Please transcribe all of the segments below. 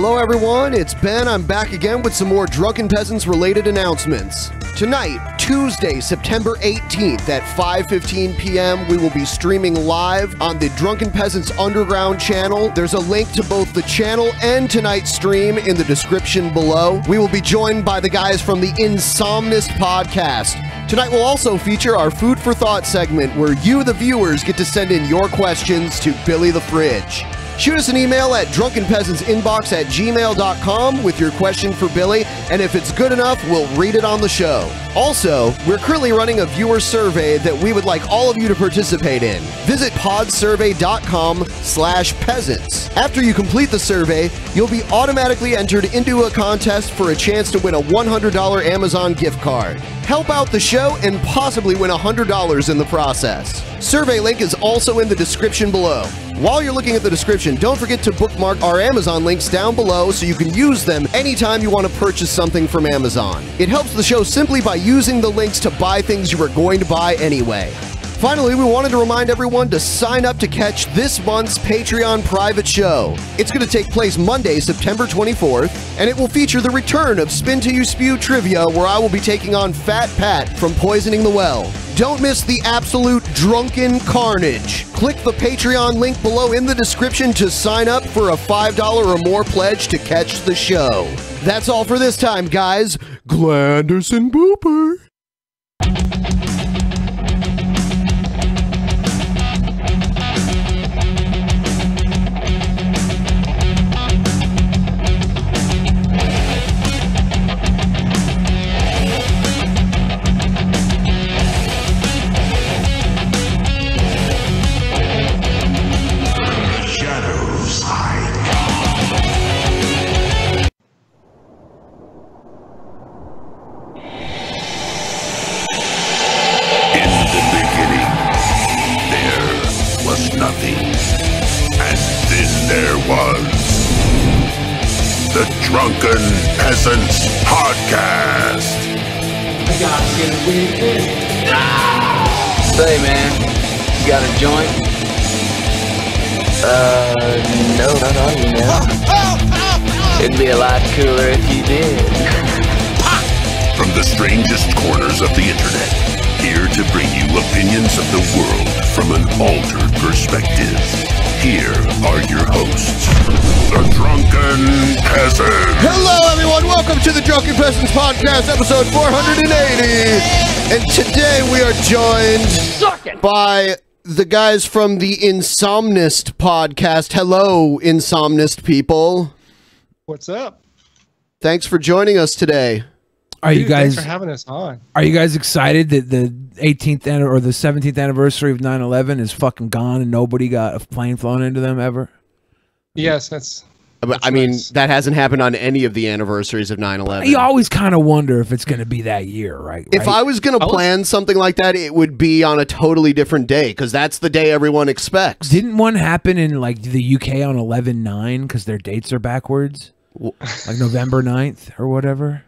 Hello, everyone. It's Ben. I'm back again with some more Drunken Peasants related announcements. Tonight, Tuesday, September 18th at 5:15 p.m., we will be streaming live on the Drunken Peasants Underground channel. There's a link to both the channel and tonight's stream in the description below. We will be joined by the guys from the Insomnist podcast. Tonight will also feature our Food for Thought segment where you, the viewers, get to send in your questions to Billy the Fridge. Shoot us an email at drunkenpeasantsinbox at gmail.com with your question for Billy, and if it's good enough, we'll read it on the show. Also, we're currently running a viewer survey that we would like all of you to participate in. Visit podsurvey.com slash peasants. After you complete the survey, you'll be automatically entered into a contest for a chance to win a $100 Amazon gift card. Help out the show and possibly win $100 in the process. Survey link is also in the description below. While you're looking at the description, don't forget to bookmark our Amazon links down below so you can use them anytime you want to purchase something from Amazon. It helps the show simply by using the links to buy things you were going to buy anyway. Finally, we wanted to remind everyone to sign up to catch this month's Patreon private show. It's going to take place Monday, September 24th, and it will feature the return of Spin to You Spew Trivia, where I will be taking on Fat Pat from Poisoning the Well. Don't miss the absolute drunken carnage. Click the Patreon link below in the description to sign up for a $5 or more pledge to catch the show. That's all for this time, guys. Glanderson Booper. Are your hosts, the Drunken Peasants. Hello, everyone. Welcome to the Drunken Peasants Podcast, episode 480. And today we are joined by the guys from the Insomnist Podcast. Hello, Insomnist people. What's up? Thanks for joining us today. Are you guys for having us on. are you guys excited that the 18th an- or the 17th anniversary of 9/11 is fucking gone and nobody got a plane flown into them ever? Yes, that's. But, I mean, nice. that hasn't happened on any of the anniversaries of 9 11. You always kind of wonder if it's going to be that year, right? If Right? I was going to plan something like that, it would be on a totally different day because that's the day everyone expects. didn't one happen in like the UK on 11/9 cuz their dates are backwards? Like November 9th or whatever.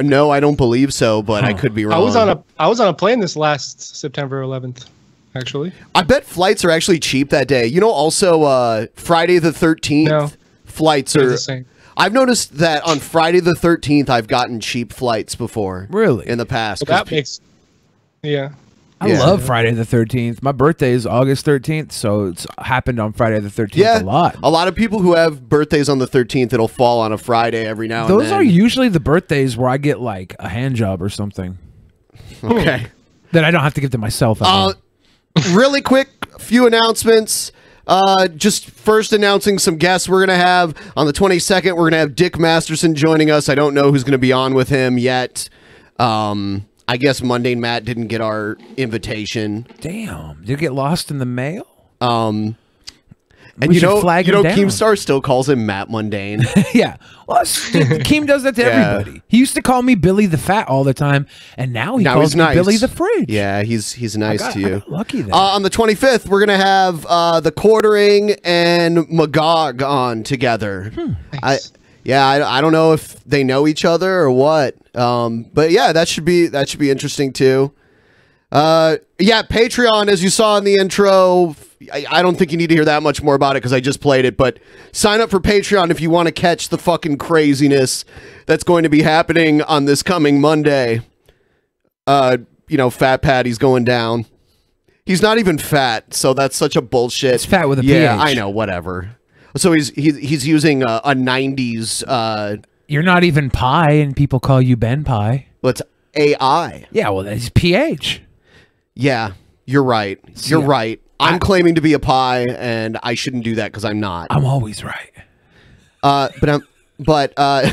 No, I don't believe so, but I could be wrong. I was on a I was on a plane this last September 11th, actually. I bet flights are actually cheap that day. You know, also uh, Friday the thirteenth No. flights They're are. the same. I've noticed that on Friday the thirteenth, I've gotten cheap flights before. Really? in the past. But 'cause that makes. Yeah. I Yeah. love Friday the 13th. My birthday is August 13th, so it's happened on Friday the 13th yeah, a lot. A lot of people who have birthdays on the thirteenth, it'll fall on a Friday every now and Those are usually the birthdays where I get like a hand job or something okay. that I don't have to give to myself. Uh, really quick, few announcements. Uh, just first announcing some guests we're gonna have on the 22nd. We're gonna have Dick Masterson joining us. I don't know who's gonna be on with him yet. Um, I guess Mundane Matt didn't get our invitation. Damn, did you get lost in the mail? Um, and We you know, flag you know, down. Keemstar still calls him Matt Mundane. yeah. Well, Keem does that to Yeah. everybody. He used to call me Billy the Fat all the time, and now he now calls he's me nice. Billy the Fridge. Yeah, he's he's nice got- to you. lucky there. Uh, on the 25th, we're gonna have uh, the quartering and Magog on together. Hmm. I yeah, I, I don't know if they know each other or what. Um, but yeah, that should be that should be interesting too. Uh, yeah, Patreon, as you saw in the intro, I don't think you need to hear that much more about it because I just played it. But sign up for Patreon if you want to catch the fucking craziness that's going to be happening on this coming Monday. Uh, you know, Fat Patty's going down. He's not even fat, so that's such a bullshit. It's fat with a yeah, PH. I know, whatever. So he's he's he's using a, a '90s. Uh, You're not even pie, and people call you Ben Pie. what's AI? Yeah, well, that's PH. Yeah, you're right. You're Yeah. right. I'm claiming to be a pie, and I shouldn't do that because I'm not. I'm always right. Uh, but I'm. But uh,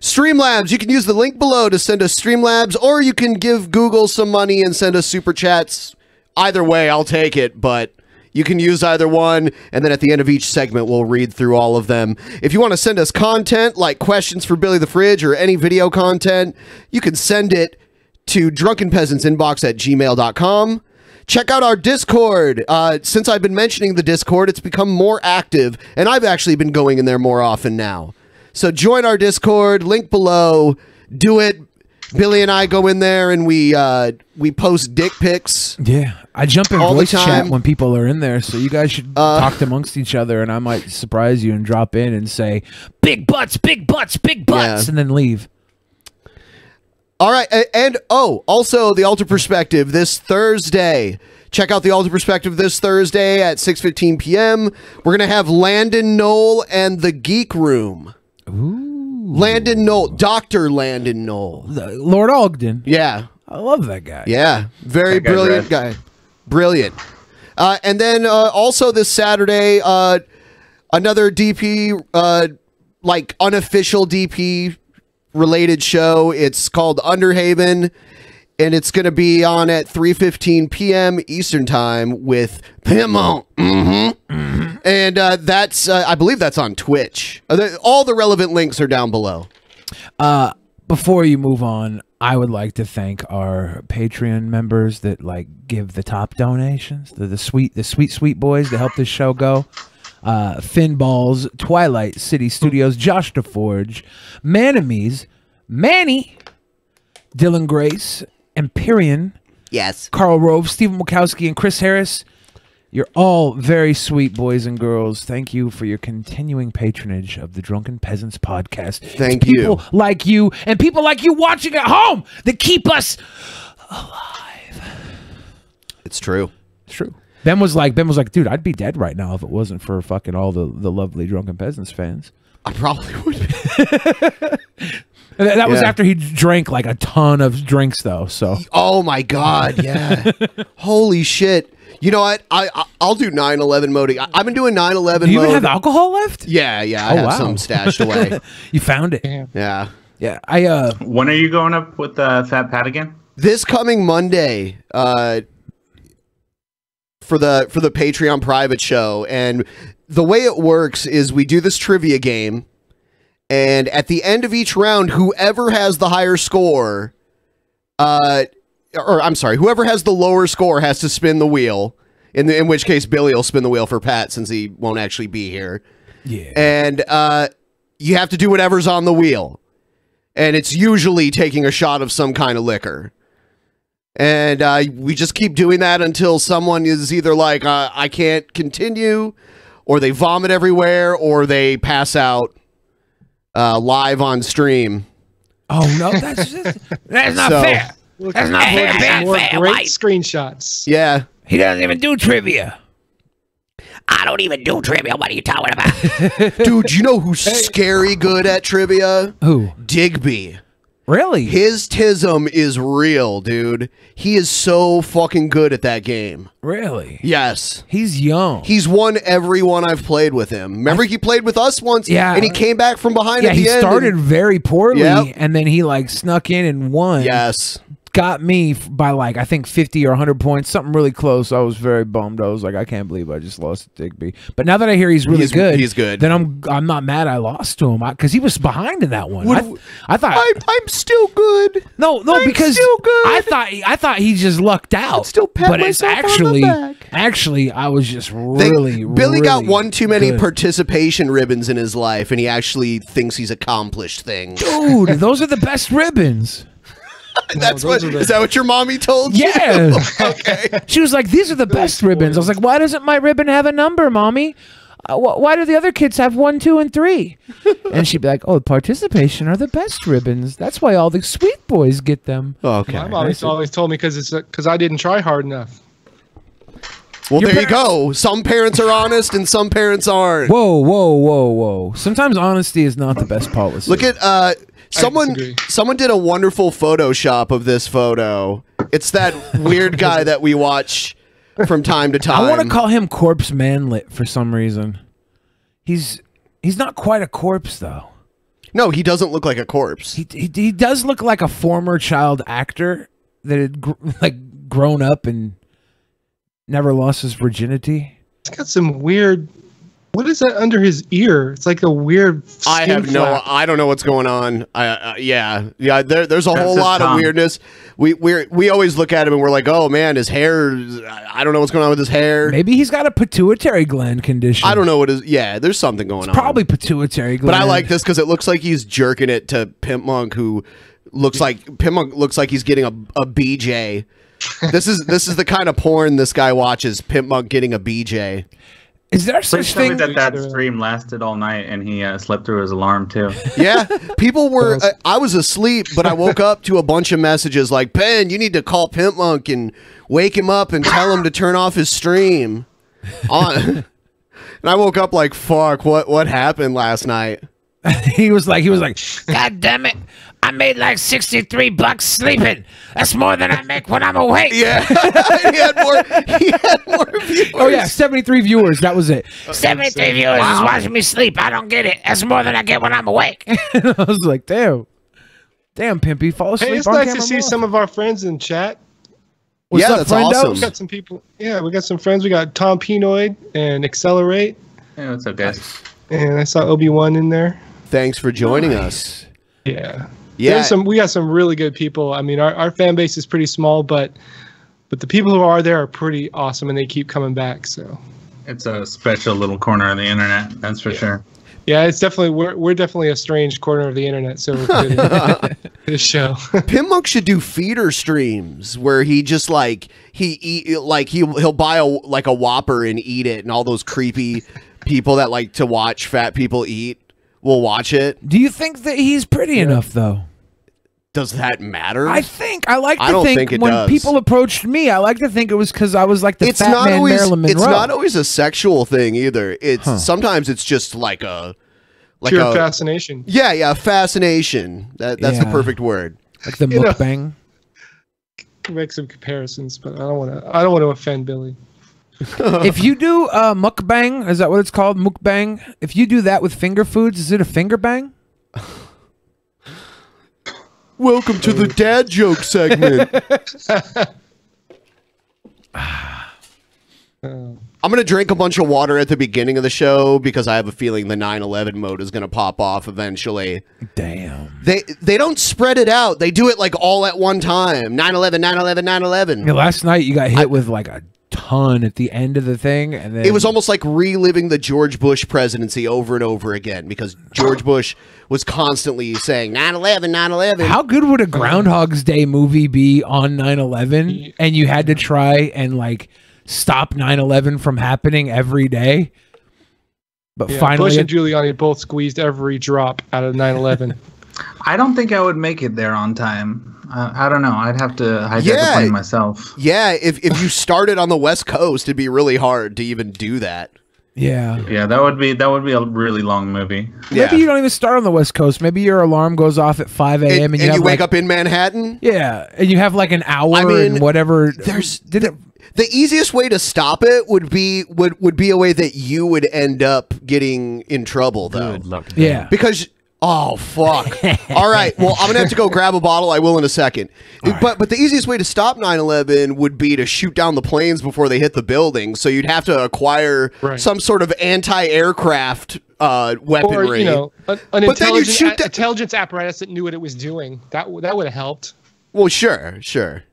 Streamlabs, you can use the link below to send us Streamlabs, or you can give Google some money and send us super chats. Either way, I'll take it. But you can use either one, and then at the end of each segment, we'll read through all of them. If you want to send us content like questions for Billy the Fridge or any video content, you can send it to drunkenpeasantsinbox at gmail.com. Check out our Discord. Uh, since I've been mentioning the Discord, it's become more active, and I've actually been going in there more often now. So join our Discord, link below. Do it. Billy and I go in there and we uh, we post dick pics. Yeah, I jump in voice chat. Uh, when people are in there, so you guys should talk amongst each other, and I might surprise you and drop in and say big butts, big butts, big butts, Yeah. and then leave. All right, and oh, also the Alter Perspective this Thursday. Check out the Alter Perspective this Thursday at 6:15 p.m. We're gonna have Landon Knoll and the Geek Room. Ooh. Landon Knoll, Doctor Landon Knoll. Lord Ogden. Yeah, I love that guy. yeah, very That brilliant guy. Brilliant. Uh, and then uh, also this Saturday, uh, another DP, uh, like unofficial DP related show. It's called Underhaven, and it's going to be on at 3:15 p.m. Eastern time with Pimmo. Mm-hmm. And uh, that's, uh, I believe, that's on Twitch. Uh, all the relevant links are down below. Before you move on, I would like to thank our Patreon members that like give the top donations. The the sweet the sweet sweet boys that help this show go. Uh, Finn Balls, Twilight City Studios, Josh DeForge, Manamies, Manny, Dylan Grace, Empyrean, Yes. Carl Rove, Stephen Mukowski, and Chris Harris. You're all very sweet boys and girls. Thank you for your continuing patronage of the Drunken Peasants podcast. It's Thank you. People like you and people like you watching at home that keep us. Alive. It's true. It's true. Ben was like, Ben was like, dude, I'd be dead right now if it wasn't for fucking all the the lovely Drunken Peasants fans. I probably would that that was Yeah. after he drank like a ton of drinks, though. So Oh my god, yeah. Holy shit. You know what? I, I I'll do 9/11 mode. I, I've been doing 9/11 do you mode. even have alcohol left? yeah, yeah. I Oh, have wow. some stashed away. You found it. Damn. yeah. Yeah, I uh, When are you going up with uh, Fat Pat again? This coming Monday, uh for the for the Patreon private show and the way it works is we do this trivia game and at the end of each round whoever has the higher score uh or I'm sorry, whoever has the lower score has to spin the wheel. In the, in which case Billy will spin the wheel for Pat since he won't actually be here. yeah. and uh, you have to do whatever's on the wheel. And it's usually taking a shot of some kind of liquor. And uh, we just keep doing that until someone is either like, uh, I can't continue, or they vomit everywhere, or they pass out uh, live on stream. Oh no, that's just, that's not So- fair. That's not fair. Some Bad more fair. great White. screenshots. Yeah. He doesn't even do trivia. I don't even do trivia. What are you talking about? Dude, you know who's scary good at trivia? Who? Digby. Really? His tism is real, dude. He is so fucking good at that game. really? Yes. He's young. He's won every one I've played with him. Remember, he played with us once, Yeah. and he came back from behind yeah, at the he end. started and- very poorly, Yep. and then he like snuck in and won. yes, got me by like I think fifty or hundred points, something really close. I was very bummed. I was like, I can't believe I just lost to Digby. But now that I hear he's really He's- good, he's good. Then I'm I'm not mad I lost to him because he was behind in that one. I, I thought I'm, I'm still good. no no I'm because. I thought I thought he just lucked out. still pat but it's actually actually I was just They- really Billy got one too many good. participation ribbons in his life, and he actually thinks he's accomplished things. Dude, those are the best ribbons. That's those what the- is that what your mommy told you? Yeah. okay. She was like, "These are the best ribbons." I was like, "Why doesn't my ribbon have a number, mommy? Uh, wh- why do the other kids have one, two, and three? And she'd be like, "Oh, participation are the best ribbons. That's why all the sweet boys get them." Okay. My mom always, always told me because it's because I didn't try hard enough. Well, Your there you go. Some parents are honest and some parents aren't. Whoa, whoa, whoa, whoa! Sometimes honesty is not the best policy. Look at uh someone someone did a wonderful Photoshop of this photo. It's that weird guy that we watch from time to time. I want to call him Corpse Manlit for some reason. He's he's not quite a corpse though. No, he doesn't look like a corpse. He he, he does look like a former child actor that had gr- like grown up and never lost his virginity. He's got some weird. What is that under his ear? It's like a weird. I skin have no. I don't know what's going on. I uh, yeah. Yeah, there, there's a That's whole his lot of weirdness. We we we always look at him and we're like, "Oh man, his hair I I don't know what's going on with his hair." Maybe he's got a pituitary gland condition. I don't know what is Yeah, there's something going on. Probably pituitary gland. But I like this because it looks like he's jerking it to Pimp Monk, who looks like Pimp Monk looks like he's getting a, a BJ. This is this is the kind of porn this guy watches. Pimp Monk getting a BJ. Is there Please such tell me thing? that that stream lasted all night and he uh, slept through his alarm too. Yeah, people were. Uh, I was asleep, but I woke up to a bunch of messages like, "Ben, you need to call Pimp Monk and wake him up and tell him to turn off his stream." On. And I woke up like, "Fuck! What what happened last night?" he was like, he was like, God damn it. I made like 63 bucks sleeping. That's more than I make when I'm awake. Yeah, he had more. He had more viewers. oh yeah, seventy three viewers. That was it. 73 viewers is watching me sleep. I don't get it. That's more than I get when I'm awake. I was like, damn, damn, Pimpy, fall asleep Hey, it's on nice camera to see more. some of our friends in chat. What's Yeah, up, that's friendos? awesome. We got some people. Yeah, we got some friends. We got Tom Pinoid and Accelerate, yeah, what's up, guys? and I saw Obi Wan in there. Thanks for joining us. Yeah. Yeah, There's some we got some really good people. I mean, our, our fan base is pretty small, but but the people who are there are pretty awesome and they keep coming back. So It's a special little corner of the internet, that's for sure. yeah, it's definitely we're we're definitely a strange corner of the internet. So we're this show. Pimp Monk should do feeder streams where he just like he eat like he he'll buy a like a Whopper and eat it, and all those creepy people that like to watch fat people eat will watch it. Do you think that he's pretty enough though? Does that matter? I think I like to I don't think, think it when does. people approached me, I like to think it was because I was like the it's fat not man always Marilyn Monroe. it's not always a sexual thing either. It's Huh. sometimes it's just like a like Pure a fascination. yeah yeah fascination. That that's the perfect word. like the You know. mukbang. Make some comparisons, but I don't want to. I don't want to offend Billy. if you do uh, mukbang, is that what it's called? Mukbang. If you do that with finger foods, is it a finger bang? Welcome to the dad joke segment. I'm gonna drink a bunch of water at the beginning of the show because I have a feeling the 9/11 mode is gonna pop off eventually. Damn. They they don't spread it out. They do it like all at one time. 9/11, 9/11, 9/11. Yeah, last night you got hit with like a ton at the end of the thing, and then It was almost like reliving the George Bush presidency over and over again because George Bush was constantly saying 9/11, 9/11. How good would a Groundhog's Day movie be on 9/11 and you had to try and like stop 9/11 from happening every day? But Yeah, finally Bush and Giuliani both squeezed every drop out of 9/11. I don't think I would make it there on time. Uh, I don't know. I'd have to hijack Yeah. a plane myself. Yeah, if if you started on the West Coast, it'd be really hard to even do that. yeah. Yeah, that would be that would be a really long movie. Yeah. Maybe you don't even start on the West Coast. Maybe your alarm goes off at 5 a.m. and, and, and you, you, wake like, up in Manhattan. Yeah, and you have like an hour I mean, and whatever. there's- did it. The easiest way to stop it would be would would be a way that you would end up getting in trouble though. Yeah. Because oh fuck. All right. Well, I'm gonna have to go grab a bottle. I will in a second. But but the easiest way to stop 9/11 would be to shoot down the planes before they hit the building. So you'd have to acquire Right. some sort of anti-aircraft uh, weaponry. or you know, an, an But then you shoot a- intelligence apparatus that knew what it was doing. That that would have helped. well, sure, sure.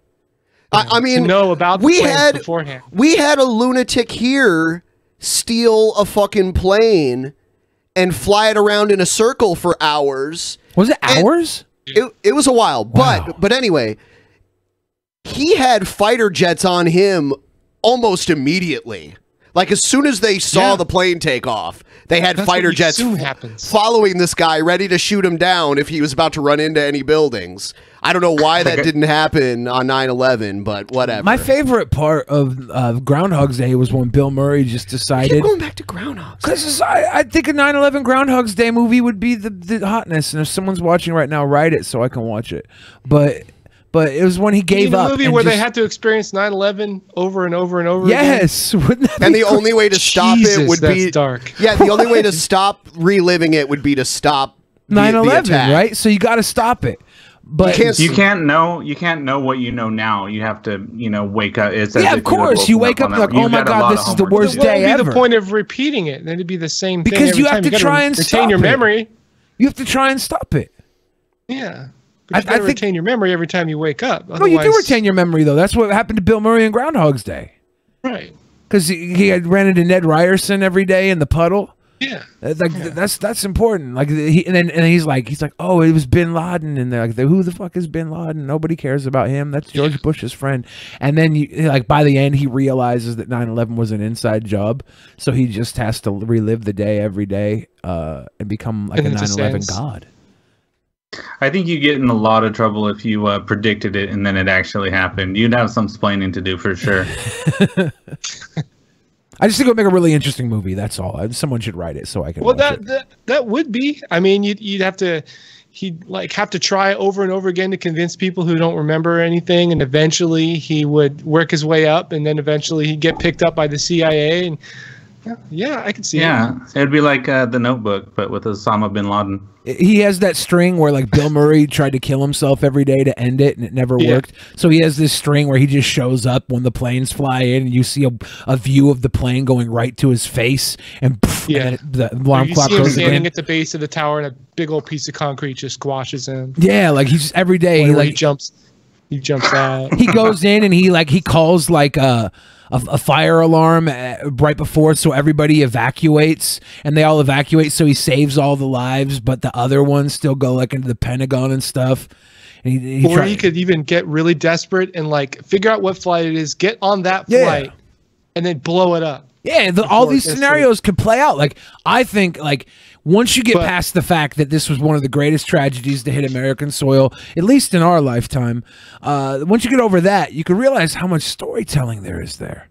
I, I mean, to know about we had beforehand. we had a lunatic here steal a fucking plane and fly it around in a circle for hours. Was it hours? It, it was a while, Wow. but but anyway, he had fighter jets on him almost immediately. Like as soon as they saw Yeah. the plane take off, they had That's fighter jets following this guy, ready to shoot him down if he was about to run into any buildings. I don't know why that didn't happen on 9/11, but whatever. My favorite part of uh, Groundhog's Day was when Bill Murray just Keep decided. going back to Groundhog. Because I, I think a 9/11 Groundhog's Day movie would be the, the hotness, and if someone's watching right now, write it so I can watch it. But but it was when he gave mean a up. movie and where they had to experience 9/11 over and over and over again. yes, wouldn't that And the cool? only way to stop Jesus, it would that's be dark. Yeah, the only way to stop reliving it would be to stop the- the 9/11, right? So you got to stop it. But You can't You can't know. You can't know what you know now. You have to, you know, wake up. It's as Yeah, if of course. would've You wake up on like, oh my God, this is the worst day would be ever. the point of repeating it? Then it'd be the same thing. Because every you have time. to gotta try and retain stop your it. memory. you have to try and stop it. Yeah. I- But you gotta I think- retain your memory every time you wake up. No, you do retain your memory though. That's what happened to Bill Murray in Groundhog's Day. Right. Because he, he had ran into Ned Ryerson every day in the puddle. Yeah. Uh, Like th- that's that's important. Like he and then and he's like he's like oh it was Bin Laden and they're like who the fuck is Bin Laden? Nobody cares about him. That's George Bush's friend. And then you like by the end he realizes that 9/11 was an inside job, so he just has to relive the day every day uh, and become like And a it 9/11 ends. god. I think you get in a lot of trouble if you uh, predicted it and then it actually happened. You'd have some splaining to do for sure. I just think it would make a really interesting movie. That's all. Someone should write it so I can. Well, watch that, that that would be. I mean, you'd you'd have to. He'd like have to try over and over again to convince people who don't remember anything, and eventually he would work his way up, and then eventually he'd get picked up by the CIA. And yeah, yeah I can see. it. yeah, it'd be like uh, the Notebook, but with Osama bin Laden. he has that string where like Bill Murray tried to kill himself every day to end it and it never Yeah. worked. So he has this string where he just shows up when the planes fly in and you see a, a view of the plane going right to his face and, poof, Yeah. and then it- the Or alarm you clock see him goes standing again. at the base of the tower, and a big old piece of concrete just squashes him. Yeah, like he's just every day he Where he like jumps, he jumps out. he goes in and he like he calls like a a, a fire alarm uh, right before so everybody evacuates and they all evacuate so he saves all the lives but the other ones still go like into the Pentagon and stuff. And he, he or he could even get really desperate and like figure out what flight it is, get on that Yeah. flight, and then blow it up. Yeah, the, all these scenarios could play out. Like I think, like once you get But- past the fact that this was one of the greatest tragedies to hit American soil, at least in our lifetime, uh, once you get over that, you can realize how much storytelling there is there.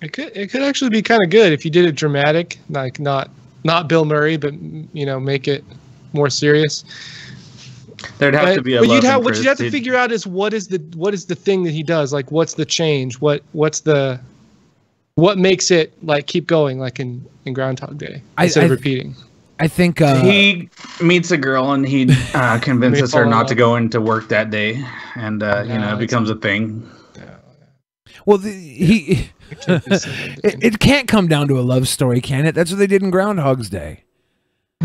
It could it could actually be kind of good if you did it dramatic, like not not Bill Murray, but you know make it more serious. There'd have But, to be a but you'd have what you'd have to figure out is what is the what is the thing that he does? Like what's the change? What what's the what makes it like keep going like in in Groundhog Day I- instead of repeating? I think uh, he meets a girl and he uh, convinces her fall in not to go into work that day, and uh, you know it becomes a thing. well, the, he it, it can't come down to a love story, can it? That's what they did in Groundhog's Day.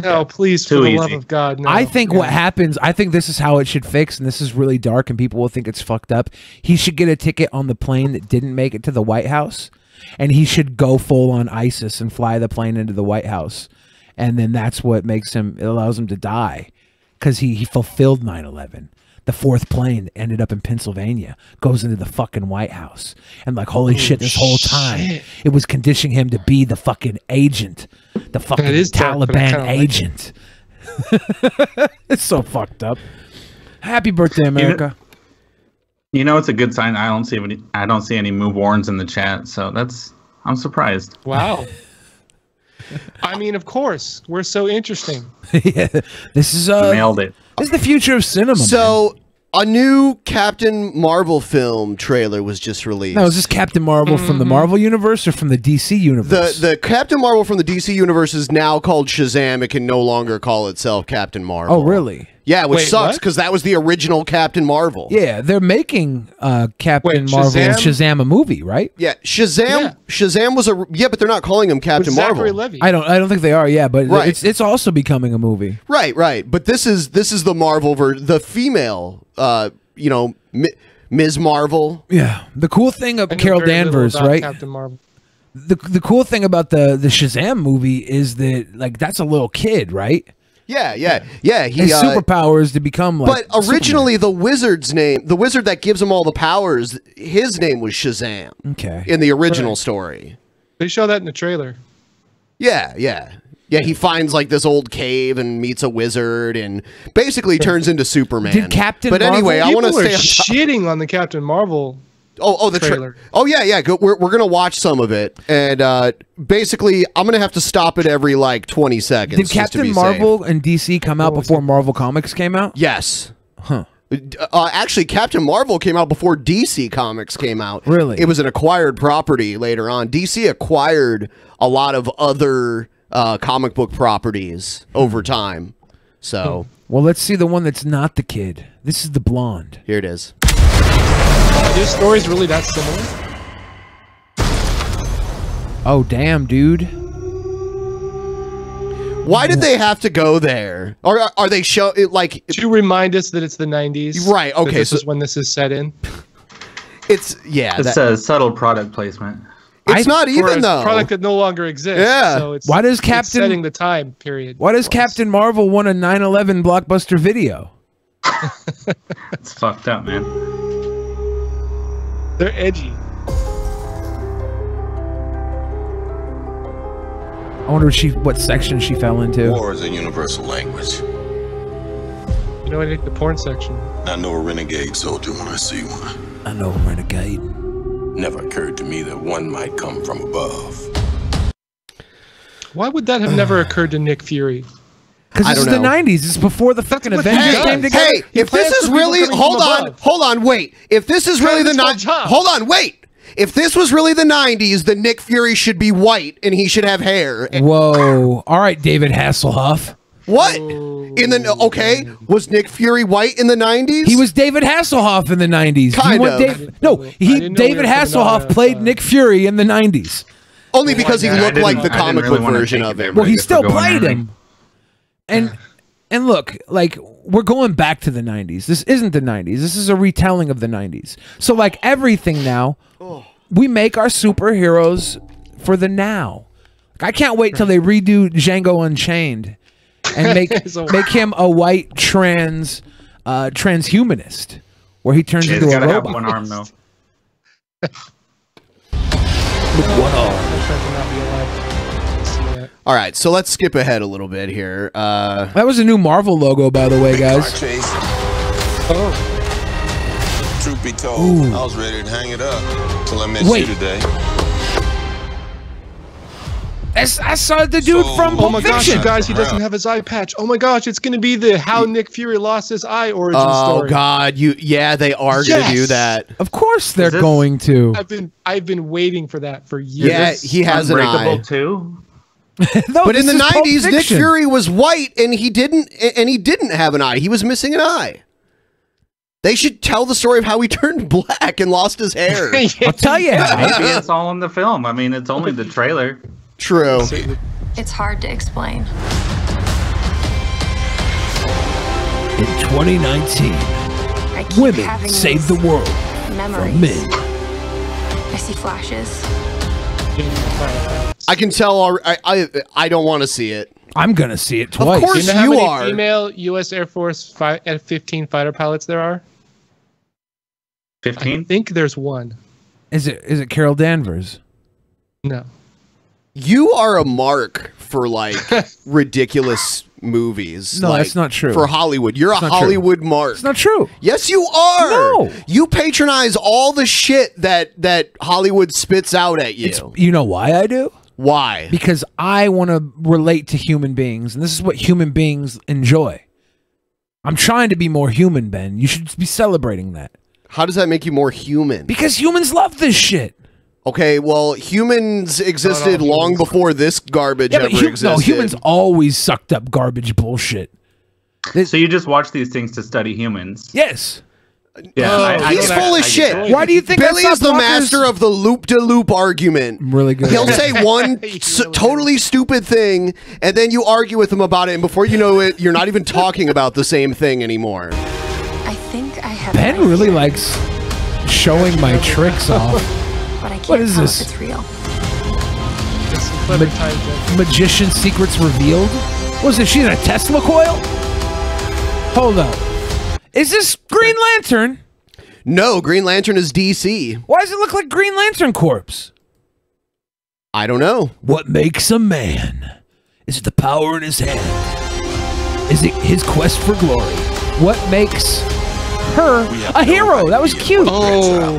No, please, Too for the love of God, no. I think Yeah. what happens, I think this is how it should fix, and this is really dark, and people will think it's fucked up. He should get a ticket on the plane that didn't make it to the White House, and he should go full on ISIS and fly the plane into the White House, and then that's what makes him, it allows him to die, because he, he fulfilled 9 11. The fourth plane ended up in Pennsylvania goes into the fucking White House. And like, holy shit, this whole time, shit. it was conditioning him to be the fucking agent, the fucking is dark, but I Taliban kinda like it. agent. it's so fucked up. Happy birthday, America. You know it's a good sign. I don't see any. I don't see any move warns in the chat, so that's. I'm surprised. Wow. I mean, of course, we're so interesting. yeah, this is uh, Nailed it. this is the future of cinema. man. So a new Captain Marvel film trailer was just released. now is this Captain Marvel from Mm-hmm. the Marvel universe or from the DC universe? the universe? the Captain Marvel from the DC universe is now called Shazam. It can no longer call itself Captain Marvel. oh, really? Yeah, which Wait, sucks because that was the original Captain Marvel. Yeah, they're making uh, Captain Wait, Marvel and Shazam? Shazam a movie, right? Yeah, Shazam. Yeah. Shazam was a yeah, but they're not calling him With Captain Zachary Marvel. Levi. I don't. I don't think they are. Yeah, but Right. it's it's also becoming a movie. Right, right. But this is this is the Marvel ver the female. Uh, you know, Mi- Ms. Marvel. Yeah. The cool thing of Carol Danvers, about right? Captain Marvel. the the cool thing about the the Shazam movie is that like that's a little kid, right? Yeah, yeah, yeah. He His uh, superpower is to become like. but originally the wizard's name, the wizard that gives him all the powers, his name was Shazam okay. in the original Right. story. They show that in the trailer. Yeah, yeah. Yeah, he finds like this old cave and meets a wizard and basically turns into Superman. Did Captain But anyway, I want to say stay on shitting on the Captain Marvel. Oh, oh, the tra- trailer. Oh, yeah, yeah. Go, we're we're gonna watch some of it, and uh, basically, I'm gonna have to stop it every like 20 seconds. Did just to Captain be Marvel and DC come out What was before Marvel Comics came out? Yes. Huh. Uh, actually, Captain Marvel came out before DC Comics came out. Really? It was an acquired property later on. DC acquired a lot of other uh, comic book properties over time. So Well, let's see the one that's not the kid. This is the blonde. here it is. This story's really that similar. Oh, damn, dude. Why did they have to go there? Or are, are they show it like To remind us that it's the 90s. Right, okay, This so- is when this is set in. it's yeah? It's that- a subtle product placement. it's I- not even though. product that no longer exists. Yeah. So it's, Why does it's Captain- setting the time period? Why does. Captain Marvel want a 9/11 blockbuster video? It's fucked up, man. They're edgy. I wonder what she what section she fell into. War is a universal language. You know, I think the porn section. I know a renegade soldier when I see one. I know a renegade. Never occurred to me that one might come from above. Why would that have never occurred to Nick Fury? Because I this is don't the 90s. This is before the fucking what he Avengers came together. hey, if this is really hold on, above. hold on, wait. If this is really the Travis night, Scott. hold on, wait. If this was really the '90s, then Nick Fury should be white and he should have hair. Whoa. All right, David Hasselhoff. What? In the okay, was Nick Fury white in the '90s? He was David Hasselhoff in the 90s. Kind you of. Dave- no, he didn't we David were coming Hasselhoff played uh, Nick Fury in the 90s. only because he I looked like the comic book wanna version of him. Well, he still played early. him. And and look, like we're going back to the 90s. This isn't the 90s. This is a retelling of the 90s. So like everything now, we make our superheroes for the now. Like, I can't wait till they redo Django Unchained and make So- make him a white trans uh transhumanist where he turns into a gotta have robot. one arm though. I'm trying to All right, so let's skip ahead a little bit here. Uh, That was a new Marvel logo by the way, Car guys. chase. Oh, Truth be told, Ooh. I was ready to hang it up till I met Wait. you today. That's- I saw the dude So- from oh Pulp my gosh, you guys, he doesn't have his eye patch. Oh my gosh, it's going to be the how Nick Fury lost his eye origin oh story. Oh god, you yeah, they are gonna do that. Of course they're this- going to. I've been I've been waiting for that for years. Yeah, he has an eye. too. No, But in the '90s, Nick Fury was white, and he didn't, and he didn't have an eye. He was missing an eye. They should tell the story of how he turned black and lost his hair. I'll tell you. Maybe it's all in the film. I mean, it's only the trailer. True. It's hard to explain. In 2019, women having save the world memories. from men. I see flashes. I can tell. al- I I, I don't want to see it. I'm gonna see it twice. Of course. You know how you many are. female U.S. Air Force fi- F-15 fighter pilots there are? I Fifteen. think there's one. Is it is it Carol Danvers? No. You are a mark for like ridiculous movies. No, like, that's not true. For Hollywood, you're a not true. Hollywood mark. It's not true. Yes, you are. No. You patronize all the shit that that Hollywood spits out at you. It's, you know why I do? Why? Because I want to relate to human beings, and this is what human beings enjoy. I'm trying to be more human, Ben. You should be celebrating that How does that make you more human? because humans love this shit. Okay, well, humans existed all long humans. before this garbage Yeah, ever but existed. no, humans always sucked up garbage bullshit. So you just watch these things to study humans. Yes. Yeah, Oh, I, I He's get- full I of get shit. Why do you think I Billy is the Walker's- master of the loop de loop argument. I'm really good. He'll say one s- really totally stupid thing, and then you argue with him about it, and before you know it, you're not even talking about the same thing anymore. I think I have. Ben an really idea, likes showing my tricks off. But I can't what is tell this? If it's real. It's some clever time jump. Magician secrets revealed. Was it she in a Tesla coil? Hold up. Is this Green Lantern? No, Green Lantern is DC. Why does it look like Green Lantern Corps? I don't know. What makes a man? Is it the power in his hand? Is it his quest for glory? What makes her a hero? That was cute. Oh,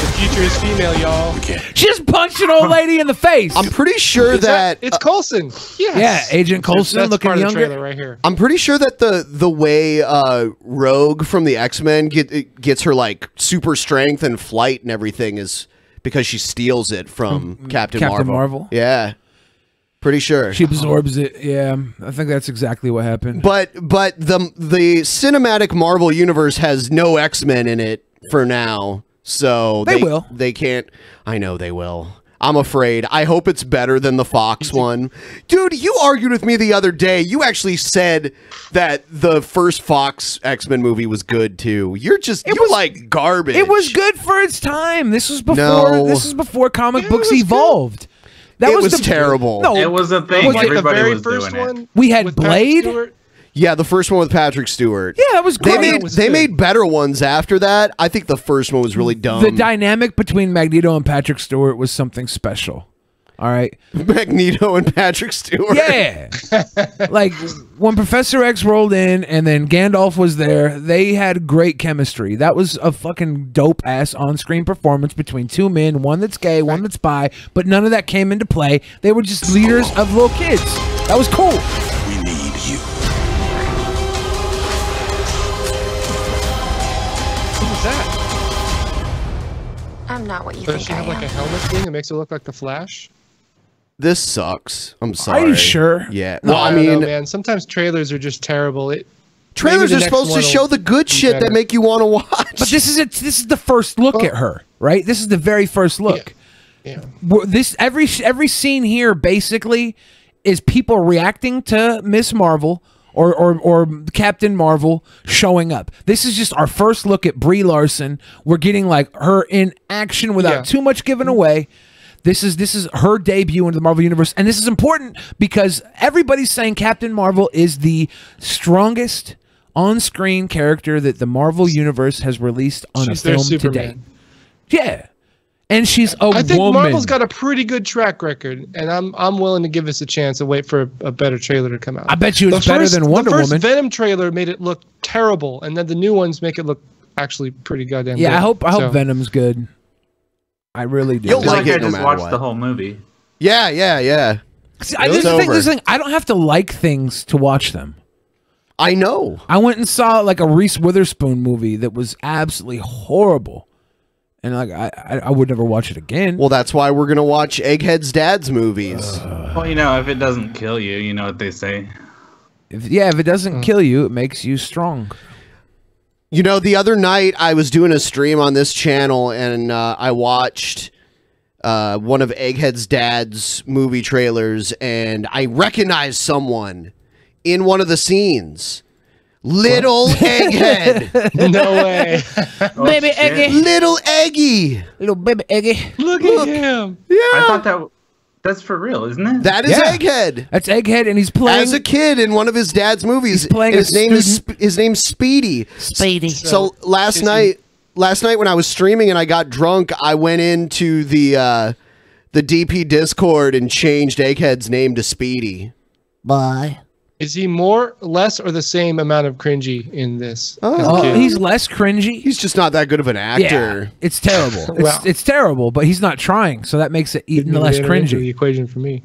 the future is female, y'all. She just punched an old lady in the face. I'm pretty sure Is that, it's Coulson. Yes. Yeah, Agent Coulson That's looking part of the younger. trailer right here. I'm pretty sure that the the way uh, Rogue from the X Men get it gets her like super strength and flight and everything is because she steals it from Captain, Captain Marvel. Marvel? Yeah, pretty sure. She absorbs it. Yeah, I think that's exactly what happened. but but the the cinematic Marvel universe has no X Men in it for now, so They will. They can't. I know they will. I'm afraid. I hope it's better than the Fox one. Dude, you argued with me the other day. You actually said that the first Fox X Men movie was good too. You're just you're like garbage. It was good for its time. This was before. No. This is before comic Yeah, books was good. evolved. That It was, was the, terrible. No, It was a thing. Was it the very was first doing it. one. we had with Patrick Blade. Stewart? Yeah, the first one with Patrick Stewart. Yeah, that was They great. made was they good. made better ones after that. I think the first one was really dumb. the dynamic between Magneto and Patrick Stewart was something special. All right. Magneto and Patrick Stewart. Yeah. like when Professor X rolled in and then Gandalf was there, they had great chemistry. That was a fucking dope ass on screen performance between two men, one that's gay, one that's bi, but none of that came into play. They were just leaders of little kids. That was cool. Not what you Does think she I have like a helmet thing that makes it look like the Flash? This sucks. I'm sorry. Are you sure? Yeah. No, Well, I don't know, mean, man. Sometimes trailers are just terrible. It trailers are supposed to show the good be shit that make you want to watch. But this is it. This is the first look at her, right? This is the very first look. Yeah. We're- This every every scene here basically is people reacting to Miss Marvel or, or or Captain Marvel showing up. This is just our first look at Brie Larson. We're getting like her in action without Yeah. too much given away. This is this is her debut into the Marvel universe, and this is important because everybody's saying Captain Marvel is the strongest on-screen character that the Marvel universe has released on She's a film to Superman. date. Yeah, and she's a I think woman. Marvel's got a pretty good track record, and I'm I'm willing to give this a chance and wait for a, a better trailer to come out. I bet you it's The better first- than Wonder the first Woman. Venom trailer made it look terrible, and then the new ones make it look actually pretty goddamn yeah, good. I hope I hope So- Venom's good. I really do. You'll I feel like like it I no just matter watched what. the whole movie. yeah, yeah, yeah. See, I, It's this is the thing, over. this is the thing, I don't have to like things to watch them. I know. I went and saw like a Reese Witherspoon movie that was absolutely horrible, and like I I, I would never watch it again. Well, that's why we're gonna watch Egghead's dad's movies. Well, you know, if it doesn't kill you, you know what they say. if, yeah, if it doesn't kill you, it makes you strong. You know, the other night I was doing a stream on this channel and uh, I watched uh, one of Egghead's dad's movie trailers and I recognized someone in one of the scenes. Little Egghead. no way. baby Eggy, Little Eggy. little baby Eggy. Look at him. Yeah. I thought that that's for real, isn't it? That is Yeah. Egghead. That's Egghead, and he's playing. As a kid in one of his dad's movies, He's playing and a his name is student- Sp- his name's Speedy. Speedy. So last is he- night, last night when I was streaming and I got drunk, I went into the uh, the DP Discord and changed Egghead's name to Speedy. Bye. Is he more, less, or the same amount of cringy in this? Oh, oh kid? he's less cringy. He's just not that good of an actor. yeah, actor. it's terrible. It's, Well. it's terrible, but he's not trying, so that makes it even Didn't less even enter into cringy. The equation for me.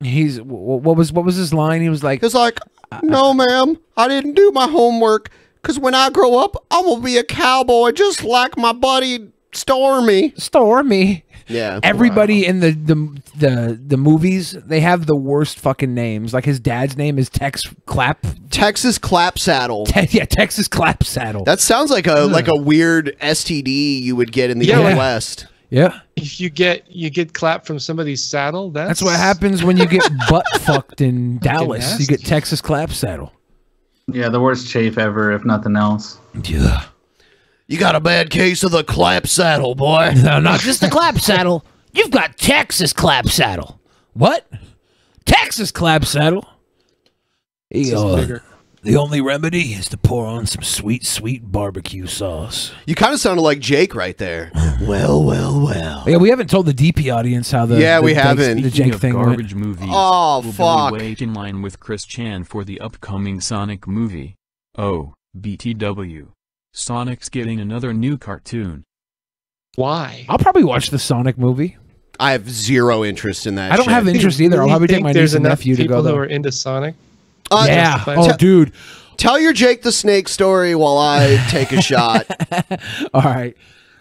He's wh- wh- what was what was his line? He was like, It's like, no, ma'am, I didn't do my homework. Cause when I grow up, I'm gonna be a cowboy, just like my buddy Stormy. "Stormy." Yeah, Everybody in the, the the the movies, they have the worst fucking names. Like his dad's name is Tex Clap. Texas Clap Saddle. Te- yeah, Texas Clap Saddle. That sounds like a like a weird STD you would get in the Yeah. West. yeah, If you get you get clapped from somebody's saddle, that's that's what happens when you get butt fucked in Dallas. You get. Texas Clap Saddle. Yeah, the worst chafe ever, if nothing else. Yeah. You got a bad case of the clap saddle, boy. No, not just the clap saddle. You've got Texas clap saddle. What? Texas clap saddle. He, This is uh, bigger. the only remedy is to pour on some sweet, sweet barbecue sauce. You kind of sounded like Jake right there. well, well, well. Yeah, we haven't told the DP audience how the Yeah, the we Jake- haven't. the Jake of thing garbage went. movies, Oh, will fuck. Billy wait in line with Chris Chan for the upcoming Sonic movie? Oh, BTW. Sonic's getting another new cartoon. Why? I'll probably watch the Sonic movie. I have zero interest in that. I don't shit. have interest either. I'll probably take think my there's niece and enough nephew to people go. who are into Sonic. Uh, yeah. Oh, dude. Tell your Jake the Snake story while I take a shot. All right.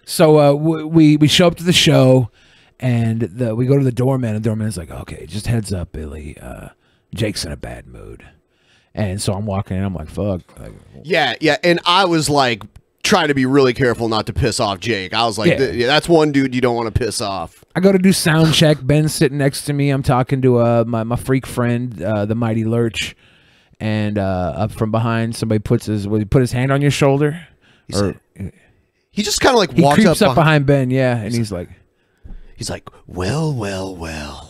So uh, we we show up to the show, and the, we go to the doorman, and the doorman's like, "Okay, just heads up, Billy. Uh, Jake's in a bad mood." And so I'm walking in. I'm like, "Fuck." Like, Yeah, yeah, and I was like trying to be really careful not to piss off Jake. I was like, Yeah. th- yeah, that's one dude you don't want to piss off. I go to do sound check. Ben's sitting next to me. I'm talking to uh, my my freak friend, uh, the Mighty Lurch, and uh, up from behind, somebody puts his will he put his hand on your shoulder, or He just kind of like he walks creeps up, up behind Ben. Yeah, and he's like, He's like, well, well, well.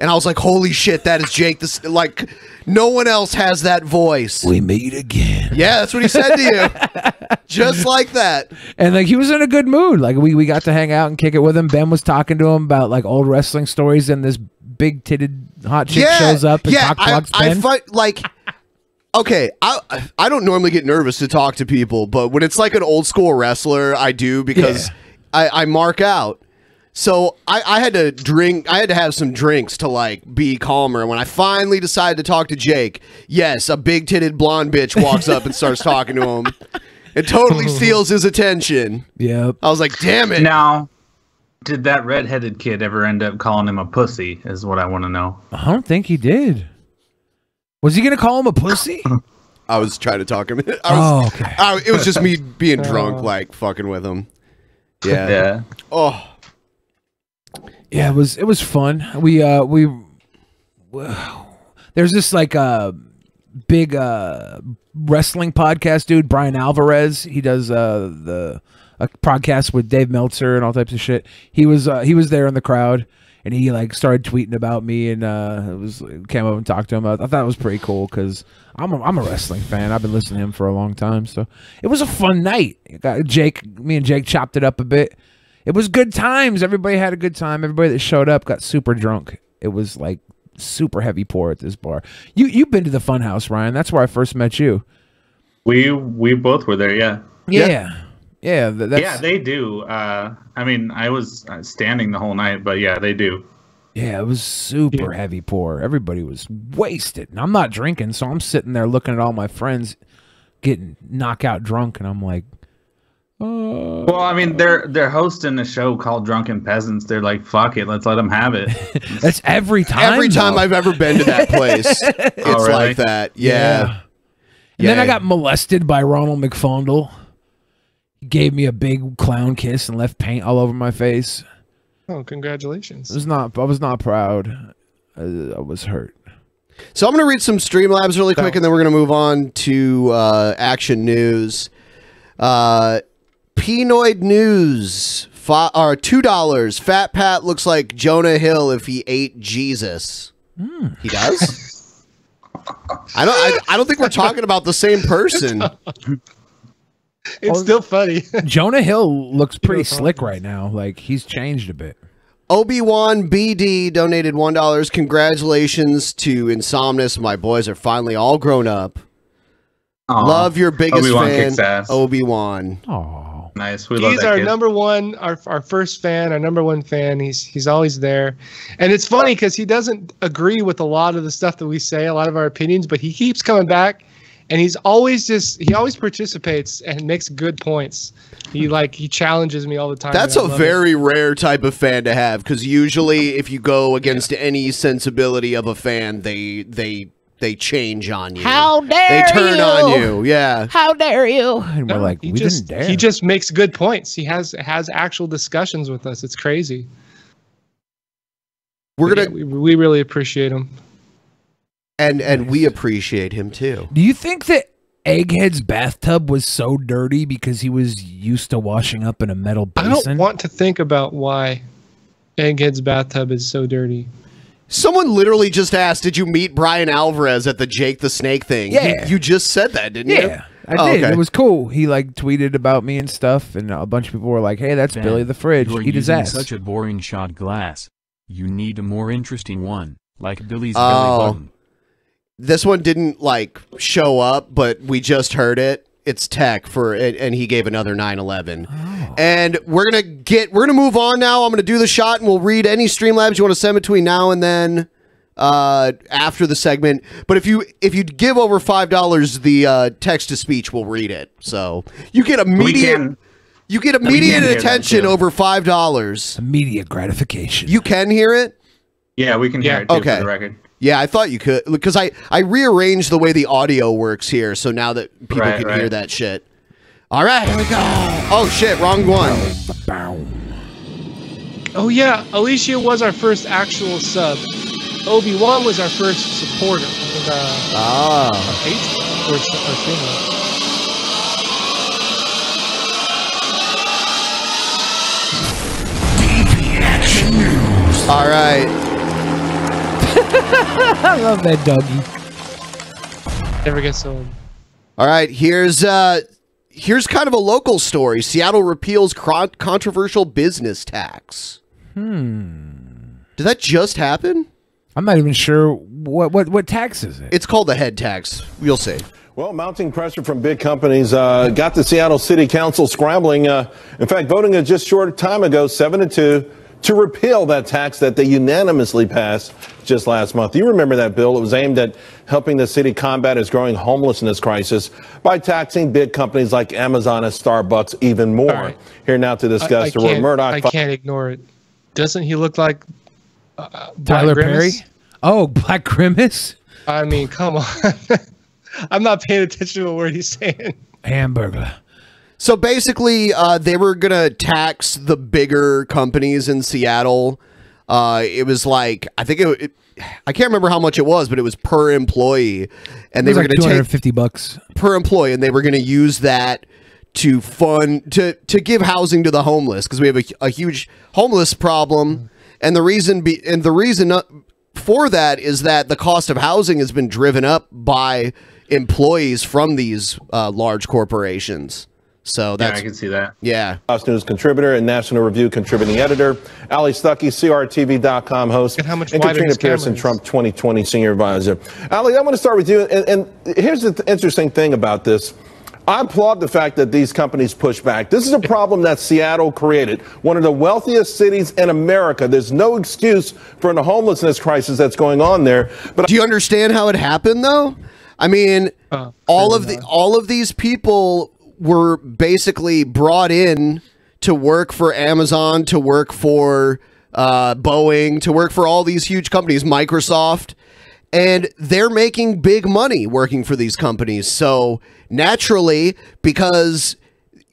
And I was like, holy shit, that is Jake. This like, no one else has that voice. "We meet again." Yeah, that's what he said to you, just like that. and like he was in a good mood. Like we, we got to hang out and kick it with him. Ben was talking to him about like old wrestling stories, and this big titted hot chick yeah, shows up and yeah. talk I, talks I Ben. find like, okay, I I don't normally get nervous to talk to people, but when it's like an old school wrestler, I do because I, I mark out. So I, I had to drink. I had to have some drinks to like be calmer. And when I finally decided to talk to Jake, yes, a big titted blonde bitch walks up and starts talking to him. It totally steals his attention. Yep. I was like, damn it. Now, did that redheaded kid ever end up calling him a pussy? Is what I want to know. I don't think he did. Was he gonna call him a pussy? I was trying to talk him. I was, Oh, okay. I- it was just me being drunk, like fucking with him. Yeah. Yeah. Oh, Yeah, it was it was fun. We uh we there's this like uh big uh wrestling podcast dude, Bryan Alvarez. He does uh the a podcast with Dave Meltzer and all types of shit. He was uh, he was there in the crowd and he like started tweeting about me and uh it was came up and talked to him. I, I thought it was pretty cool because I'm a, I'm a wrestling fan. I've been listening to him for a long time, so it was a fun night. Jake, me and Jake chopped it up a bit. It was good times. Everybody had a good time. Everybody that showed up got super drunk. It was like super heavy pour at this bar. You you've been to the Funhouse, Ryan. That's where I first met you. We we both were there. Yeah. Yeah, yeah. th- that's, yeah, they do. Uh, I mean, I was uh, standing the whole night, but yeah, they do. Yeah, it was super heavy pour. Everybody was wasted. And I'm not drinking, so I'm sitting there looking at all my friends getting knockout drunk, and I'm like, oh. Well, I mean, they're they're hosting a show called Drunken Peasants. They're like, fuck it, let's let them have it. That's every time. every time though. I've ever been to that place, it's Oh, really? like that. Yeah. And then I got molested by Ronald McFondle. He gave me a big clown kiss and left paint all over my face. Oh, congratulations. I was not. I was not proud. I, I was hurt. So I'm going to read some Streamlabs really quick, and then we're going to move on to uh, action news. Uh, Penoid News, fi- or two dollars. Fat Pat looks like Jonah Hill if he ate Jesus. Hmm. He does. I don't. I, I don't think we're talking about the same person. It's still funny. Jonah Hill looks pretty slick right now. Like he's changed a bit. Obi Wan BD donated one dollars. Congratulations to Insomnist. My boys are finally all grown up. Aw. Love your biggest Obi-Wan fan. Obi Wan. Oh, nice. We love he's our kid. number one, our, our first fan, our number one fan. He's he's always there, and it's funny because he doesn't agree with a lot of the stuff that we say, a lot of our opinions, but he keeps coming back, and he's always just he always participates and makes good points. He like he challenges me all the time. That's a a I love it. very rare type of fan to have because usually, if you go against any sensibility of a fan, they they they change on you. How dare they turn you? on you. Yeah. How dare you? And we're No, like, he we just didn't dare. he just makes good points. He has has actual discussions with us. It's crazy. We're But gonna yeah, we, we really appreciate him. and and we appreciate him too. Do you think that Egghead's bathtub was so dirty because he was used to washing up in a metal basin? I don't want to think about why Egghead's bathtub is so dirty. Someone literally just asked, "Did you meet Bryan Alvarez at the Jake the Snake thing?" You- Yeah. you, just said that, didn't you? Yeah, I Oh, did. okay. It was cool. He like tweeted about me and stuff, and a bunch of people were like, "Hey, that's Ben, Billy the Fridge. You're Eat his ass." such a boring shot glass. You need a more interesting one, like Billy's Oh. belly button. This one didn't like show up, but we just heard it. It's tech for and, and he gave another 911. Oh. And we're gonna get we're gonna move on now. I'm gonna do the shot and we'll read any Streamlabs you want to send between now and then uh after the segment. But if you if you give over five dollars, the uh text to speech will read it. So you get immediate can- you get we can immediate attention over five dollars. Immediate gratification. You can hear it? Yeah, we can hear Yeah. it too, Okay. for the record. Yeah, I thought you could because I I rearranged the way the audio works here, so now that people Right, can right. hear that shit. All right, here we go. Oh shit, wrong one. Oh yeah, Alicia was our first actual sub. Obi Wan was our first supporter. Of, uh, Ah, Patreon or, or Streamlabs. all right. I love that doggy. Never gets old. All right, here's uh here's kind of a local story. Seattle repeals controversial business tax. Hmm. Did that just happen? I'm not even sure what what what tax is it. It's called the head tax. You'll see. Well, mounting pressure from big companies uh, got the Seattle City Council scrambling. Uh, in fact, voting a just short time ago, seven to two, to repeal that tax that they unanimously passed just last month. You remember that bill? It was aimed at helping the city combat its growing homelessness crisis by taxing big companies like Amazon and Starbucks even more. All right. Here now to discuss I DeRoy Murdock. I can't ignore it. Doesn't he look like uh, Black Tyler Perry? Oh, Black Grimace? I mean, come on. I'm not paying attention to a word he's saying. Hamburger. So basically, uh, they were gonna tax the bigger companies in Seattle. Uh, it was like I think it, it- I can't remember how much it was, but it was per employee, and they were like gonna take 250 bucks. per employee, and they were gonna use that to fund to to give housing to the homeless because we have a, a huge homeless problem, and the reason be and the reason uh, for that is that the cost of housing has been driven up by employees from these uh, large corporations. So Yeah, that's I can see that. yeah. Fox News contributor and National Review contributing editor, Allie Stuckey, CRTV.com host, And how much and wider Katrina his camera Pierson, is. Trump 2020 senior advisor. Allie, I want to start with you. And, and here's the th- interesting thing about this. I applaud the fact that these companies push back. This is a problem that Seattle created, one of the wealthiest cities in America. There's no excuse for the homelessness crisis that's going on there. But Do you understand how it happened though? I mean, Uh, all of the not. all of these people were basically brought in to work for Amazon, to work for uh, Boeing, to work for all these huge companies, Microsoft, and they're making big money working for these companies. So naturally, because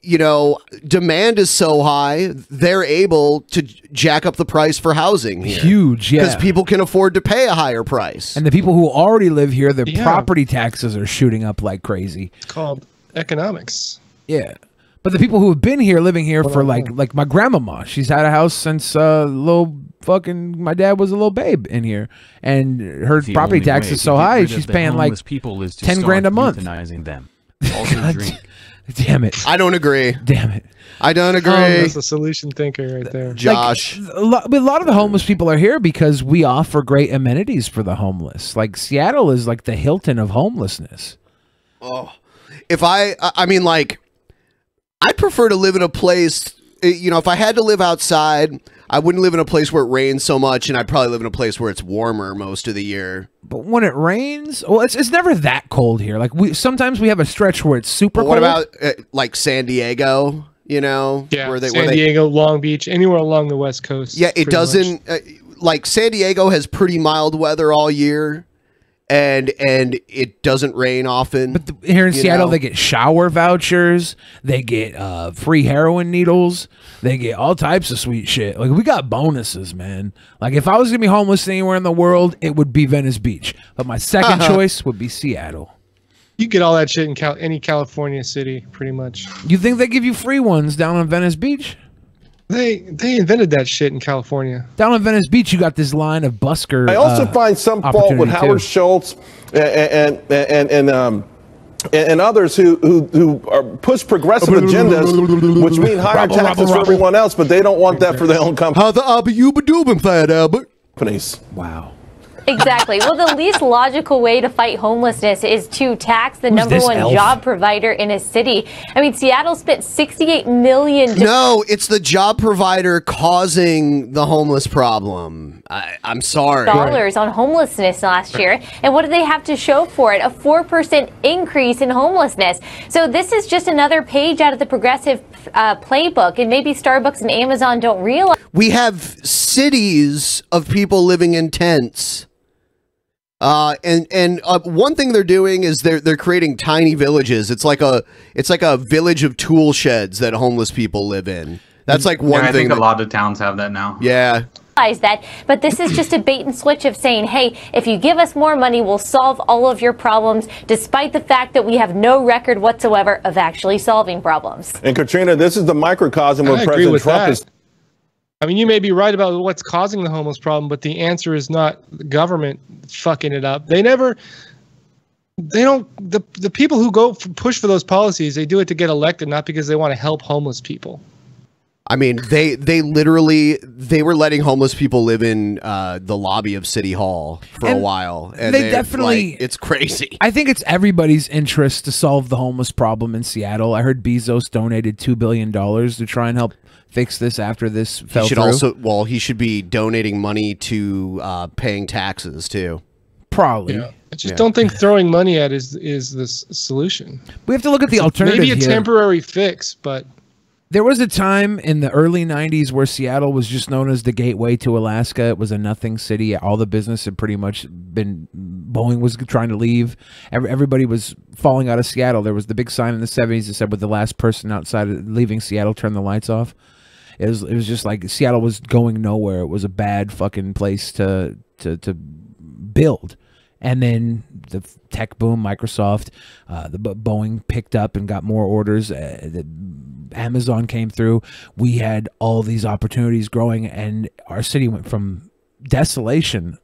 you know demand is so high, they're able to jack up the price for housing here. Huge, yeah. because people can afford to pay a higher price. And the people who already live here, their Yeah. property taxes are shooting up like crazy. It's called economics. Yeah. But the people who have been here, living here for like like my grandmama, she's had a house since uh little fucking my dad was a little babe in here, and her The property tax is so high, she's paying like people is 10 grand a start month. euthanizing them. Also God drink. Damn it! I don't agree. Damn it! I don't Oh, agree. that's a solution thinker right there. Josh. a lot, a lot of the homeless people are here because we offer great amenities for the homeless. Like Seattle is like the Hilton of homelessness. oh, if I, I I mean, like, I'd prefer to live in a place. eh, You know, if I had to live outside, I wouldn't live in a place where it rains so much, and I'd probably live in a place where it's warmer most of the year. But when it rains, well, it's, it's never that cold here. Like we sometimes we have a stretch where it's super But what cold. about uh, like San Diego? You know, Yeah, where they, San where they, Diego, Long Beach, anywhere along the West Coast. yeah, it doesn't. Uh, like San Diego has pretty mild weather all year, and and it doesn't rain often. But Here in Seattle, they get shower vouchers. They get uh, free heroin needles. They get all types of sweet shit. Like we got bonuses, man. Like if I was gonna be homeless anywhere in the world, it would be Venice Beach. But my 2nd Uh-huh. choice would be Seattle. You get all that shit in Cal- any California city, pretty much. You think they give you free ones down on Venice Beach? They they invented that shit in California. Down in Venice Beach, you got this line of busker. I also uh, find some fault with opportunity, Howard too. Schultz and and and and, um, and, and others who who, who are push progressive agendas, which mean higher Rubble, taxes rubble, for rubble. everyone else, but they don't want that for their own company. How the abba yuba doobin fat Albert? Companies. Wow. Exactly. Well, the least logical way to fight homelessness is to tax the Who's number one elf? job provider in a city. I mean, Seattle spent 68 million. No, it's the job provider causing the homeless problem. I, I'm sorry. dollars on homelessness last year. And what do they have to show for it? A 4% increase in homelessness. So this is just another page out of the progressive uh, playbook. And maybe Starbucks and Amazon don't realize. We have cities of people living in tents. Uh, and and uh, one thing they're doing is they're they're creating tiny villages. It's like a it's like a village of tool sheds that homeless people live in. That's like one yeah, I thing. think that- a lot of towns have that now. yeah, that, but this is just a bait and switch of saying, hey, if you give us more money, we'll solve all of your problems, despite the fact that we have no record whatsoever of actually solving problems. And Katrina, this is the microcosm where I agree President with Trump that. is I mean, you may be right about what's causing the homeless problem, but the answer is not the government fucking it up. They never, they don't. The the people who go f push for those policies, they do it to get elected, not because they want to help homeless people. I mean they they literally they were letting homeless people live in uh, the lobby of City Hall for a while, and they definitely- like, it's crazy. I think it's everybody's interest to solve the homeless problem in Seattle. I heard Bezos donated two billion dollars to try and help fix this after this fell he should through. also well he should be donating money to uh, paying taxes too. Probably. I just don't think throwing money at is is the solution. We have to look at the alternative Maybe a here. temporary fix, but There was a time in the early 90s where Seattle was just known as the gateway to Alaska. It was a nothing city. All the business had pretty much been. Boeing was trying to leave. Everybody was falling out of Seattle. There was the big sign in the 70s that said, with the last person outside of leaving Seattle, turn the lights off. It was, it was just like Seattle was going nowhere. It was a bad fucking place to, to, to build. And then the tech boom, Microsoft, uh, the Boeing picked up and got more orders. Uh, the Amazon came through. We had all these opportunities growing, and our city went from desolation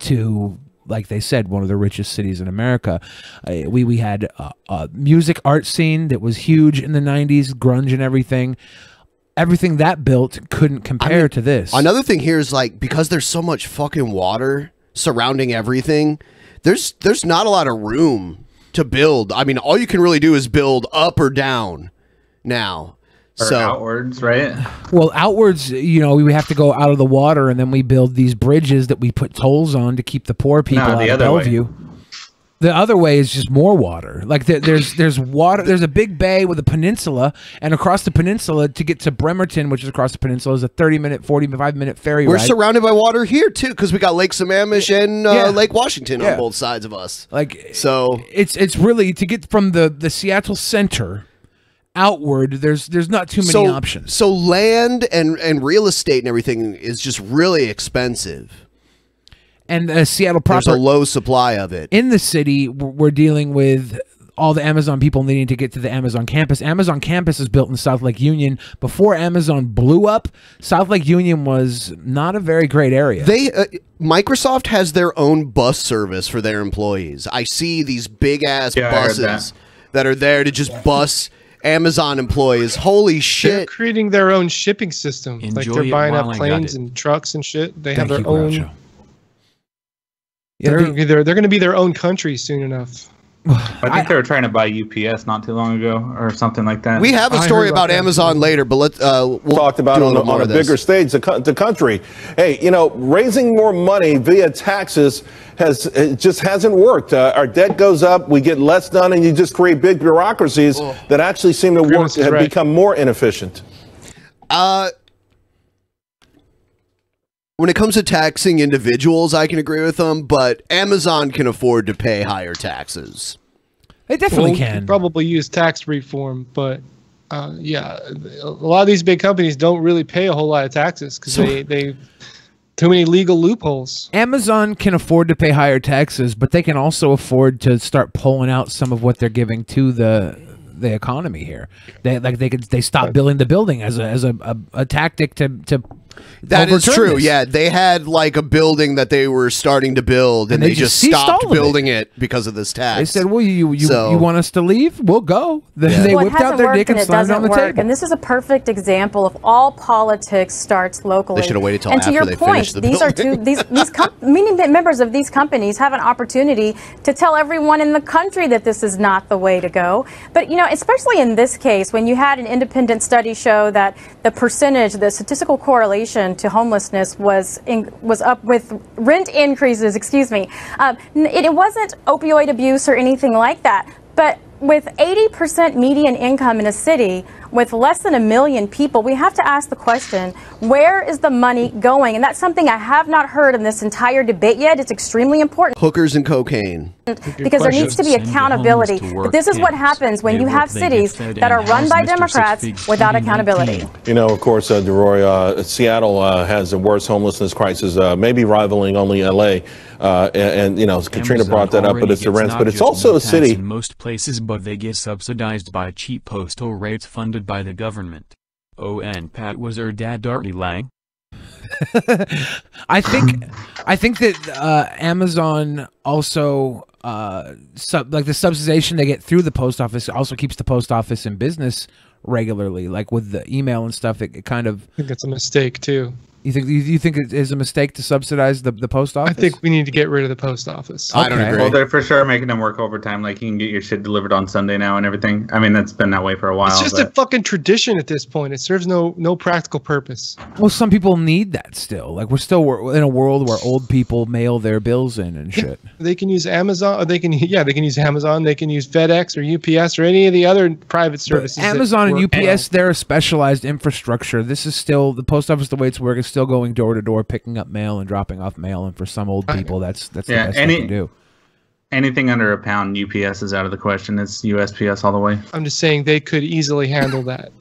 to like they said, one of the richest cities in America. Uh, we we had a, a music art scene that was huge in the '90s, grunge and everything. Everything that built couldn't compare to this. Another thing here is like because there's so much fucking water surrounding everything, there's there's not a lot of room to build. I mean, all you can really do is build up or down now. Or so outwards, right? Well, outwards, you know, we have to go out of the water, and then we build these bridges that we put tolls on to keep the poor people No, out the of other way. The other way is just more water. Like there, there's there's water. There's a big bay with a peninsula, and across the peninsula to get to Bremerton, which is across the peninsula, is a 30 minute, 45 minute ferry we're ride. surrounded by water here too because we got Lake Sammamish and uh, Yeah. Lake Washington Yeah. on both sides of us. Like so, it's it's really to get from the the Seattle center outward. There's there's not too many so, options. So land and and real estate and everything is just really expensive. And uh, Seattle proper. There's a low supply of it. in the city we're dealing with all the amazon people needing to get to the amazon campus amazon campus is built in south lake union before amazon blew up south lake union was not a very great area They uh, Microsoft has their own bus service for their employees. I see these big ass Yeah, buses that. are there to just bus Amazon employees. Holy they're shit! creating their own shipping system. like they're buying up planes and trucks and shit. They Thank have you, their own. Groucho. They're, the- they're, they're going to be their own country soon enough. I think they were trying to buy UPS not too long ago or something like that. We have a story heard about about that. Amazon later, but let's uh, we'll talked about do a on, a- on a bigger stage, the, co- the country. Hey, you know, raising more money via taxes has it just hasn't worked. Uh, our debt goes up, we get less done, and you just create big bureaucracies that actually seem to work Grimace have right. become more inefficient. Uh, when it comes to taxing individuals, I can agree with them, but Amazon can afford to pay higher taxes. they definitely Well, can probably use tax reform, but uh, yeah, a lot of these big companies don't really pay a whole lot of taxes because So- they they too many legal loopholes. Amazon can afford to pay higher taxes, but they can also afford to start pulling out some of what they're giving to the the economy here. They like they could they stop building the building as a as a, a, a tactic to to. That is true. this. Yeah, they had like a building that they were starting to build, and, And they, they just just stopped all of it. building it. because of this tax. They said, "Well, you you, So- you want us to leave? We'll go." They, they well, whipped out their dick and it slammed it on the work. table. And this is a perfect example of all politics starts locally. They should have waited till and to after your they point, finished the these are building. two these these com- many members of these companies have an opportunity to tell everyone in the country that this is not the way to go. But you know, especially in this case, when you had an independent study show that the percentage, the statistical correlation to homelessness was in, was up with rent increases. Excuse me, um, it, it wasn't opioid abuse or anything like that, but with 80% median income in a city with less than a million people, we have to ask the question where is the money going? And that's something I have not heard in this entire debate yet. It's extremely important Hookers and cocaine. because there needs to be accountability. to But this is what happens when you have cities that are run by Mr. Democrats without accountability. You know, of course, uh, DeRoy, uh, Seattle uh, has the worst homelessness crisis, uh, maybe rivaling only LA. Uh, and, and, you know, Katrina brought that up, but it's the gets rents. But it's also a city. in most places, but they get subsidized by cheap postal rates funded by the government. Oh, and Pat was her dad Darty Lang? I think I think that uh, Amazon also uh, sub, like the subsidization they get through the post office also keeps the post office in business regularly. Like with the email and stuff, it, it kind of. I think it's a mistake too. You think you, you think it is a mistake to subsidize the, the post office? I think we need to get rid of the post office. Okay. I don't agree. Well, they're for sure making them work overtime. Like you can get your shit delivered on Sunday now and everything. I mean, that's been that way for a while. It's just but- a fucking tradition at this point. It serves no no practical purpose. Well, some people need that still. Like we're still wor- in a world where old people mail their bills in and shit. They can use Amazon, or they can yeah, they can use Amazon. They can use FedEx or UPS or any of the other private services. that Amazon and work UPS, they're a specialized infrastructure. This is still the post office. The way it's working is still going door to door, picking up mail and dropping off mail. And for some old people, that's that's the best any they can do. anything under a pound, UPS is out of the question. It's USPS all the way. I'm just saying they could easily handle that.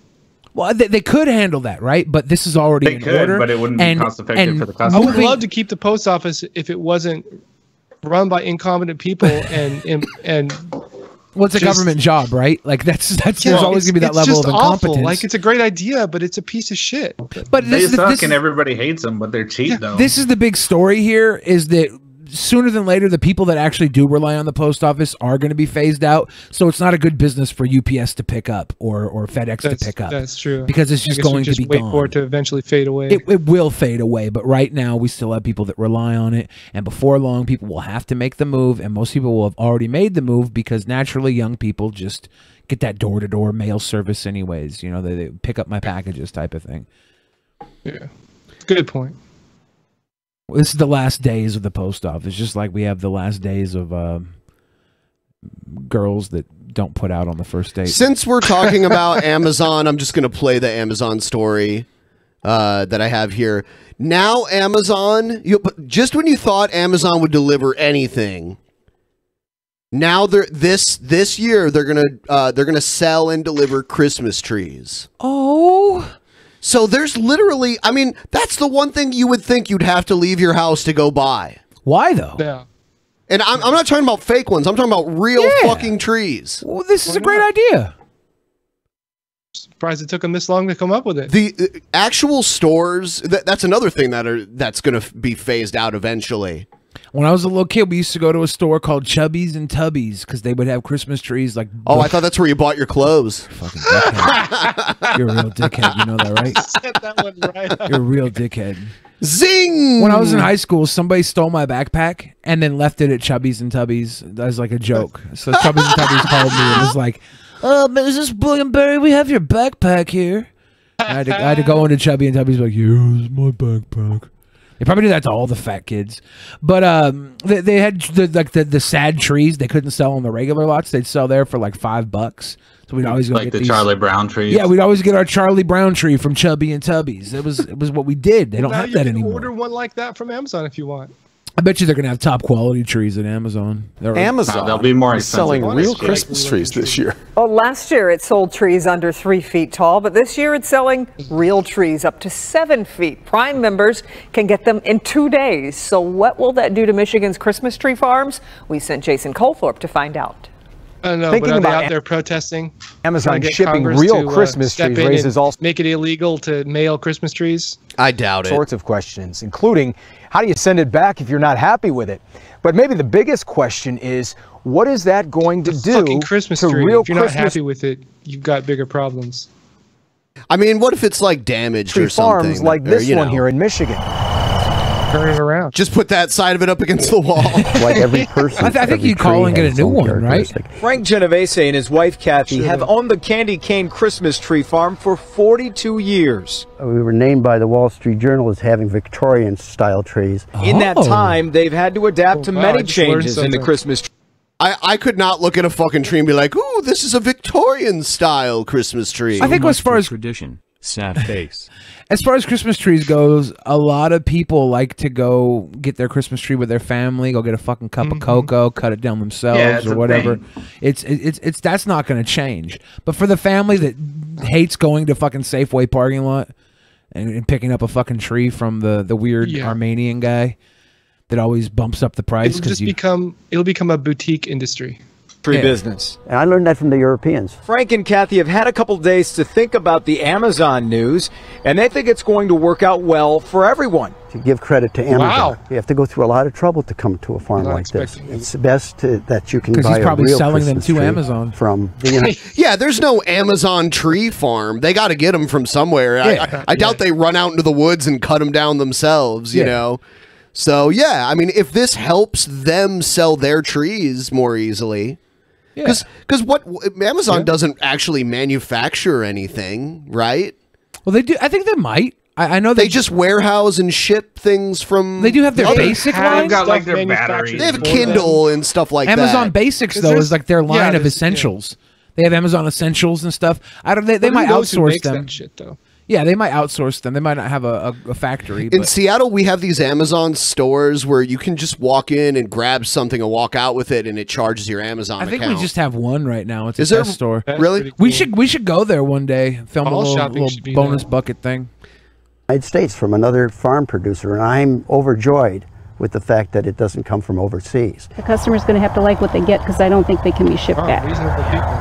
Well, they, they could handle that, right? But this is already They in could, order, but it wouldn't be cost-effective and for the I would love to keep the post office if it wasn't run by incompetent people and and and. Well, it's a government job, right? Like that's that's Yeah, there's always it's- gonna be that level just of awful. incompetence. Like it's a great idea, but it's a piece of shit. But they this, suck this, and everybody hates them, but they're cheap though. this is the big story here: is that sooner than later, the people that actually do rely on the post office are going to be phased out. So it's not a good business for UPS to pick up or or FedEx That's, to pick up. that's true. because it's just going just to be wait gone. for it to eventually fade away. It, it will fade away, but right now we still have people that rely on it, and before long, people will have to make the move, and most people will have already made the move because naturally, young people just get that door-to-door mail service anyways. You know, they, they pick up my packages type of thing. yeah, good point. This is the last days of the post office, just like we have the last days of um girls that don't put out on the first date. Since we're talking about Amazon, I'm just going to play the Amazon story uh, that I have here. Now, Amazon, you, just when you thought Amazon would deliver anything, now they're this this year they're gonna uh, they're gonna sell and deliver Christmas trees. Oh. So there's literally, I mean, that's the one thing you would think you'd have to leave your house to go buy. Why though? Yeah. And I'm, I'm not talking about fake ones. I'm talking about real Yeah. fucking trees. Well, this is a great idea. Surprised it took them this long to come up with it. The uh, actual stores, th- that's another thing that are that's going to f- be phased out eventually. When I was a little kid, we used to go to a store called Chubbies and Tubbies because they would have Christmas trees like. Oh, I thought that's where you bought your clothes. Fucking dickhead. You're a real dickhead. You know that, right? Set that one right. You're a real dickhead. Zing! When I was in high school, somebody stole my backpack and then left it at Chubbies and Tubbies as like a joke. So Chubbies and Tubbies called me and was like, "Uh, Mrs. Williamberry, we have your backpack here." I had, to, I had to go into Chubby and Tubby's like, "Here's my backpack." They probably do that to all the fat kids, but um, they, they had the, like the, the sad trees they couldn't sell on the regular lots. They'd sell there for like five bucks. So we'd always go like get the these- Charlie Brown trees. Yeah, we'd always get our Charlie Brown tree from Chubby and Tubby's. It was it was what we did. They don't now have you that can anymore. order one like that from Amazon if you want. I bet you they're gonna have top quality trees at Amazon. They're- Amazon they'll be more is selling expensive. real Christmas trees this year. Well, last year it sold trees under three feet tall, but this year it's selling real trees up to seven feet. Prime members can get them in two days. So, what will that do to Michigan's Christmas tree farms? We sent Jason Colthorp to find out. I don't know, Thinking but are they about out there protesting? Amazon Trying to get shipping Congress real to, uh, Christmas step trees raises all Make it illegal to mail Christmas trees. I doubt it. sorts of questions, including how do you send it back if you're not happy with it? But maybe the biggest question is, what is that going to do Fucking Christmas to tree. real if you're not happy with it, you've got bigger problems. I mean, what if it's like damaged tree or something? farms like or, this you one know, here in Michigan? Turn it around. Just put that side of it up against the wall. like every person. I, th- I think every you call tree and get a new one, right? Frank Genovese and his wife Kathy Sure. have owned the Candy Cane Christmas tree farm for 42 years. Uh, we were named by the Wall Street Journal as having Victorian style trees. In that oh. time, they've had to adapt to wow, many changes in the. Christmas tree. I, I could not look at a fucking tree and be like, ooh, this is a Victorian style Christmas tree. I think as far as tradition, sad face. As far as Christmas trees goes, a lot of people like to go get their Christmas tree with their family, go get a fucking cup of mm-hmm. cocoa, cut it down themselves Yeah, or whatever. thing. It's it's it's that's not going to change. But for the family that hates going to fucking Safeway parking lot and, and picking up a fucking tree from the the weird Yeah. Armenian guy that always bumps up the price It'll just you become it'll become a boutique industry. Tree Yeah. business. And I learned that from the Europeans. Frank and Kathy have had a couple days to think about the Amazon news, and they think it's going to work out well for everyone. To give credit to Amazon, Wow. you have to go through a lot of trouble to come to a farm like this. expecting It's best to, that you can 'Cause buy he's a probably real selling them to Amazon. from the United yeah, there's no Amazon tree farm. They got to get them from somewhere. I- Yeah. I, I doubt they run out into the woods and cut them down themselves, you Yeah. know? So, yeah, I mean, if this helps them sell their trees more easily. Because because what Amazon doesn't actually manufacture anything, right? Well, they do. I think they might. I, I know they, just warehouse and ship things from. They do have their other- basic line. got, like, their batteries They have for Kindle and stuff like Amazon that. Amazon Basics though is like their yeah, line of there's- essentials. They have Amazon Essentials and stuff. I don't. They, they might outsource them. that shit, though? Yeah, they might outsource them. They might not have a, a, a factory. In But Seattle, we have these Amazon stores where you can just walk in and grab something and walk out with it, and it charges your Amazon I think account. we just have one right now. It's a Is there- test store. Really? pretty We cool. should we should go there one day. Film a little, little bonus there. bucket thing. United States from another farm producer, and I'm overjoyed with the fact that it doesn't come from overseas. The customer's going to have to like what they get because I don't think they can be shipped Oh, back.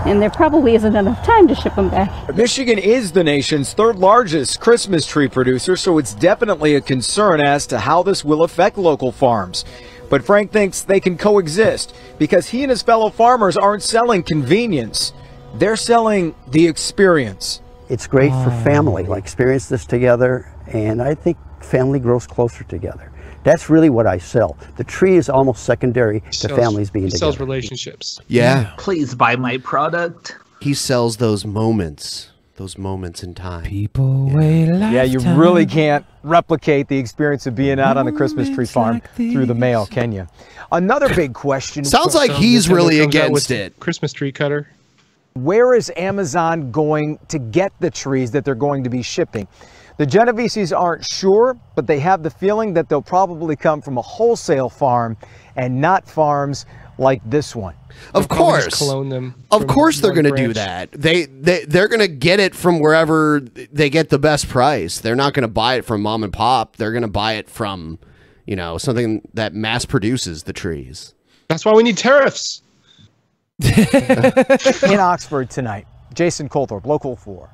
And there probably isn't enough time to ship them back. Michigan is the nation's third largest Christmas tree producer, so it's definitely a concern as to how this will affect local farms. But Frank thinks they can coexist because he and his fellow farmers aren't selling convenience, they're selling the experience. It's great for family, like experience this together, and I think family grows closer together. That's really what I sell. The tree is almost secondary to Sells- families being he together. sells relationships. Yeah. Please buy my product. He sells those moments, those moments in time. People wait Yeah, you really can't replicate the experience of being out on the Christmas tree farm through the mail, can you? Another big question. Sounds like he's Nintendo really against it. Christmas tree cutter. Where is Amazon going to get the trees that they're going to be shipping? The Genoveses aren't sure, but they have the feeling that they'll probably come from a wholesale farm and not farms like this one. Of They'll probably just course. clone them Of course they're going to do that. They they they're going to get it from wherever they get the best price. They're not going to buy it from mom and pop. They're going to buy it from, you know, something that mass produces the trees. That's why we need tariffs. In Oxford tonight, Jason Colthorp, Local 4.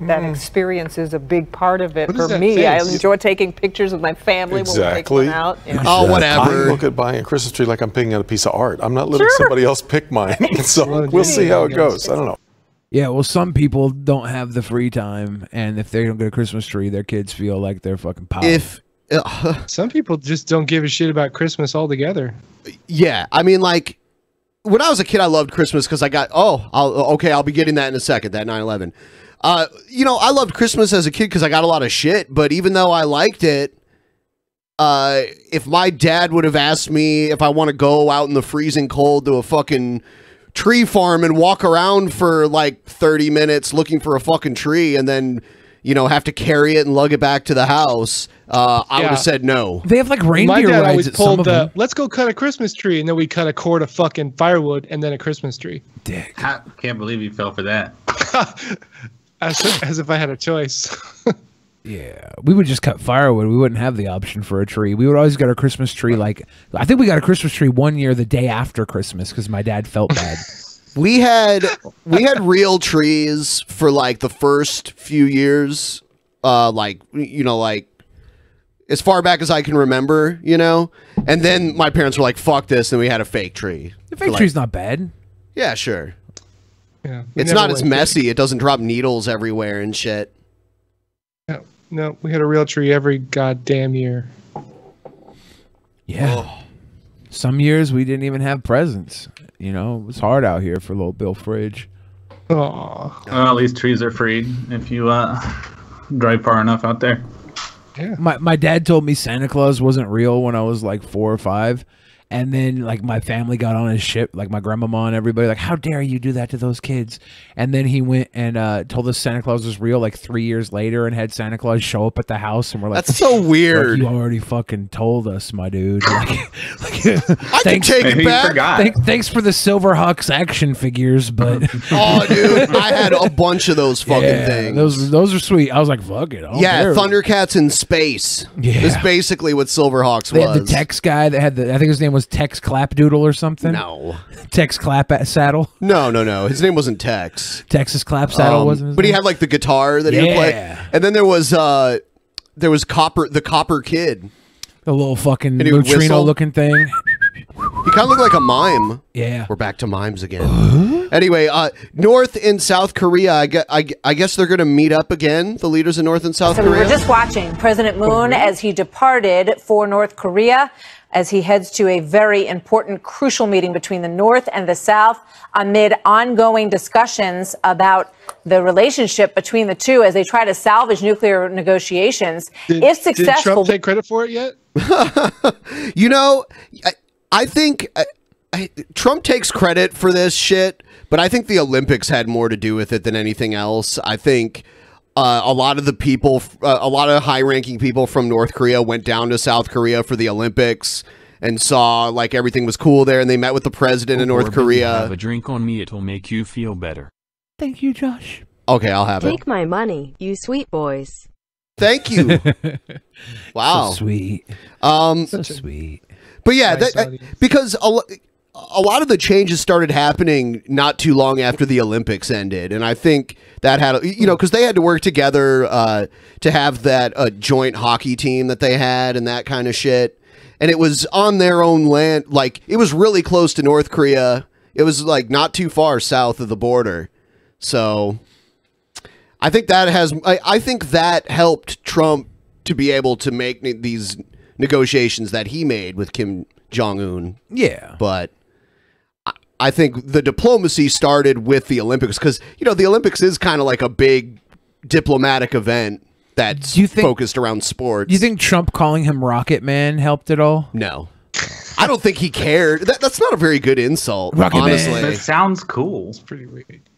That hmm. experience is a big part of it What for is that me. I enjoy taking pictures with my family when we take Exactly. them out. Yeah. Oh, whatever. I look at buying a Christmas tree like I'm picking out a piece of art. I'm not letting Sure. somebody else pick mine. so we'll see how it goes. I don't know. Yeah, well, some people don't have the free time, and if they don't get a Christmas tree, their kids feel like they're fucking power. If uh, Some people just don't give a shit about Christmas altogether. Yeah, I mean, like when I was a kid, I loved Christmas because I got oh, I'll, okay, I'll be getting that in a second. That 9/11. Uh, you know, I loved Christmas as a kid because I got a lot of shit. But even though I liked it, uh, if my dad would have asked me if I want to go out in the freezing cold to a fucking tree farm and walk around for like 30 minutes looking for a fucking tree and then you know have to carry it and lug it back to the house, uh, I would have said no. They have like My reindeer dad rides always at some pulled the them. let's go cut a Christmas tree, and then we cut a cord of fucking firewood and then a Christmas tree. dick I can't believe you fell for that. As if, as if I had a choice. Yeah, we would just cut firewood. We wouldn't have the option for a tree. We would always get our Christmas tree like I think we got a Christmas tree one year the day after Christmas because my dad felt bad. We had we had real trees for like the first few years, uh, like you know, like as far back as I can remember, you know. And then my parents were like, "Fuck this," and we had a fake tree. The For, fake like- tree's not bad. Yeah, sure. Yeah, It's not as went messy. It doesn't drop needles everywhere and shit. No, no, we had a real tree every goddamn year. Yeah. Some years we didn't even have presents. You know, it was hard out here for little Bill Fridge. Oh, Well, at least trees are free if you uh, drive far enough out there. Yeah. My my dad told me Santa Claus wasn't real when I was like four or five. And then like my family got on his ship, like my grandmama and everybody, like, how dare you do that to those kids? And then he went and uh, told us Santa Claus was real like three years later and had Santa Claus show up at the house and we're like That's so "Like, weird. you already fucking told us, my dude. Like, like, I can take it back. Thank- thanks for the Silverhawks action figures, but Oh, dude, I had a bunch of those fucking Yeah, things. Those those are sweet. I was like, fuck it. I yeah, care. Thundercats in space. Yeah. is basically what Silverhawks They was. had the Tex guy that had the. I think his name was Tex Clapdoodle or something. No. Tex Clap Saddle. No, no, no. His name wasn't Tex. Texas Clap Saddle Um, wasn't. His but he had like the guitar that he played. And then there was uh there was Copper the Copper Kid. the little fucking And he would neutrino looking thing. He kind of looked like a mime. Yeah. We're back to mimes again. anyway, uh North and South Korea, I guess, I, gu- I guess they're going to meet up again, the leaders of North and South So we Korea. were just watching President Moon as he departed for North Korea as he heads to a very important, crucial meeting between the North and the South amid ongoing discussions about the relationship between the two as they try to salvage nuclear negotiations. Did, if did Trump take credit for it yet? You know, I, I think I, I, Trump takes credit for this shit, but I think the Olympics had more to do with it than anything else. I think uh, a lot of the people, uh, a lot of high-ranking people from North Korea went down to South Korea for the Olympics and saw like everything was cool there, and they met with the president of North Or maybe Have Korea. a drink on me, it'll make you feel better. Thank you, Josh. Okay, I'll have it. Take my money, you sweet boys. Thank you. wow, So sweet. Um, So sweet. But yeah, Nice that, because a, a lot of the changes started happening not too long after the Olympics ended, and I think that had a- you know because they had to work together uh, to have that uh, joint hockey team that they had and that kind of shit, and it was on their own land, like it was really close to North Korea. It was like not too far south of the border, so I think that has I, I think that helped Trump to be able to make these negotiations that he made with Kim Jong Un. Yeah. But I, I think the diplomacy started with the Olympics because you know the Olympics is kind of like a big diplomatic event that's focused around sports. Do you think Trump calling him Rocket Man helped at all? No. I don't think he cared. That, that's not a very good insult, Rocket Man. honestly. That sounds cool. It's pretty weird.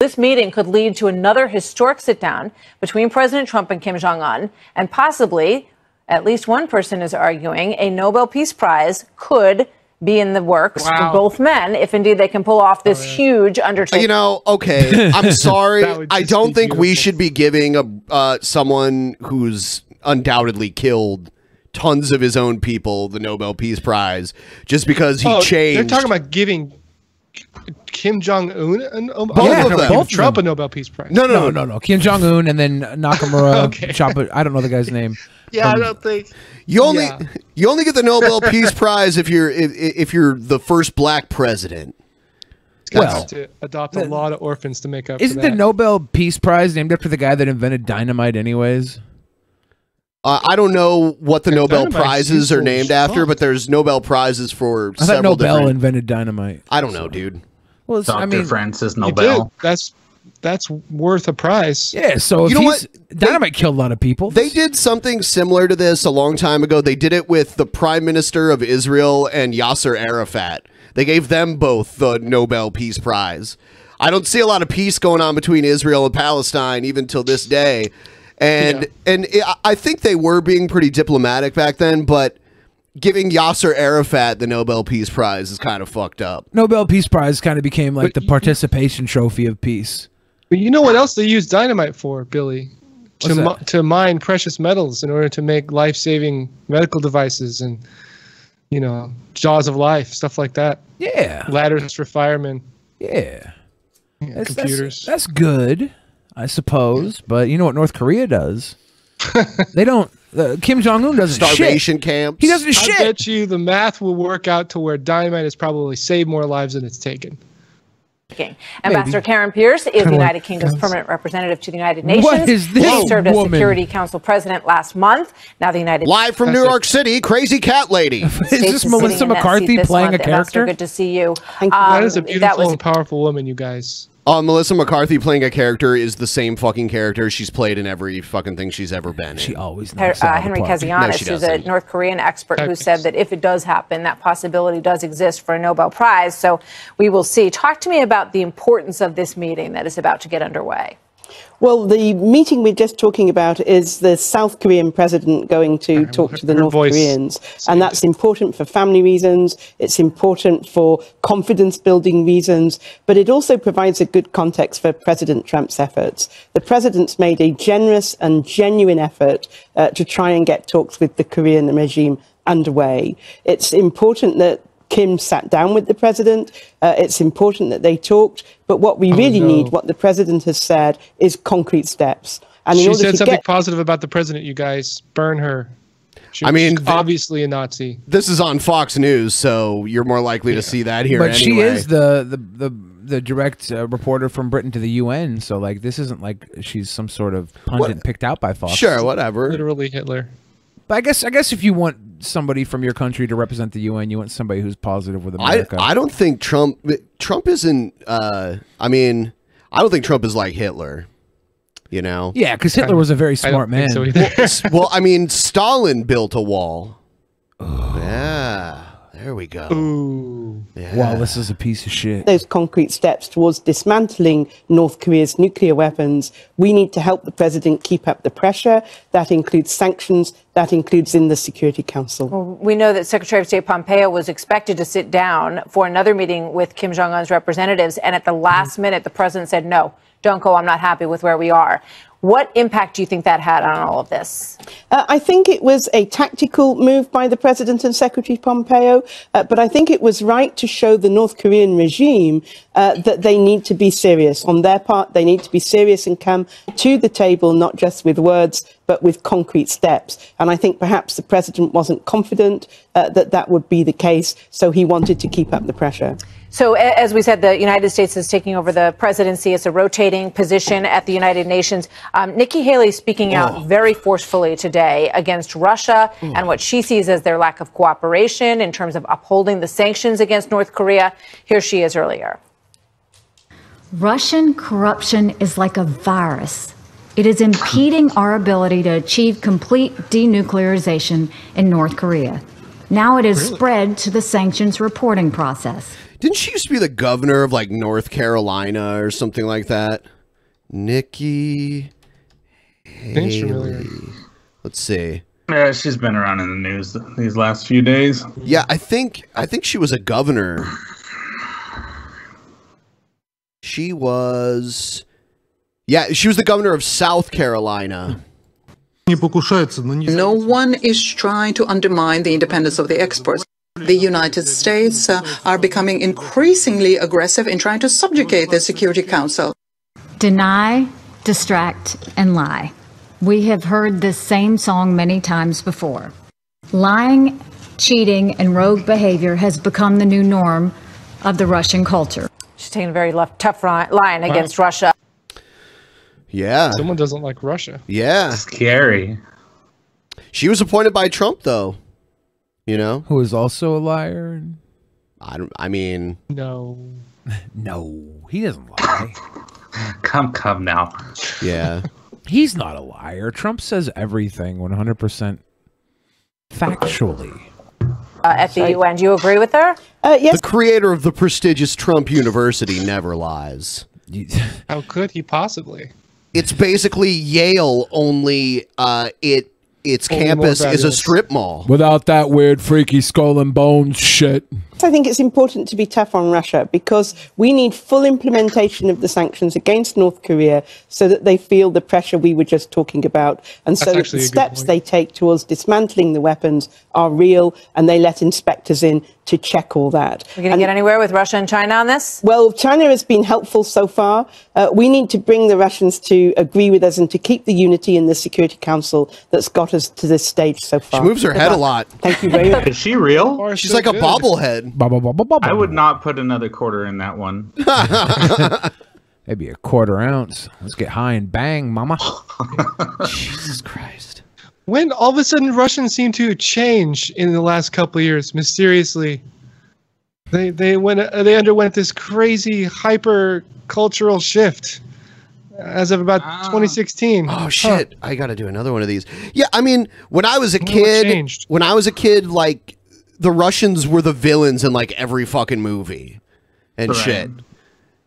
This meeting could lead to another historic sit down between President Trump and Kim Jong un, and possibly, at least one person is arguing, a Nobel Peace Prize could be in the works Wow. for both men if indeed they can pull off this huge undertaking. You know, okay. I'm sorry. I don't be think we should be giving a uh, someone who's undoubtedly killed tons of his own people the Nobel Peace Prize just because he oh, changed. They're talking about giving Kim Jong Un an oh, Both yeah, of them. Both Trump them. a Nobel Peace Prize. No, no, no, no. no. Kim Jong Un and then Nakamura. Okay. Choppa, I don't know the guy's name. Yeah, I don't think You only Yeah. you only get the Nobel Peace Prize if you're if, if you're the first black president. Well, to adopt a lot of orphans to make up. Isn't for the. Nobel Peace Prize named after the guy that invented dynamite, anyways? Uh, I don't know what the Nobel dynamite's Prizes are named after, but there's Nobel Prizes for I thought several Nobel different. invented dynamite. I don't know, dude. Well, it's, I mean, Francis He did. That's that's worth a prize. Yeah, so if You know he's dynamite killed a lot of people. They did something similar to this a long time ago. They did it with the Prime Minister of Israel and Yasser Arafat. They gave them both the Nobel Peace Prize. I don't see a lot of peace going on between Israel and Palestine even till this day. And and I- I think they were being pretty diplomatic back then, but giving Yasser Arafat the Nobel Peace Prize is kind of fucked up. Nobel Peace Prize kind of became like the participation trophy of peace. But you know what else they use dynamite for, Billy? To, What's mi- to mine precious metals in order to make life saving medical devices and, you know, jaws of life, stuff like that. Yeah. Ladders for firemen. Yeah. That's, that's- computers. That's, good, I suppose. But you know what North Korea does? They don't. Uh, Kim Jong Un doesn't Starvation shit. camps. He doesn't I shit. bet you the math will work out to where dynamite has probably saved more lives than it's taken. King. Ambassador Karen Pierce is the United Kingdom's guns. permanent representative to the United Nations. What is this She served as woman? Security Council president last month. Now the United Live from New York City, Crazy Cat Lady. States sitting in that seat this month. Ambassador, Good to see you. Thank Um, that is a beautiful that was and powerful woman, you guys. Uh, Melissa McCarthy playing a character is the same fucking character she's played in every fucking thing she's ever been in. She always Her- uh, Harry Kazianis, she who's a. North Korean expert who said that if it does happen, that possibility does exist for a Nobel Prize. So we will see. Talk to me about the importance of this meeting that is about to get underway. Well, the meeting we're just talking about is the South Korean president going to talk to the North Koreans. And that's important for family reasons. It's important for confidence building reasons. But it also provides a good context for President Trump's efforts. The president's made a generous and genuine effort uh, to try and get talks with the Korean regime underway. It's important that Kim sat down with the president. Uh, it's important that they talked. But what we Oh, really no. need, what the president has said, is concrete steps. And in she said something get positive about the president, you guys. Burn her. She- I mean, she's obviously a Nazi. This is on Fox News, so you're more likely to see that here. but she is the the the, the direct uh, reporter from Britain to the UN. So like, this isn't like she's some sort of pundit picked out by Fox. Sure, whatever. Literally Hitler. But I guess I guess if you want somebody from your country to represent the UN, you want somebody who's positive with America. I don't think Trump Trump isn't uh I mean I don't think Trump is like Hitler. You know? Yeah, because Hitler was a very smart man. so either. well, well, I mean Stalin built a wall. Yeah. There we go. Ooh. Wow, this is a piece of shit. those concrete steps towards dismantling North Korea's nuclear weapons, we need to help the president keep up the pressure. That includes sanctions. That includes in the Security Council. We know that Secretary of State Pompeo was expected to sit down for another meeting with Kim Jong un's representatives. And at the last minute, the president said, no, don't go. I'm not happy with where we are. What impact do you think that had on all of this? Uh, I think it was a tactical move by the President and Secretary Pompeo, uh, but I think it was right to show the North Korean regime uh, that they need to be serious. On their part, they need to be serious and come to the table, not just with words, but with concrete steps. And I think perhaps the President wasn't confident uh, that that would be the case, so he wanted to keep up the pressure. So, as we said, the United States is taking over the presidency. It's a rotating position at the United Nations. Um, Nikki Haley speaking out very forcefully today against Russia and what she sees as their lack of cooperation in terms of upholding the sanctions against North Korea. Here she is earlier. Russian corruption is like a virus. It is impeding our ability to achieve complete denuclearization in North Korea. Now it has Really? spread to the sanctions reporting process. Didn't she used to be the governor of like North Carolina or something like that? Nikki Seems familiar. Haley. Let's see. Yeah, she's been around in the news these last few days. Yeah, I think I think she was a governor. She was Yeah, she was the governor of South Carolina. No one is trying to undermine the independence of the exports. The United States uh, are becoming increasingly aggressive in trying to subjugate the Security Council. Deny, distract, and lie. We have heard this same song many times before. Lying, cheating, and rogue behavior has become the new norm of the Russian culture. She's taking a very left, tough line Wow. against Russia. Yeah. Someone doesn't like Russia. Yeah. Scary. She was appointed by Trump though. You know? Who is also a liar? I don't I mean No. no, he doesn't lie. Come, come now. Yeah. He's not a liar. Trump says everything 100% factually. Uh, at the UN. Do you agree with her? Uh, yes. The creator of the prestigious Trump University never lies. How could he possibly? It's basically Yale only uh it its Only campus is a strip mall. Without that weird, freaky skull and bones shit. I think it's important to be tough on Russia because we need full implementation of the sanctions against North Korea so that they feel the pressure we were just talking about and so that the steps they take towards dismantling the weapons are real and they let inspectors in to check all that. We're going to get anywhere with Russia and China on this? Well, China has been helpful so far. Uh, we need to bring the Russians to agree with us and to keep the unity in the Security Council that's got us to this stage so far. She moves her head a lot. Thank you very much. Is she real? She's like a bobblehead. I would not put another quarter in that one. Maybe a quarter ounce. Let's get high and bang, mama. Jesus Christ. When all of a sudden Russians seem to change in the last couple of years, mysteriously. They they went uh, they underwent this crazy hyper cultural shift as of about 2016. Oh shit! I got to do another one of these. Yeah, I mean, when I was a kid, changed. when I was a kid, like the Russians were the villains in like every fucking movie and Right. shit.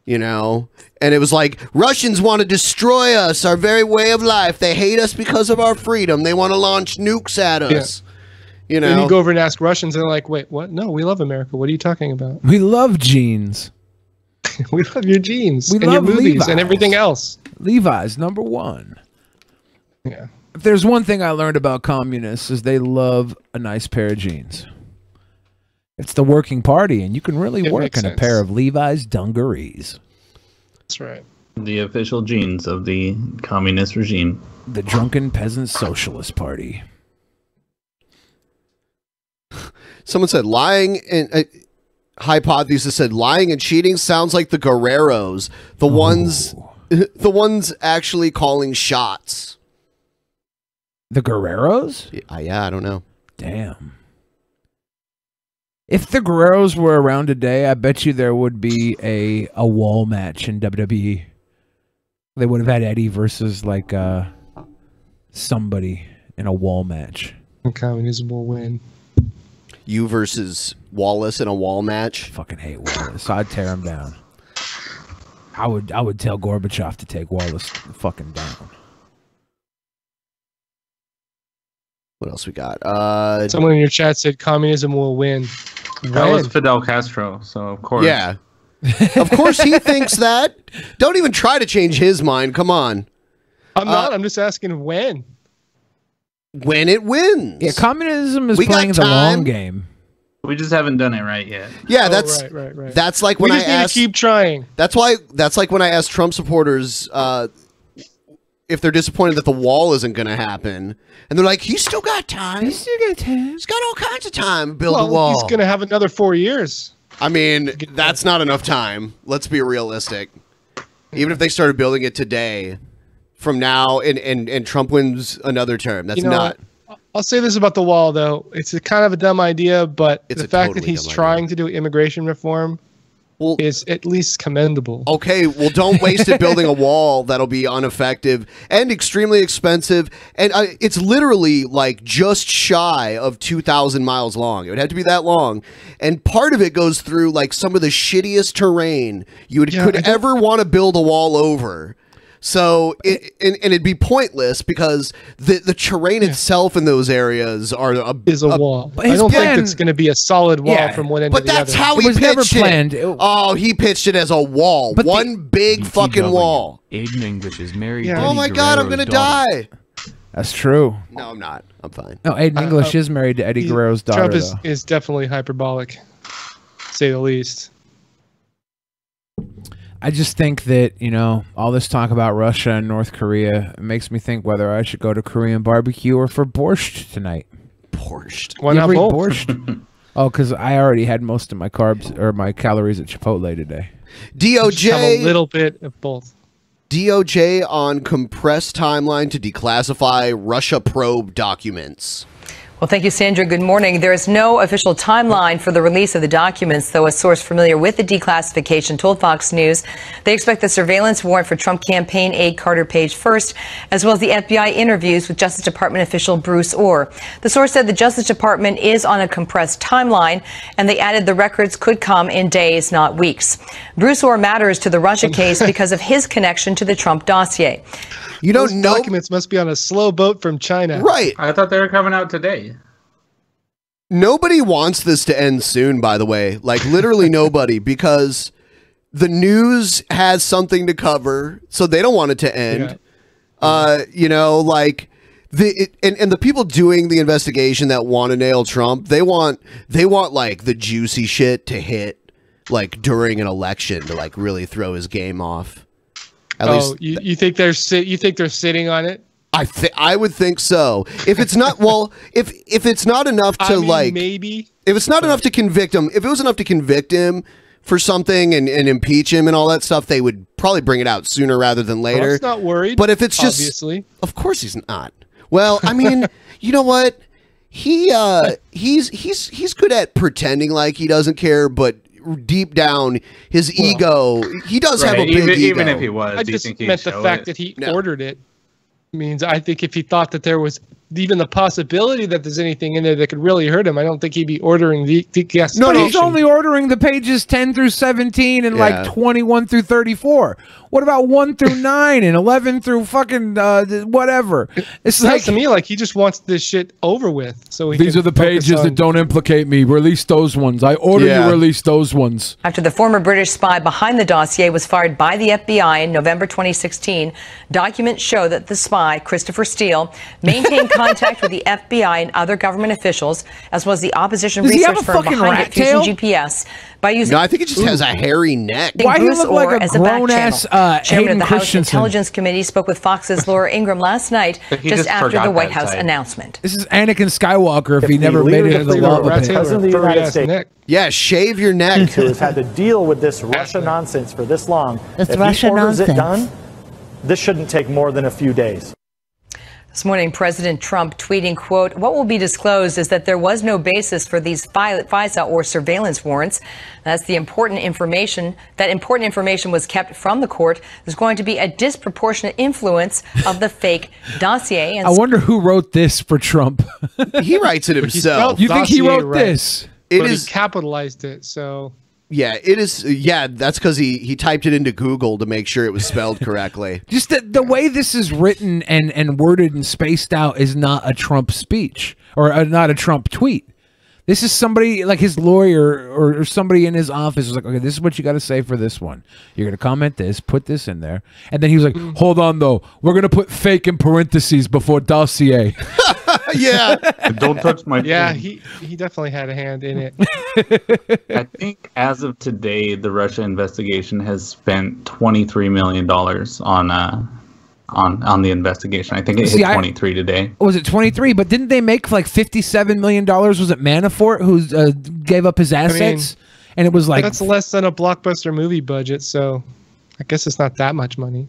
You know, and it was like Russians want to destroy us, our very way of life. They hate us because of our freedom. They want to launch nukes at us. You know? And know, you go over and ask Russians, and they're like, "Wait, what? No, we love America. What are you talking about? We love jeans. we love your jeans We and your love movies Levi's. and everything else." Levi's number one. Yeah. If there's one thing I learned about communists is they love a nice pair of jeans. It's the working party, and you can really It work makes in a pair of Levi's dungarees. That's right. The official jeans of the communist regime. The drunken peasant socialist party. Someone said lying and uh, hypothesis said lying and cheating sounds like the Guerreros, the ones, the ones actually calling shots. The Guerreros? Yeah, yeah, I don't know. Damn. If the Guerreros were around today, I bet you there would be a a wall match in WWE. They would have had Eddie versus like uh somebody in a wall match. And communism will win. You versus Wallace in a wall match. Fucking hate Wallace. I'd tear him down. I would I would tell Gorbachev to take Wallace fucking down. What else we got? Uh, Someone in your chat said communism will win. That was Fidel Castro, so of course. Yeah. of course he thinks that. Don't even try to change his mind. Come on. I'm Uh, not. I'm just asking when. When it wins. Yeah, communism is We playing the long game. We just haven't done it right yet. Yeah, Oh, that's right, right, right. that's like We when I just need to keep trying. That's why. That's like when I asked Trump supporters uh, if they're disappointed that the wall isn't going to happen, and they're like, "He's still got time. He's still got time. He's got all kinds of time to build well, a wall." he's gonna have another four years. I mean, that's not enough time. Let's be realistic. Even if they started building it today, from now, and and, and Trump wins another term, that's You know not. what? I'll say this about the wall, though. It's a kind of a dumb idea, but It's the a fact that he's dumb idea. trying to do immigration reform is at least commendable. Okay, well, don't waste it building a wall that'll be ineffective and extremely expensive. And uh, it's literally like just shy of 2,000 miles long. It would have to be that long. And part of it goes through like some of the shittiest terrain you would, Yeah, could ever want to build a wall over. So it and, and it'd be pointless because the the terrain itself in those areas are a, is a wall. I don't plan- think it's going to be a solid wall Yeah, from one end But to the other. But that's other. how he pitched it. Oh, he pitched it as a wall, one big fucking wall. Aiden English is married. Oh Eddie my god, I'm gonna daughter. die. That's true. No, I'm not. I'm fine. No, Aiden Uh, English uh, is married to Eddie He- Guerrero's daughter. Trump is, though. is definitely hyperbolic, say the least. I just think that you know all this talk about Russia and North Korea makes me think whether I should go to Korean barbecue or for borscht tonight. Borscht. Why You not both? borscht? oh, because I already had most of my carbs or my calories at Chipotle today. Just have a little bit of both. DOJ on compressed timeline to declassify Russia probe documents. Well, thank you, Sandra. Good morning. There is no official timeline for the release of the documents, though a source familiar with the declassification told Fox News they expect the surveillance warrant for Trump campaign aide Carter Page first, as well as the FBI interviews with Justice Department official Bruce Ohr. The source said the Justice Department is on a compressed timeline, and they added the records could come in days, not weeks. Bruce Ohr matters to the Russia case because of his connection to the Trump dossier. You don't Those documents must be on a slow boat from China. Right. I thought they were coming out today. Nobody wants this to end soon, by the way. Like, literally nobody, because the news has something to cover, so they don't want it to end. Uh, you know, like, the it, and, and the people doing the investigation that want to nail Trump, they want they want like the juicy shit to hit like during an election to like really throw his game off. At oh, least you, you think they're sit? You think they're sitting on it? I th- I would think so. If it's not well, if if it's not enough to I mean, like maybe. if it's not enough to convict him, if it was enough to convict him for something and, and impeach him and all that stuff, they would probably bring it out sooner rather than later. Trump's not worried. But if it's just obviously, of course he's not. Well, I mean, you know what? He uh he's he's he's good at pretending like he doesn't care, but deep down his ego he does have a Right, big even- ego. even if he was, I do you just think meant the fact it? that he No. ordered it means I think if he thought that there was even the possibility that there's anything in there that could really hurt him, I don't think he'd be ordering the, the gas. No, he's only ordering the pages 10 through 17 and Yeah. like 21 through 34. What about 1 through 9 and 11 through fucking uh, whatever? It's Sounds like to me like he just wants this shit over with. So he these are the pages on- that don't implicate me. Release those ones. I order Yeah. you release those ones. After the former British spy behind the dossier was fired by the FBI in November 2016, documents show that the spy, Christopher Steele, maintained contact with the FBI and other government officials, as well as the opposition Does he have research firm behind it, Fusion? GPS, by using. No, I think it just has a hairy neck. Why he Bruce look like a as grown-ass, channel. Uh, Chairman Hayden of the House Intelligence Committee spoke with Fox's Laura Ingraham last night, just just after the White House side. announcement. This is Anakin Skywalker if, If he never made it of into the lava President of the United States Yeah, shave your neck. who has had to deal with this Russia nonsense for this long. This if Russia he orders it nonsense. done, this shouldn't take more than a few days. This morning, President Trump tweeting, quote, what will be disclosed is that there was no basis for these fi- FISA or surveillance warrants. That's the important information. That important information was kept from the court. There's going to be a disproportionate influence of the fake dossier. And I wonder who wrote this for Trump. he writes it himself. You think he wrote right, this? It but is- he capitalized it. So Yeah, it is. Yeah, that's because he he typed it into Google to make sure it was spelled correctly. Just the, the way this is written and, and worded and spaced out is not a Trump speech or uh, not a Trump tweet. This is somebody like his lawyer or, or somebody in his office was like, okay, this is what you got to say for this one. You're going to comment this, put this in there. And then he was like, hold on though. We're going to put fake in parentheses before dossier. yeah. Don't touch my. yeah, phone. he he definitely had a hand in it. I think as of today, the Russia investigation has spent twenty three million dollars on uh on on the investigation. I think it See, hit I- twenty three today. was it 23 but didn't they make like 57 million dollars was it manafort who uh, gave up his assets and it was like that's less than a blockbuster movie budget. So I guess it's not that much money.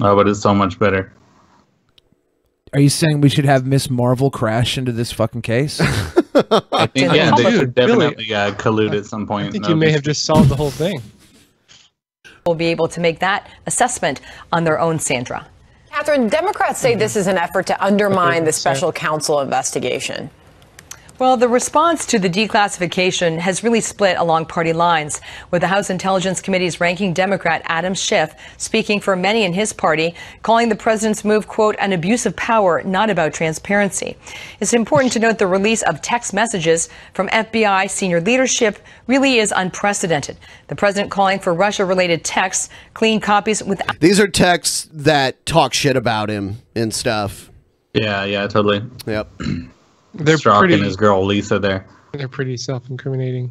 Oh, but it's so much better. Are you saying we should have miss marvel crash into this fucking case I think yeah, they should Billy, definitely uh, collude at some point. I think you may be have just solved the whole thing. will be able to make that assessment on their own, Sandra. Catherine, Democrats say this is an effort to undermine the special counsel investigation. Well, the response to the declassification has really split along party lines, with the House Intelligence Committee's ranking Democrat Adam Schiff speaking for many in his party, calling the president's move, quote, an abuse of power, not about transparency. It's important to note the release of text messages from FBI senior leadership really is unprecedented. The president calling for Russia related texts, clean copies without. These are texts that talk shit about him and stuff. Yeah, yeah, totally. Yep. They're Strzok pretty- and his girl Lisa there. They're pretty self-incriminating.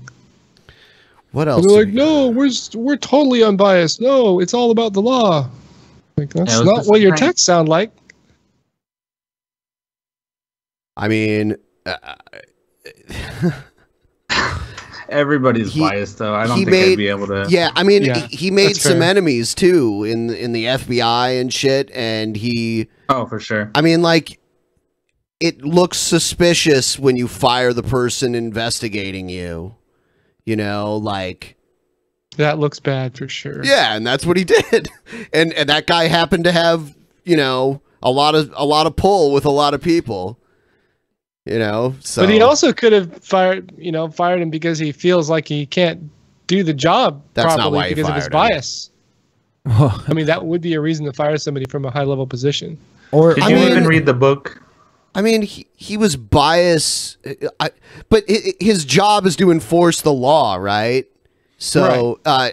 What And else? They're like, no, we're we're totally unbiased. No, it's all about the law. Like that's Yeah, not what your strange. texts sound like. I mean, uh, Everybody's biased though. I don't he think made, I'd be able to. Yeah, I mean, Yeah, he, he made some fair. enemies too in in the FBI and shit, and he. Oh, for sure. I mean, like, it looks suspicious when you fire the person investigating you. You know, like. That looks bad for sure. Yeah, and that's what he did. And and that guy happened to have, you know, a lot of a lot of pull with a lot of people. You know, so But he also could have fired, you know, fired him because he feels like he can't do the job That's not properly why because of his him. bias. I mean, that would be a reason to fire somebody from a high level position. Or Did I you mean- even read the book? I mean, he, he was biased, I, but his job is to enforce the law, right? So, uh,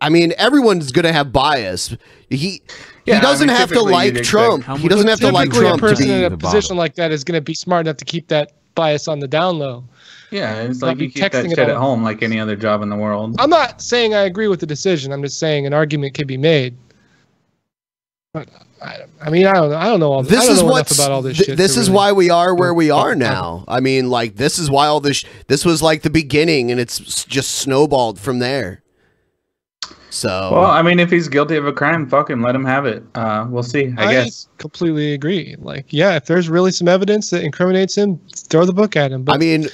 I mean, everyone's gonna have bias. He Yeah, he doesn't mean, have to like Trump. He doesn't have to like Trump a to person in a position like that is going to be smart enough to keep that bias on the down low. Yeah, it's Not like you keep that texting it shit at home like any other job in the world. I'm not saying I agree with the decision. I'm just saying an argument can be made. But I, I mean, I don't know. I don't know all. I This don't is know what about all this th- shit. This is really- why we are where we are now. I mean, like this is why all this. sh- This was like the beginning, and it's just snowballed from there. So Well, I mean, if he's guilty of a crime, fuck him, let him have it. Uh, we'll see. I, guess. completely agree. Like, yeah, if there's really some evidence that incriminates him, throw the book at him. But I mean,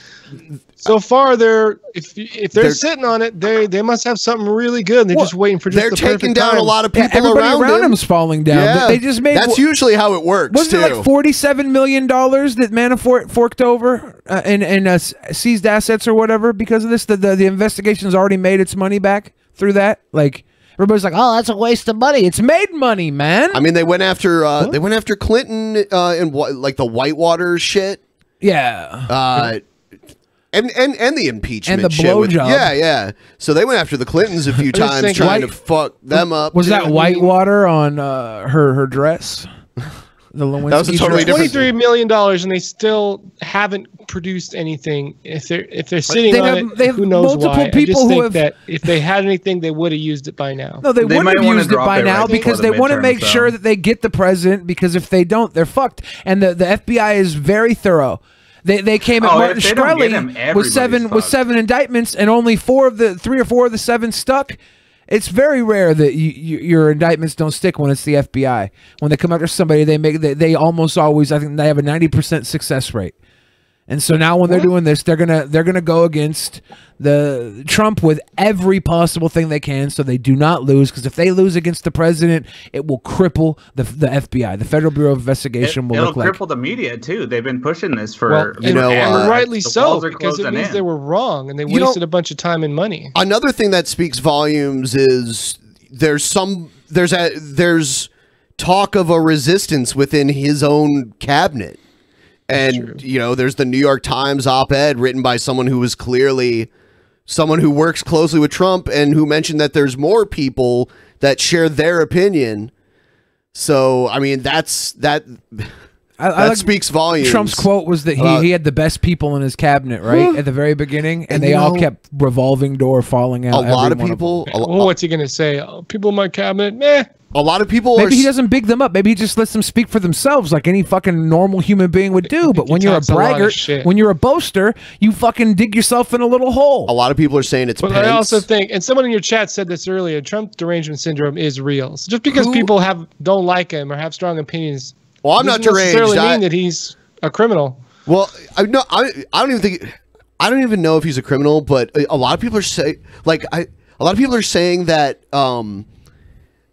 so far they're if if they're, They're- sitting on it, they they must have something really good. They're just waiting for just they're the taking perfect down a lot of people. Yeah, people everybody around, around him. him's falling down. Yeah, They just made That's wha- usually how it works Wasn't too. it like forty-seven million dollars that Manafort forked over uh, and and uh, seized assets or whatever because of this? The, the the investigation's already made its money back through that. Like everybody's like, oh, that's a waste of money. It's made money, man. I mean, they went after uh, they went after Clinton uh, and like the Whitewater shit. Yeah. Uh, and, and and the impeachment And the shit with- blowjob. yeah yeah so they went after the clintons a few times think trying White- to fuck them up Was too. that Whitewater on uh, her her dress? The Lewinsky was a totally dress? Twenty-three million dollars, and they still haven't produced anything. If they're if they're sitting They on have- it, they have who knows multiple why? I people just who think have- that if they had anything, they would have used it by now. No, they, They wouldn't have used it by it now right because before they the want to make though. sure that they get the president. Because if they don't, they're fucked. And the, the FBI is very thorough. They, they came at Oh, Martin if they don't get him, Shkreli with seven with seven indictments, and only four of the three or four of the seven stuck. It's very rare that you, you, your indictments don't stick when it's the FBI. When they come after somebody, they make they, they almost always. I think they have a ninety percent success rate. And so now when they're doing this, they're gonna they're gonna go against the Trump with every possible thing they can, so they do not lose. Because if they lose against the president, it will cripple the the FBI, the Federal Bureau of Investigation. will It'll look like cripple the media too. They've been pushing this for Well, you know, and uh, rightly so, because it means in. they were wrong and they You know- wasted a bunch of time and money. another thing that speaks volumes is there's some there's a there's talk of a resistance within his own cabinet and you know there's the new york times op-ed written by someone who was clearly someone who works closely with trump and who mentioned that there's more people that share their opinion so i mean that's that I, I that like- speaks volumes Trump's quote was that he, about- he had the best people in his cabinet, right at the very beginning, and, And they all know, kept revolving door falling out. a lot of people them. a, Well, what's he gonna say? Oh, people in my cabinet, meh. A lot of people Maybe are he doesn't big them up. Maybe he just lets them speak for themselves, like any fucking normal human being would do. But when you're a talks a braggart, when you're a boaster, you fucking dig yourself in a little hole. a lot of people are saying it's But Pence. I also think, and someone in your chat said this earlier, Trump derangement syndrome is real. So just because people have don't like him or have strong opinions, Well, I'm not doesn't necessarily deranged. I- mean that he's a criminal. Well, I no, I, I don't even think I don't even know if he's a criminal, but a, a lot of people are saying like I a lot of people are saying that um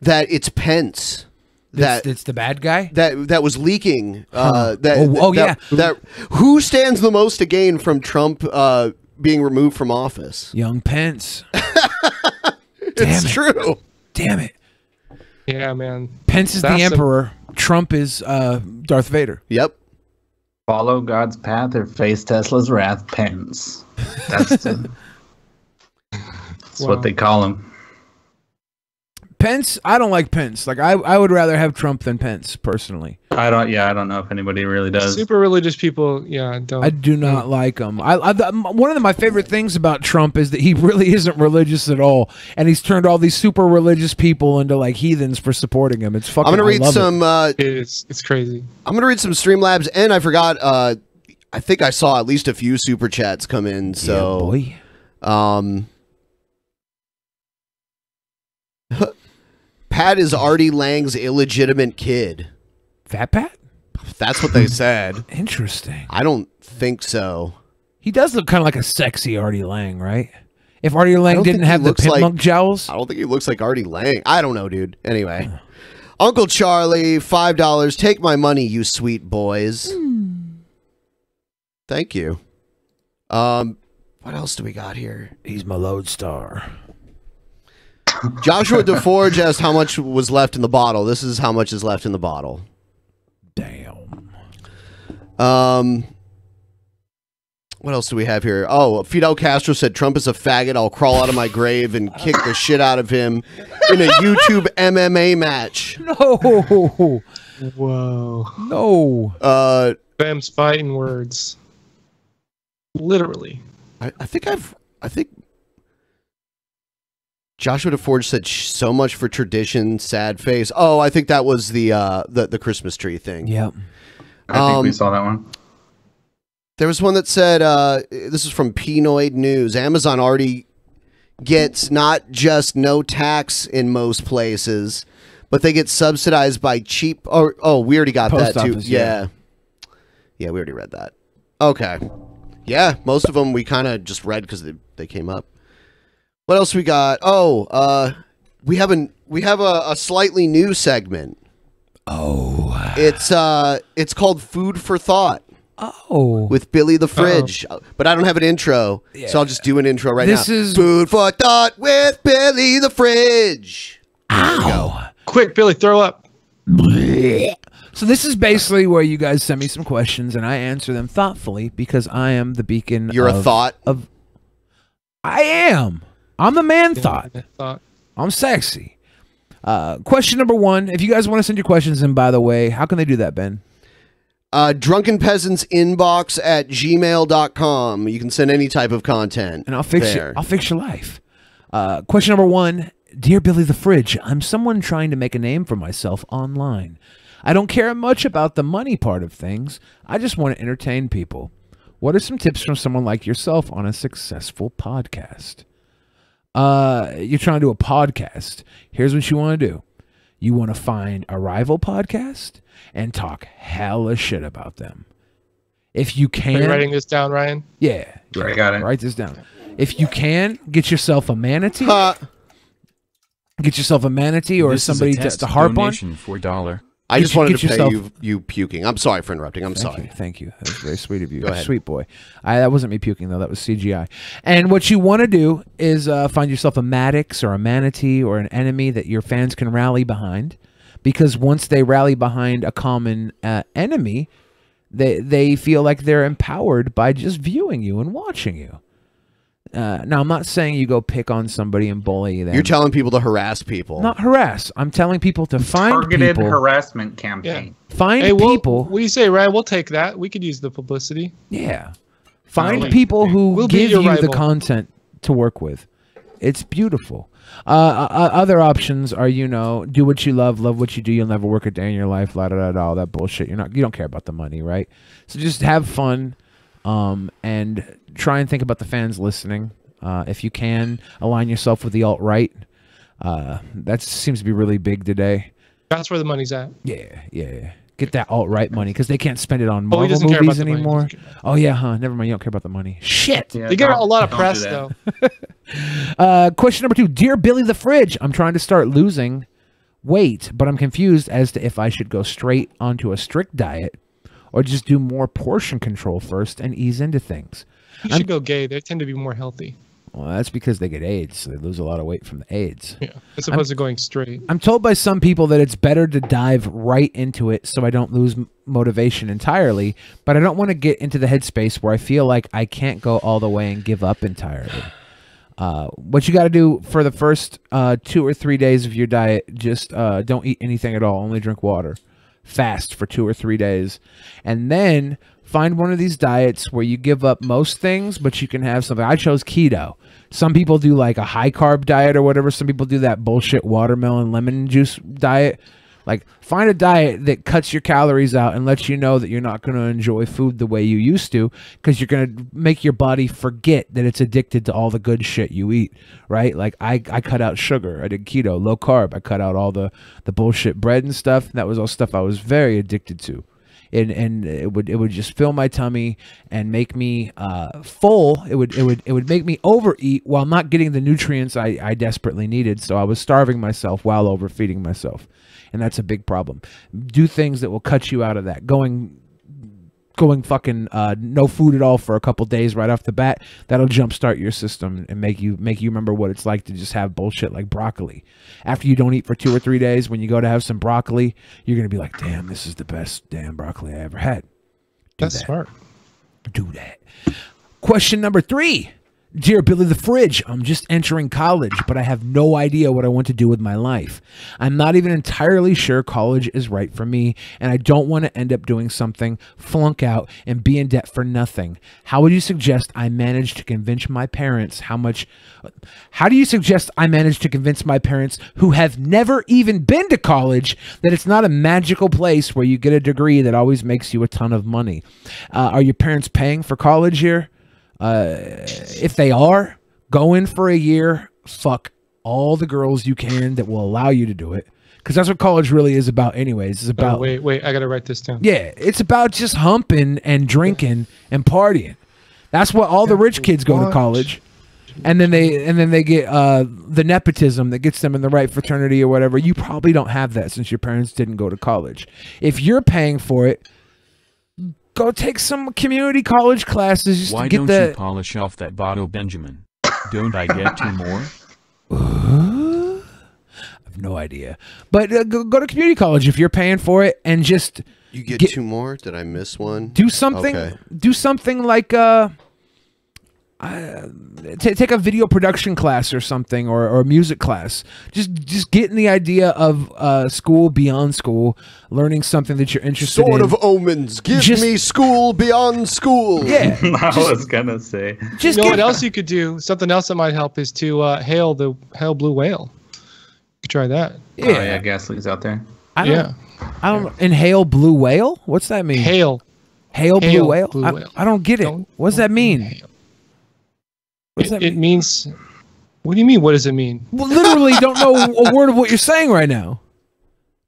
that it's Pence that it's the bad guy that that was leaking uh that Oh, oh, that, yeah. that who stands the most to gain from Trump uh being removed from office Young Pence. it's it. true Damn it. Yeah, man. Pence is That's the a- emperor. Trump is uh, Darth Vader. Yep. Follow God's path or face Tesla's wrath. Pence. That's, the, that's Wow. what they call him. Pence, I don't like Pence. Like I, I would rather have Trump than Pence personally. I don't. Yeah, I don't know if anybody really does. Super religious people, yeah, don't. I do not like him. I, I the- one of my favorite things about Trump is that he really isn't religious at all, and he's turned all these super religious people into like heathens for supporting him. It's fucking. I'm gonna read love it. some uh it's it's crazy I'm gonna read some Streamlabs and I forgot uh I think I saw at least a few super chats come in so boy. um Pat is Artie Lange's illegitimate kid. Fat Pat? That's what they said. Interesting. I don't think so. He does look kind of like a sexy Artie Lange, right? If Artie Lange didn't have the looks pimp like- monk jowls, I don't think he looks like Artie Lange. I don't know, dude. Anyway. Uncle Charlie, five dollars. Take my money, you sweet boys. Thank you. Um, what else do we got here? he's my lodestar. Joshua DeForge asked how much was left in the bottle. This is how much is left in the bottle. Damn. Um, what else do we have here? Oh, Fidel Castro said Trump is a faggot. I'll crawl out of my grave and kick the shit out of him in a YouTube MMA match. No. Whoa. No. Uh, Bam's fighting words. Literally. I, I think I've. I think Joshua DeForge said so much for tradition, sad face. Oh, I think that was the uh the the Christmas tree thing. Yep. I think we Um, saw that one. There was one that said, uh, this is from Pinoid News. Amazon already gets not just no tax in most places, but they get subsidized by cheap. Oh, oh we already got Post that too. yeah. yeah. yeah. we already read that. Okay. Yeah, most of them we kind of just read because they, they came up. What else we got? Oh, uh, we have an we have a, a slightly new segment. Oh, it's uh, it's called Food for Thought. Oh, with Billy the Fridge, but I don't have an intro, so I'll just do an intro right now. This now. is- Food for Thought with Billy the Fridge. Ow. Quick, Billy, throw up. So this is basically where you guys send me some questions and I answer them thoughtfully because I am the beacon. You're a of- thought? of. I am. I'm the man thought. thought. I'm sexy. Uh, question number one: If you guys want to send your questions in, by the way, how can they do that, Ben? Uh, drunken peasants inbox at gmail.com. You can send any type of content. and I'll fix there. your I'll fix your life. Uh, question number one, dear Billy the Fridge, I'm someone trying to make a name for myself online. I don't care much about the money part of things. I just want to entertain people. What are some tips from someone like yourself on a successful podcast? Uh, you're trying to do a podcast. Here's what you want to do. You want to find a rival podcast and talk hella shit about them. If you Are can, you writing this down, Ryan? yeah. I got it. Write this down. If you can, get yourself a manatee. get yourself a manatee or This is a somebody to, test to harp on. donation for a dollar. I just wanted to pay you, you puking. I'm sorry for interrupting. I'm Thank sorry. You, thank you. That was very sweet of you. Go ahead. Sweet boy. I, that wasn't me puking though. That was CGI. And what you want to do is uh, find yourself a Maddox or a Manatee or an enemy that your fans can rally behind, because once they rally behind a common uh, enemy, they they feel like they're empowered by just viewing you and watching you. Uh, now, I'm not saying you go pick on somebody and bully them. You're telling people to harass people. not harass. I'm telling people to find Targeted people. harassment campaign. Find hey, we'll, people. What do you say, Ryan? We'll take that. We could use the publicity. Yeah. Find Alright. people who We'll give your you the content to work with. It's beautiful. Uh, uh, other options are, you know, do what you love, love what you do. You'll never work a day in your life. La da da da. All that bullshit. You're not. You don't care about the money, right? So just have fun, um, and try and think about the fans listening. Uh, if you can, align yourself with the alt right. Uh, that seems to be really big today. That's where the money's at. Yeah, yeah, yeah. Get that alt right money because they can't spend it on Oh, he Marvel doesn't care about movies the money. He anymore. Oh yeah, huh? Never mind. You don't care about the money. Shit. they get a lot of press though. Uh, question number two, dear Billy the Fridge, I'm trying to start losing weight, but I'm confused as to if I should go straight onto a strict diet or just do more portion control first and ease into things. You should go gay. They tend to be more healthy. Well, that's because they get AIDS, so they lose a lot of weight from the AIDS. Yeah, as opposed to going straight. I'm told by some people that it's better to dive right into it so I don't lose motivation entirely, but I don't want to get into the headspace where I feel like I can't go all the way and give up entirely. Uh, what you got to do for the first uh, two or three days of your diet, just uh, don't eat anything at all, only drink water. Fast for two or three days. And then find one of these diets where you give up most things, but you can have something. I chose keto. Some people do like a high carb diet or whatever. Some people do that bullshit watermelon lemon juice diet. Like, find a diet that cuts your calories out and lets you know that you're not going to enjoy food the way you used to because you're going to make your body forget that it's addicted to all the good shit you eat, right? Like, I, I cut out sugar. I did keto, low carb. I cut out all the, the bullshit bread and stuff. That was all stuff I was very addicted to. And, and it would it would just fill my tummy and make me uh, full. It would it would it would make me overeat while not getting the nutrients I, I desperately needed. So I was starving myself while overfeeding myself and that's a big problem. Do things that will cut you out of that. Going going fucking uh, no food at all for a couple days right off the bat, that'll jumpstart your system and make you make you remember what it's like to just have bullshit like broccoli. After you don't eat for two or three days, when you go to have some broccoli, you're gonna be like, "Damn, this is the best damn broccoli I ever had." Do That's that. smart. Do that. Question number three. Dear Billy the Fridge, I'm just entering college, but I have no idea what I want to do with my life. I'm not even entirely sure college is right for me, and I don't want to end up doing something, flunk out, and be in debt for nothing. How would you suggest I manage to convince my parents how much. How do you suggest I manage to convince my parents who have never even been to college that it's not a magical place where you get a degree that always makes you a ton of money? Uh, are your parents paying for college here? Uh, if they are, go in for a year, fuck all the girls you can that will allow you to do it. Because that's what college really is about, anyways. It's Oh, about wait, wait. I gotta write this down. yeah, it's about just humping and drinking and partying. That's what all the rich kids go to college. And then they and then they get uh, the nepotism that gets them in the right fraternity or whatever. You probably don't have that since your parents didn't go to college. If you're paying for it, go take some community college classes just Why to get don't the you polish off that bottle, Benjamin? Don't I get two more? I have no idea. But uh, go, go to community college if you're paying for it, and just You get, two more? Did I miss one? do something. Okay. Do something like uh, uh t- take a video production class or something, or, or a music class. Just just getting the idea of uh, school beyond school, learning something that you're interested in. Sword in. of Omens, give Just- me school beyond school. Yeah. I was gonna say. you know what else you could do? Something else that might help is to uh, hail the hail blue whale. You could try that. Oh, yeah, Gasly's out there. I don't, yeah. I don't inhale blue whale. What's that mean? Hail. Hail blue whale. blue I, whale. I don't get it. What does that mean? What does It, that it means. What do you mean? What does it mean? Well, literally don't know a word of what you're saying right now.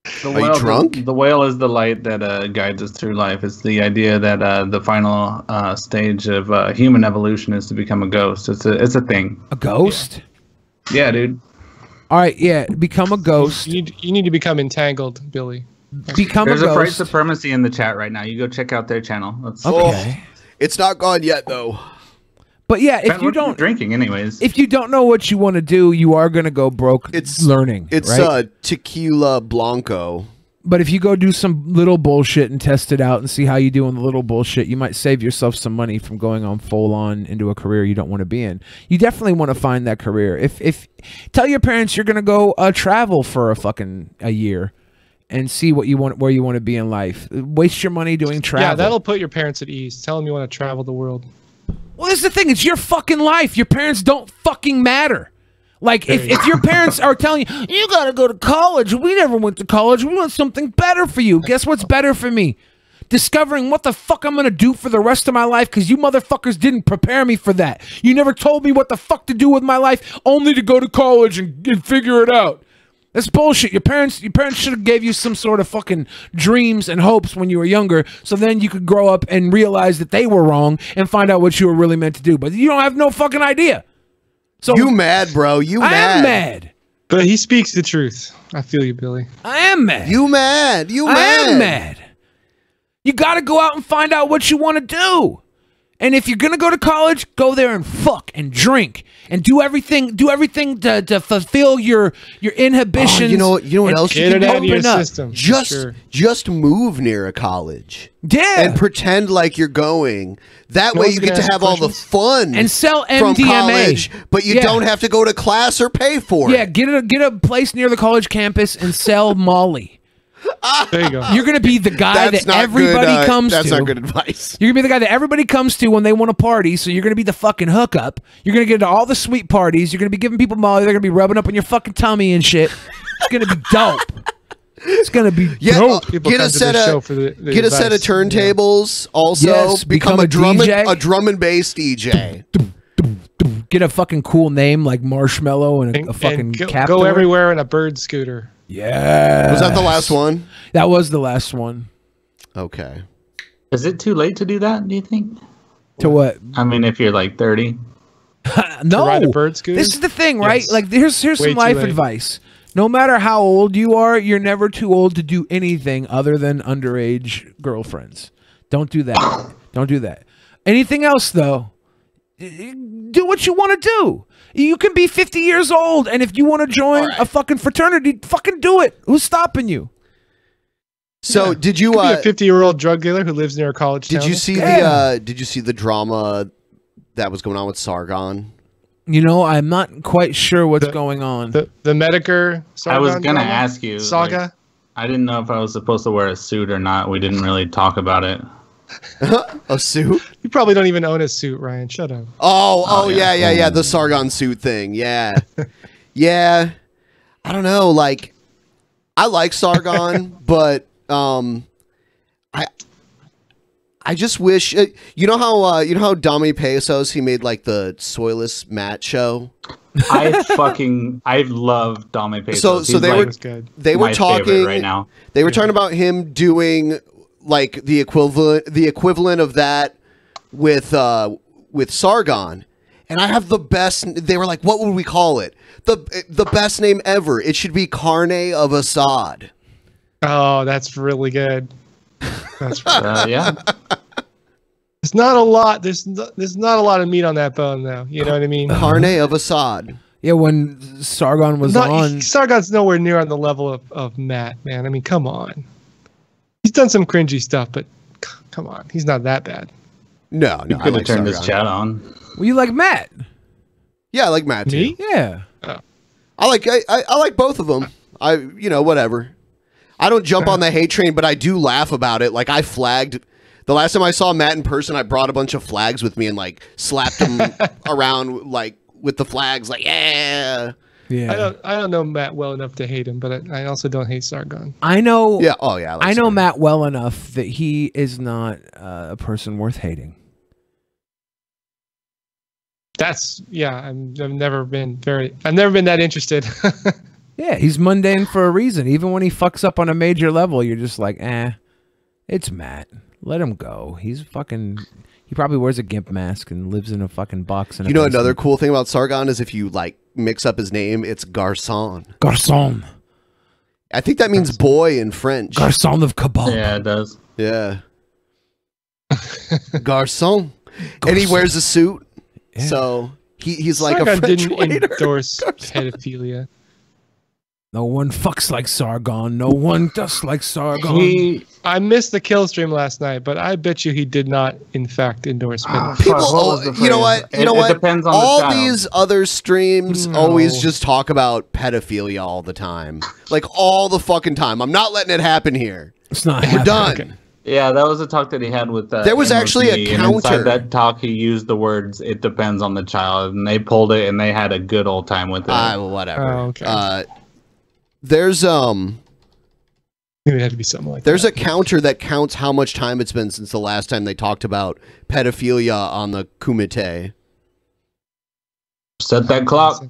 The Are you whale, drunk? The, the whale is the light that uh, guides us through life. It's the idea that uh, the final uh, stage of uh, human evolution is to become a ghost. It's a it's a thing. A ghost? Yeah, dude. All right, yeah, become a ghost. You need you need to become entangled, Billy. Become There's a ghost. There's a, white supremacy in the chat right now. You go check out their channel. That's Okay. It's not gone yet, though. But yeah, if you don't drinking, anyways. if you don't know what you want to do, you are going to go broke It's learning, It's right? uh, tequila blanco. But if you go do some little bullshit and test it out and see how you do on the little bullshit, you might save yourself some money from going on full on into a career you don't want to be in. You definitely want to find that career. If if tell your parents you're gonna go uh, travel for a fucking a year and see what you want where you want to be in life. Waste your money doing travel. Yeah, that'll put your parents at ease. Tell them you want to travel the world. Well, this is the thing. It's your fucking life. Your parents don't fucking matter. Like, if, if your parents are telling you, you gotta go to college, we never went to college, we want something better for you. Guess what's better for me? Discovering what the fuck I'm gonna do for the rest of my life because you motherfuckers didn't prepare me for that. You never told me what the fuck to do with my life, only to go to college and, and figure it out. That's bullshit. Your parents, your parents should have gave you some sort of fucking dreams and hopes when you were younger, so then you could grow up and realize that they were wrong and find out what you were really meant to do. But you don't have no fucking idea. So You mad, bro? You I mad? am mad. But he speaks the truth. I feel you, Billy. I am mad. You mad? You I mad? am mad. You got to go out and find out what you want to do. And if you're gonna go to college, go there and fuck and drink and do everything. Do everything to, to fulfill your your inhibitions. Oh, you know what? You know what else you can it do? out of your Open up. system. Just sure. just move near a college. Yeah. And pretend like you're going. That No way you get to have all the fun And sell from MDMA. college, but you Yeah. don't have to go to class or pay for it. Yeah, get a get a place near the college campus and sell Molly. There you go. You're gonna be the guy That's that everybody good, uh, comes That's to. not good advice. You're gonna be the guy that everybody comes to when they want to party. So you're gonna be the fucking hookup. You're gonna get to all the sweet parties. You're gonna be giving people Molly. They're gonna be rubbing up on your fucking tummy and shit. It's gonna be dope. It's gonna be Yeah, dope. uh, People get a set of for the- the get a set of advice. turntables. Also, Yes, become, become a, a drum and, DJ. a drum and bass DJ. Get a fucking cool name like Marshmello and a, And, a fucking and go, cap. go everywhere in a bird scooter. Yeah. Was that the last one? That was the last one. Okay. Is it too late to do that? Do you think? To what? I mean, if you're like 30. no. ride a bird scooter? This is the thing, right? Yes. Like here's here's Way some life late. advice. No matter how old you are, you're never too old to do anything other than underage girlfriends. Don't do that. Don't do that. Anything else though? Do what you want to do. You can be 50 years old, and if you want to join a fucking fraternity, fucking do it. Who's stopping you? So did you Could be uh, a 50 year old drug dealer who lives near a college did town. you see the uh, did you see the drama that was going on with Sargon? You know, I'm not quite sure what's going on. The the Medicare. I was gonna drama? ask you. Saga. like, I didn't know if I was supposed to wear a suit or not. We didn't really talk about it. a suit? You probably don't even own a suit, Ryan. Shut up. Oh, oh, yeah. yeah. yeah, yeah, The Sargon suit thing. Yeah. yeah. I don't know. Like, I like Sargon, but um, I I just wish uh, you know how uh, you know how Dame Pesos he made like the soilless mat show. I fucking I love Dame Pesos. So so He's, they like, were they were talking right now. They were talking about him doing like the equivalent the equivalent of that with uh with Sargon. And I have the best they were like what would we call it? The the best name ever. It should be Carne of Assad. Oh, that's really good. That's Uh, yeah. There's not a lot. There's not, there's not a lot of meat on that bone, though. You know what I mean? Carne of Assad. Yeah, when Sargon was Not- on, Sargon's nowhere near on the level of, of Matt, man. I mean, come on. He's done some cringy stuff, but c- come on, he's not that bad. No, You could have turned this chat on. well, you like Matt? Yeah, I like Matt too. Me? Yeah. I like I, I, I like both of them. I you know whatever. I don't jump on the hate train, but I do laugh about it. Like I flagged the last time I saw Matt in person. I brought a bunch of flags with me and like slapped him around like with the flags. Like yeah, Yeah. I don't I don't know Matt well enough to hate him, but I, I also don't hate Sargon. I know. Yeah. Oh yeah. I know Matt well enough that he is not uh, a person worth hating. That's yeah. I'm, I've never been very. I've never been that interested. Yeah, he's mundane for a reason. Even when he fucks up on a major level, you're just like, eh, it's Matt. Let him go. He's fucking. He probably wears a gimp mask and lives in a fucking box. In a You know basement. another cool thing about Sargon is if you like mix up his name, it's Garcon. Garçon. I think that means boy in French. Garçon of Kabul. Yeah, it does. Yeah. Garcon. And he wears a suit. So he, he's like a Sargon French didn't waiter. endorse pedophilia. No one fucks like Sargon. No one does like Sargon. He, I missed the kill stream last night, but I bet you he did not, in fact, endorse pedophilia. People, oh, you know what? You know what? all these other streams always just talk about pedophilia all the time, like all the fucking time. I'm not letting it happen here. It's not. We're done. Yeah, that was a talk that he had with. Uh, There was actually a MLG, and inside counter. that talk, he used the words "it depends on the child," and they pulled it, and they had a good old time with it. Ah, well, whatever. Oh, okay. Uh, there's um, it had to be something like there's a counter that counts how much time it's been since the last time they talked about pedophilia on the Kumite. Set that clock.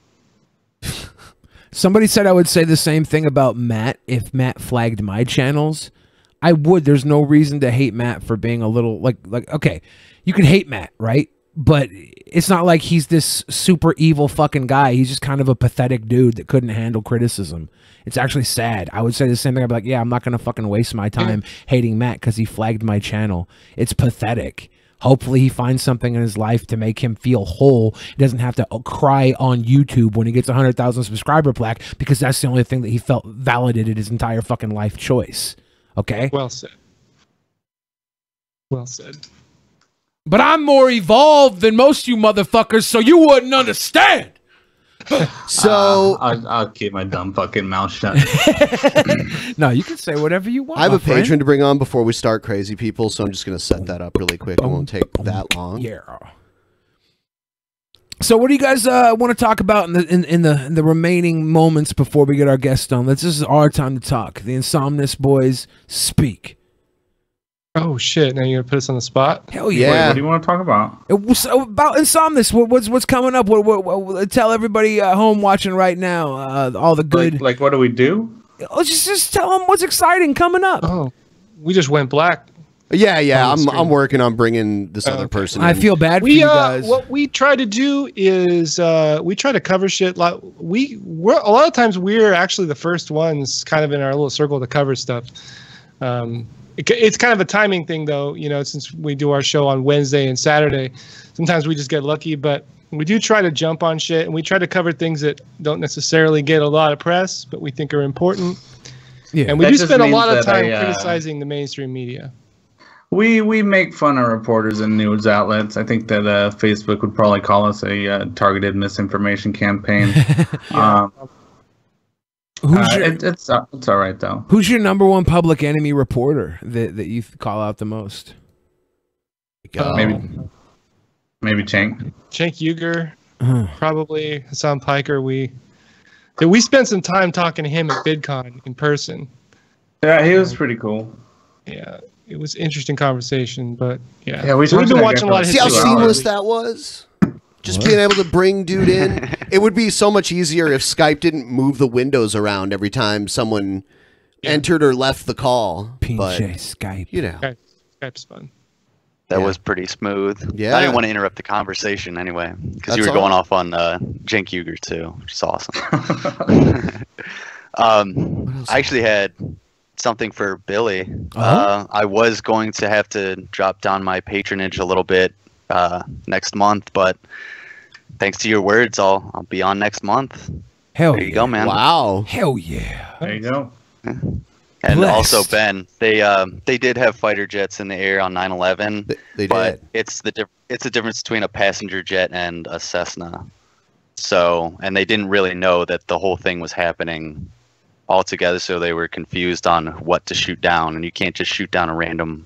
Somebody said I would say the same thing about Matt if Matt flagged my channels. I would. There's no reason to hate Matt for being a little like like okay, you can hate Matt, right? But it's not like he's this super evil fucking guy. He's just kind of a pathetic dude that couldn't handle criticism. It's actually sad. I would say the same thing. I'd be like, yeah, I'm not gonna fucking waste my time hating Matt because he flagged my channel. It's pathetic. Hopefully, he finds something in his life to make him feel whole. He doesn't have to uh, cry on YouTube when he gets a hundred thousand subscriber plaque because that's the only thing that he felt validated his entire fucking life choice. Okay. Well said. Well said. But I'm more evolved than most you motherfuckers, so you wouldn't understand. So I'll, I'll keep my dumb fucking mouth shut. no, you can say whatever you want. I have a friend. patron to bring on before we start, crazy people. So I'm just gonna set that up really quick. It won't take that long. Yeah. So, what do you guys uh, want to talk about in the in, in the in the remaining moments before we get our guest on? Let's. This is our time to talk. The Insomnist boys speak. Oh shit! Now you're gonna put us on the spot? Hell yeah! what do you want to talk about? It was about Insomnist. What, what's what's coming up? What, what, what- tell everybody uh, home watching right now uh, all the good. Like, like, what do we do? Oh, just just tell them what's exciting coming up. Oh, we just went black. Yeah, yeah. I'm screen. I'm working on bringing this other person. I in. feel bad for we you uh, guys. what we try to do is uh, we try to cover shit like we we're a lot of times we're actually the first ones kind of in our little circle to cover stuff um, it, it's kind of a timing thing though you know since we do our show on wednesday and saturday sometimes we just get lucky but we do try to jump on shit and we try to cover things that don't necessarily get a lot of press but we think are important Yeah. and we That do spend a lot of time I, uh, criticizing the mainstream media We we make fun of reporters and news outlets. I think that uh, Facebook would probably call us a uh, targeted misinformation campaign. um, Who's uh, your- it, it's uh, it's all right though. Who's your number one public enemy reporter that, that you call out the most? Uh, maybe maybe Chink. Cenk Uygur, probably Hassan Piker. We that we spent some time talking to him at VidCon in person. Yeah, he was pretty cool. Yeah, it was interesting conversation, but yeah, Yeah, we we've been watching a lot of for See how seamless that was? Just being able to bring dude in. it would be so much easier if Skype didn't move the windows around every time someone entered or left the call. But Skype. You know. Skype, Skype's fun. That was pretty smooth. Yeah. I didn't want to interrupt the conversation anyway, because you That's were going off on uh, Cenk Uygur too, which is awesome. um, I actually had something for Billy. Uh-huh. Uh, I was going to have to drop down my patronage a little bit uh, next month, but thanks to your words, I'll I'll be on next month. Hell there you go, man. Wow. Hell yeah. There you go. And Blessed. also Ben, they um they did have fighter jets in the air on 9/11. They but did. it's the diff- it's the difference between a passenger jet and a Cessna. So, and they didn't really know that the whole thing was happening all together, so they were confused on what to shoot down, and you can't just shoot down a random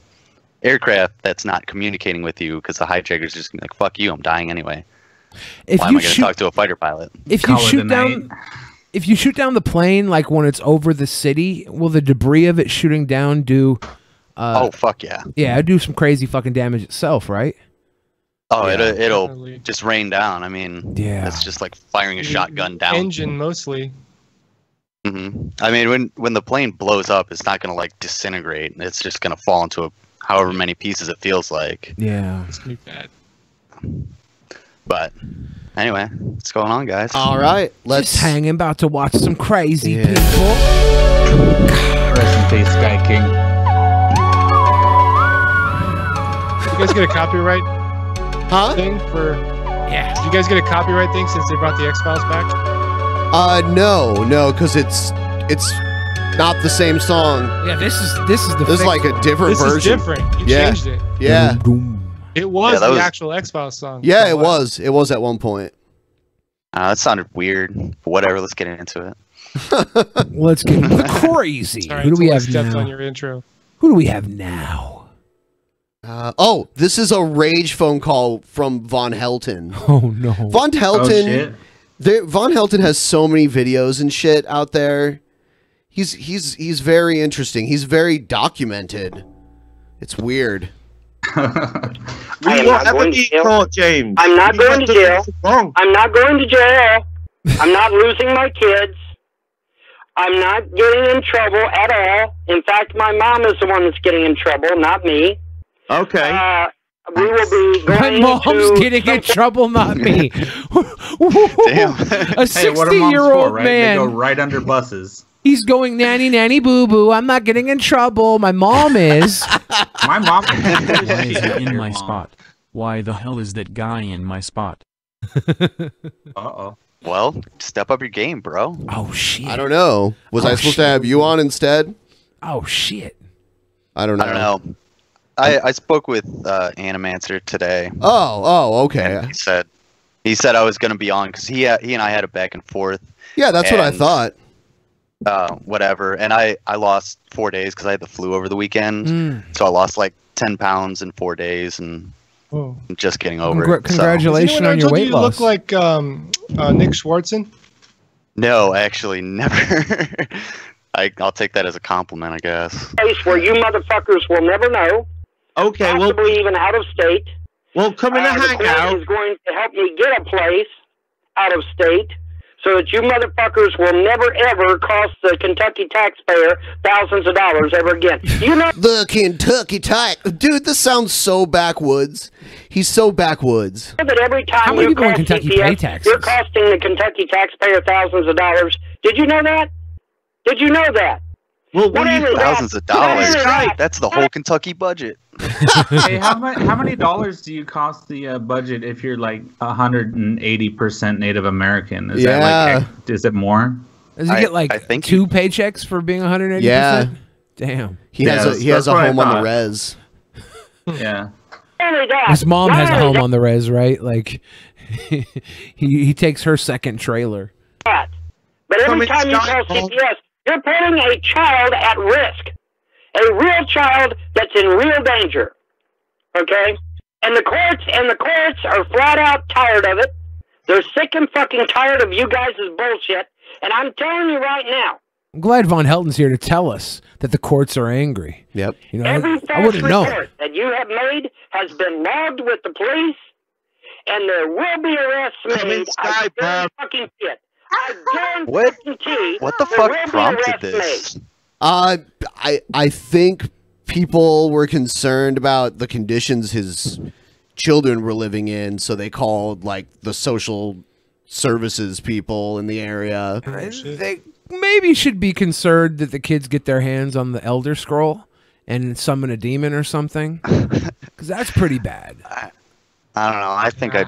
aircraft that's not communicating with you because the hijacker's just gonna be like, "Fuck you, I'm dying anyway." If Why you am I going to talk to a fighter pilot? If you shoot down, if you shoot down the plane, like when it's over the city, will the debris of it shooting down do? Uh, oh fuck yeah! Yeah, it'd do some crazy fucking damage itself, right? Oh, Yeah. it'll it'll just rain down. I mean, Yeah. it's just like firing a shotgun down. Engine mostly. hmm I mean, when when the plane blows up, it's not gonna like disintegrate. It's just gonna fall into a, however many pieces it feels like. Yeah. It's gonna be bad. But anyway, what's going on, guys? All right, let's Just hanging, about to watch some crazy Yeah. people. Rest in peace, Sky King. You guys get a copyright huh? thing for? Yeah. Did you guys get a copyright thing since they brought the X Files back? Uh, no, no, because it's it's not the same song. Yeah, this is this is the. This is fake like a one. different This is version. different. You yeah. changed it. Yeah. It was Yeah, the was- actual X Files song. Yeah, it was. It was at one point. Uh, that sounded weird. Whatever. Let's get into it. Let's get into the crazy. Sorry, Who do we have now? on your intro. Who do we have now? Uh, oh, this is a rage phone call from Von Helton. Oh no. Von Oh, Helton. shit. Von Helton has so many videos and shit out there. He's he's he's very interesting. He's very documented. It's weird. I am not going to jail. James. I'm not going to jail. I'm not going to jail. I'm not losing my kids. I'm not getting in trouble at all. In fact, my mom is the one that's getting in trouble, not me. Okay. Uh, we will be My going mom's to getting in trouble, not me. Damn. A Hey, what are moms sixty-year-old for, right? man. They go right under buses. He's going nanny nanny boo boo. I'm not getting in trouble. My mom is. My mom. Why is he in my spot? Why the hell is that guy in my spot? Uh oh. Well, step up your game, bro. Oh shit. I don't know. Was Oh, I supposed shit. to have you on instead? Oh shit. I don't know. I don't know. I, I spoke with uh, Animancer today. Oh, oh, okay. He said he said I was going to be on because he he and I had a back and forth. Yeah, that's what I thought. Uh, whatever, and I I lost four days because I had the flu over the weekend, Mm. so I lost like ten pounds in four days, and. I'm just getting over Congra- it. so- congratulations Has on your told you weight you loss. look like um, uh, Nick Swardson? No, actually, never. I I'll take that as a compliment, I guess. place where you motherfuckers will never know. Okay, well, Possibly even out of state. well, come in Uh, and the hang court out. is going to help me get a place out of state so that you motherfuckers will never ever cost the Kentucky taxpayer thousands of dollars ever again. You know The Kentucky tax, dude. This sounds so backwoods. He's so backwoods. that every time How many you people in call Kentucky pay CPS, taxes? you're costing the Kentucky taxpayer thousands of dollars. Did you know that? Did you know that? Well, Not only that- Thousands of dollars. only that, That's the whole Kentucky budget. Hey, how much? How many dollars do you cost the uh, budget if you're like 180 percent Native American? Is that like? Is it more? Does he I- get like I think two paychecks for being 180? Yeah. Damn. He Yeah, has a he has a home on the thought. res. Yeah. His mom has a home on the res, right? Like he he takes her second trailer. But every time you call CPS, you're putting a child at risk. A real child that's in real danger. Okay? And the courts and the courts are flat out tired of it. They're sick and fucking tired of you guys' bullshit. And I'm telling you right now, I'm glad Von Helton's here to tell us that the courts are angry. Yep. You know, every I, I false wouldn't know. report that you have made has been logged with the police, and there will be arrests made. I guarantee fucking it. I guarantee What- What the fuck prompted this? made. Uh, I I think people were concerned about the conditions his children were living in, so they called like the social services people in the area. They maybe should be concerned that the kids get their hands on the Elder Scroll and summon a demon or something, because that's pretty bad. I don't know. I think I'd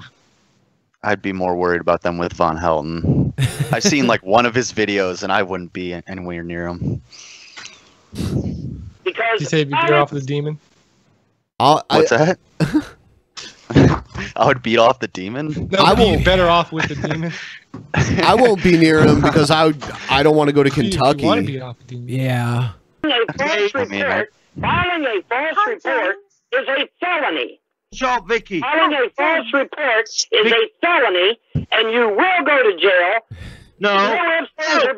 I'd be more worried about them with Von Helton. I've seen like one of his videos, and I wouldn't be anywhere near him. Because you say if you get off the demon? What's that? I would beat off the demon. No, I be better off with the demon. I won't be near him because I would, I don't want to go to Kentucky. want to be off the demon. Yeah. A false I mean, report, filing a false report is a felony. Shut Vicky. Filing a false report is a felony, and you will go to jail. No. No ifs, ands, or.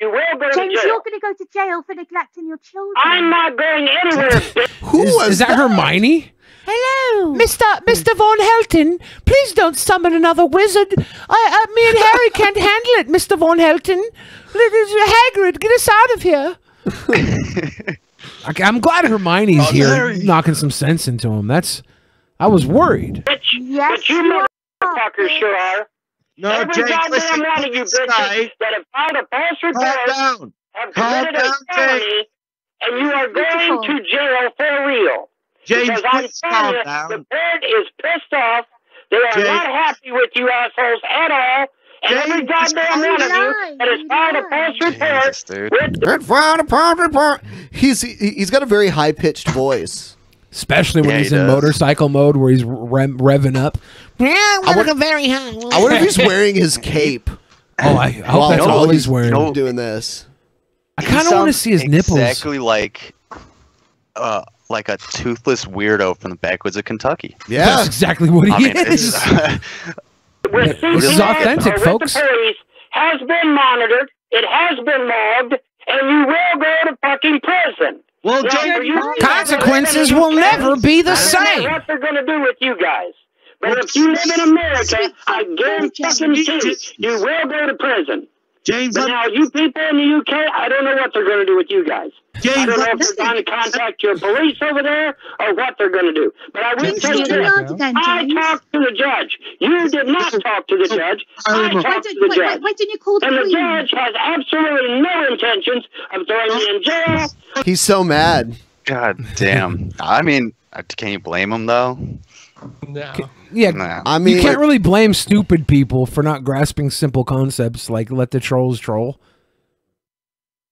You will go James, to jail. you're going to go to jail for neglecting your children. I'm not going anywhere, bitch. Who is, is that Hermione? Hello, Mr. Mr. Von Helton. Please don't summon another wizard. I, uh, me and Harry can't handle it, Mr. Von Helton. Hagrid, get us out of here. okay, I'm glad Hermione's Oh, here, Harry. knocking some sense into him. That's. I was worried. Bitch, but you motherfuckers sure are. No, Every James, goddamn listen, one of you this guy- bitches that have filed a false report down. have Calm committed down, a felony, and you are going to jail for real. James, because I'm please telling calm you, down. the court is pissed off. They are James. not happy with you assholes at all. And every James, goddamn one of you that has filed a false report with Red frown upon report. He's he, he's got a very high pitched voice. Especially when Yeah, he's he in does. motorcycle mode where he's rev- revving up. Yeah, I wonder- very high. I wonder if he's wearing his cape. Oh, I, I hope While- that's while all he's wearing. doing this. I kind of want to see his nipples. Exactly like, uh, like a toothless weirdo from the backwoods of Kentucky. Yeah. That's exactly what he I mean, is. it's- with This is CPS authentic, or with folks. The police has been monitored. It has been logged, and you will go to fucking prison. Well, Now, James, for you- Consequences will never be the I don't know same. What they're going to do with you guys? But if you live in America, I guarantee you will go to prison. James, but now you people in the UK, I don't know what they're going to do with you guys. James, I don't know if they're going to contact your police over there or what they're going to do. But I will tell you this: again, I talked to the judge. You did not talk to the judge. I Why talked to the why- judge. why didn't you call the and the Queen? judge has absolutely no intentions of throwing me in jail. He's so mad. God damn. I mean, can you blame him though? No. Yeah, Nah. I mean, you can't really blame stupid people for not grasping simple concepts like let the trolls troll.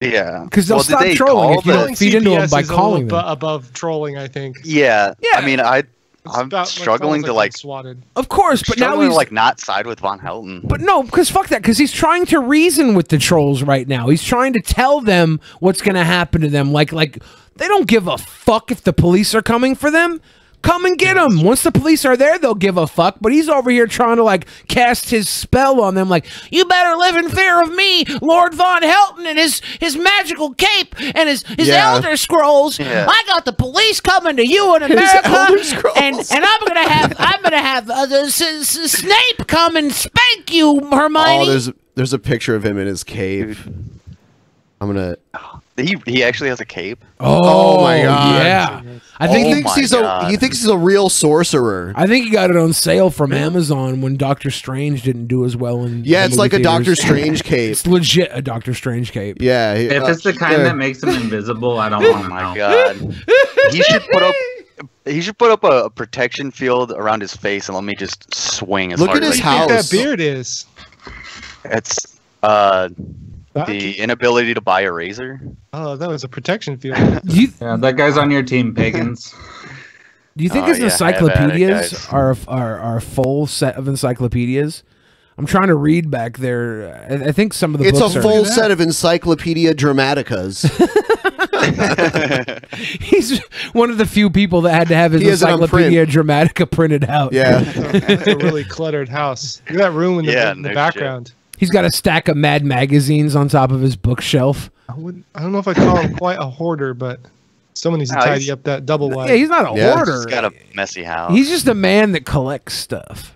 Yeah. Because they'll Well, stop they trolling if you don't feed into them by calling little them. above trolling, I think. Yeah. yeah. I mean, I I'm about struggling sounds to like like swatted. Of course, but now he's to like not side with Von Helton. But no, because fuck that. Because he's trying to reason with the trolls right now. He's trying to tell them what's going to happen to them. Like, like they don't give a fuck if the police are coming for them. Come and get him. Once the police are there, they'll give a fuck. But he's over here trying to like cast his spell on them. Like, you better live in fear of me, Lord Von Helton, and his his magical cape and his his Yeah. Elder Scrolls. Yeah. I got the police coming to you in America, and and I'm gonna have I'm gonna have uh, the Snape come and spank you, Hermione. Oh, there's there's a picture of him in his cape. I'm gonna. He he actually has a cape. Oh, my god! yeah. I I think- think he Oh thinks he's God. a he thinks he's a real sorcerer. I think he got it on sale from Amazon when Doctor Strange didn't do as well in. Yeah, it's movie like a Doctor. Strange cape. It's legit a Doctor Strange cape. Yeah, he- If uh, it's the kind there. that makes him invisible, I don't Oh want to my know. god. he should put up he should put up a, a protection field around his face and let me just swing as Look hard at as his I can. What house. that beard is. It's uh the inability to buy a razor. Oh, that was a protection field. You, Yeah, that guy's on your team, pagans. Do you think Oh, his yeah, have at it, encyclopedias are, are are a full set of encyclopedias? I'm trying to read back there. I, I think some of the It's a are- full set of Encyclopedia Dramaticas. He's one of the few people that had to have his He has it Encyclopedia Dramatica printed out. Yeah, it's a really cluttered house. Look at that room in the, Yeah, in the no background. He's got a stack of Mad magazines on top of his bookshelf. I, wouldn't, I don't know if I call him quite a hoarder, but someone needs to No, tidy up that double wide. Yeah, he's not a hoarder. He's got a messy house. He's just a man that collects stuff.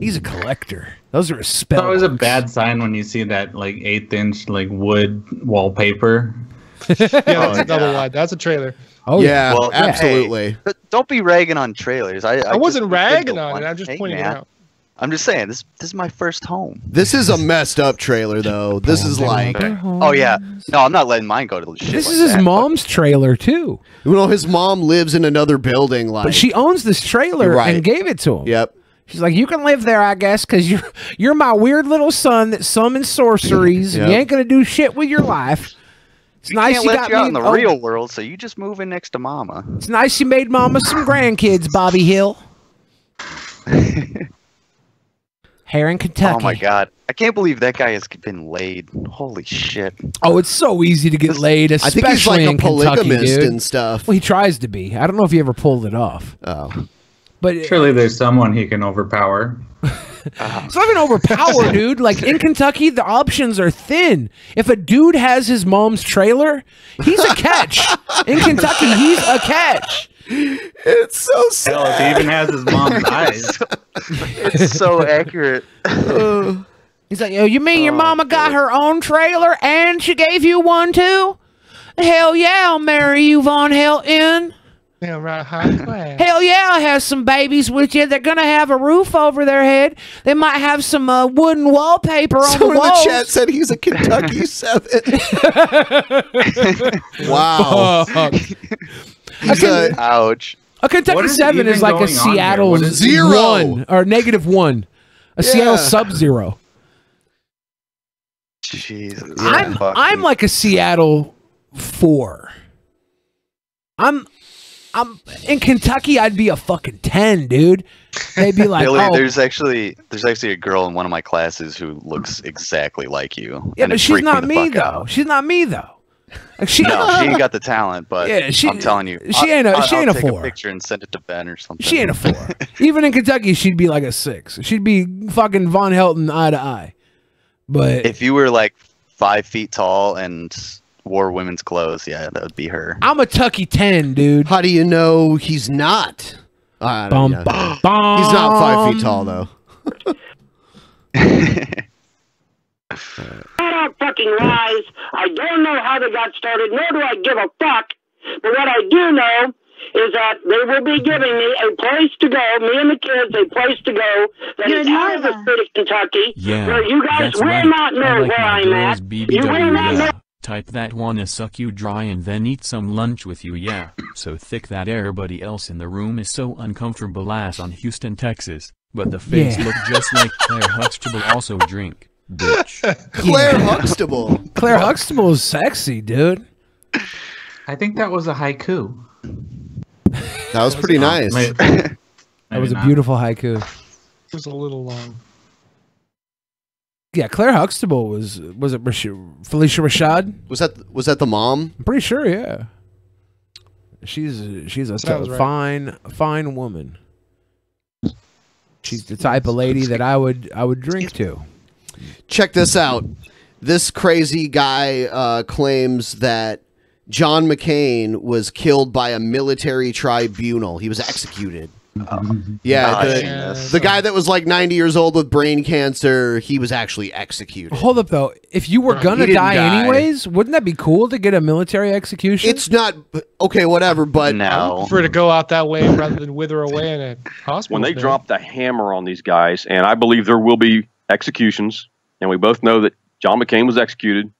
He's a collector. Those are his It's spells. always a bad sign when you see that like eighth inch like wood wallpaper. yeah, that's Oh, a double yeah. wide. That's a trailer. Oh yeah, Well, absolutely. hey, don't be ragging on trailers. I, I, I wasn't ragging on one- it. I'm just Hey, pointing man, it out. I'm just saying this. This is my first home. This is a messed up trailer, though. This is like, Oh yeah. No, I'm not letting mine go to the shit. This like is his that. mom's trailer too. you know, his mom lives in another building. Like, But she owns this trailer Right. and gave it to him. Yep. She's like, you can live there, I guess, because you're you're my weird little son that summons sorceries. and You ain't gonna do shit with your life. It's We nice can't you let got you out me in the oh, real world, so you just move in next to Mama. It's nice you made Mama some grandkids, Bobby Hill. Here in Kentucky. Oh my god, I can't believe that guy has been laid. Holy shit. Oh, it's so easy to get laid, I especially think he's like a in Kentucky, polygamist dude. and stuff. Well, he tries to be. I don't know if he ever pulled it off. Oh, but Surely there's someone he can overpower. It's not even overpowered, dude. Like in Kentucky, the options are thin. If a dude has his mom's trailer, he's a catch. in Kentucky, he's a catch. It's so sad. Hell, if he even has his mom's eyes. It's so accurate. He's like, "Oh, you mean your mama got her own trailer and she gave you one too? Hell yeah, I'll marry you, Von Helton. Yeah, right. Hell yeah, I'll have some babies with you. They're gonna have a roof over their head. They might have some uh, wooden wallpaper on Someone the in walls. the chat said he's a Kentucky seven. wow. Fuck. He's a- uh, Ouch. A Kentucky is seven is like a going on here? Seattle What is- Zero. or negative one. A Seattle sub zero. Jesus. I'm Fucking- I'm like a Seattle four. I'm I'm in Kentucky. I'd be a fucking ten, dude. They'd be like, Billy, oh, there's actually there's actually a girl in one of my classes who looks exactly like you. yeah, but she's not the me though. out. She's not me though. Like she, No, she ain't got the talent, but Yeah, she- I'm telling you, she I- ain't a- I- she I'll ain't a take four. A picture and send it to Ben or something. she ain't a four. Even in Kentucky, she'd be like a six. She'd be fucking Von Helton eye to eye. But If you were like five feet tall and wore women's clothes, yeah, that would be her. I'm a Tucky ten, dude. How do you know he's not? I don't Bum, know. bum, bum. He's not five feet tall though. flat out fucking lies. I don't know how they got started, nor do I give a fuck. But what I do know is that they will be giving me a place to go, me and the kids, a place to go that is out of the state of Kentucky, Yeah, where you guys will right. not know like where I'm at. BBW, You will not yeah. know. Type that wanna suck you dry and then eat some lunch with you yeah. So thick that everybody else in the room is so uncomfortable ass on Houston, Texas. But the face Yeah. look just like Claire Huxtable also drink. Bitch. Claire Huxtable. Claire Huxtable is sexy, dude. I think that was a haiku. That was pretty nice. May- That maybe was a not. beautiful haiku. It was a little long. Yeah, Claire Huxtable was was it Rash- Phylicia Rashad? Was that was that the mom? I'm pretty sure, yeah. She's she's a right. fine fine woman. She's the type of lady that I would I would drink to. Check this out. This crazy guy uh, claims that John McCain was killed by a military tribunal. He was executed. Yeah, the, yes. the guy that was like 90 years old with brain cancer, he was actually executed. Hold up though, if you were gonna die, die. anyways, wouldn't that be cool to get a military execution? It's not okay, whatever, but no. Prefer to go out that way rather than wither away in a hospital. when they bed. drop the hammer on these guys, and I believe there will be executions, and we both know that John McCain was executed.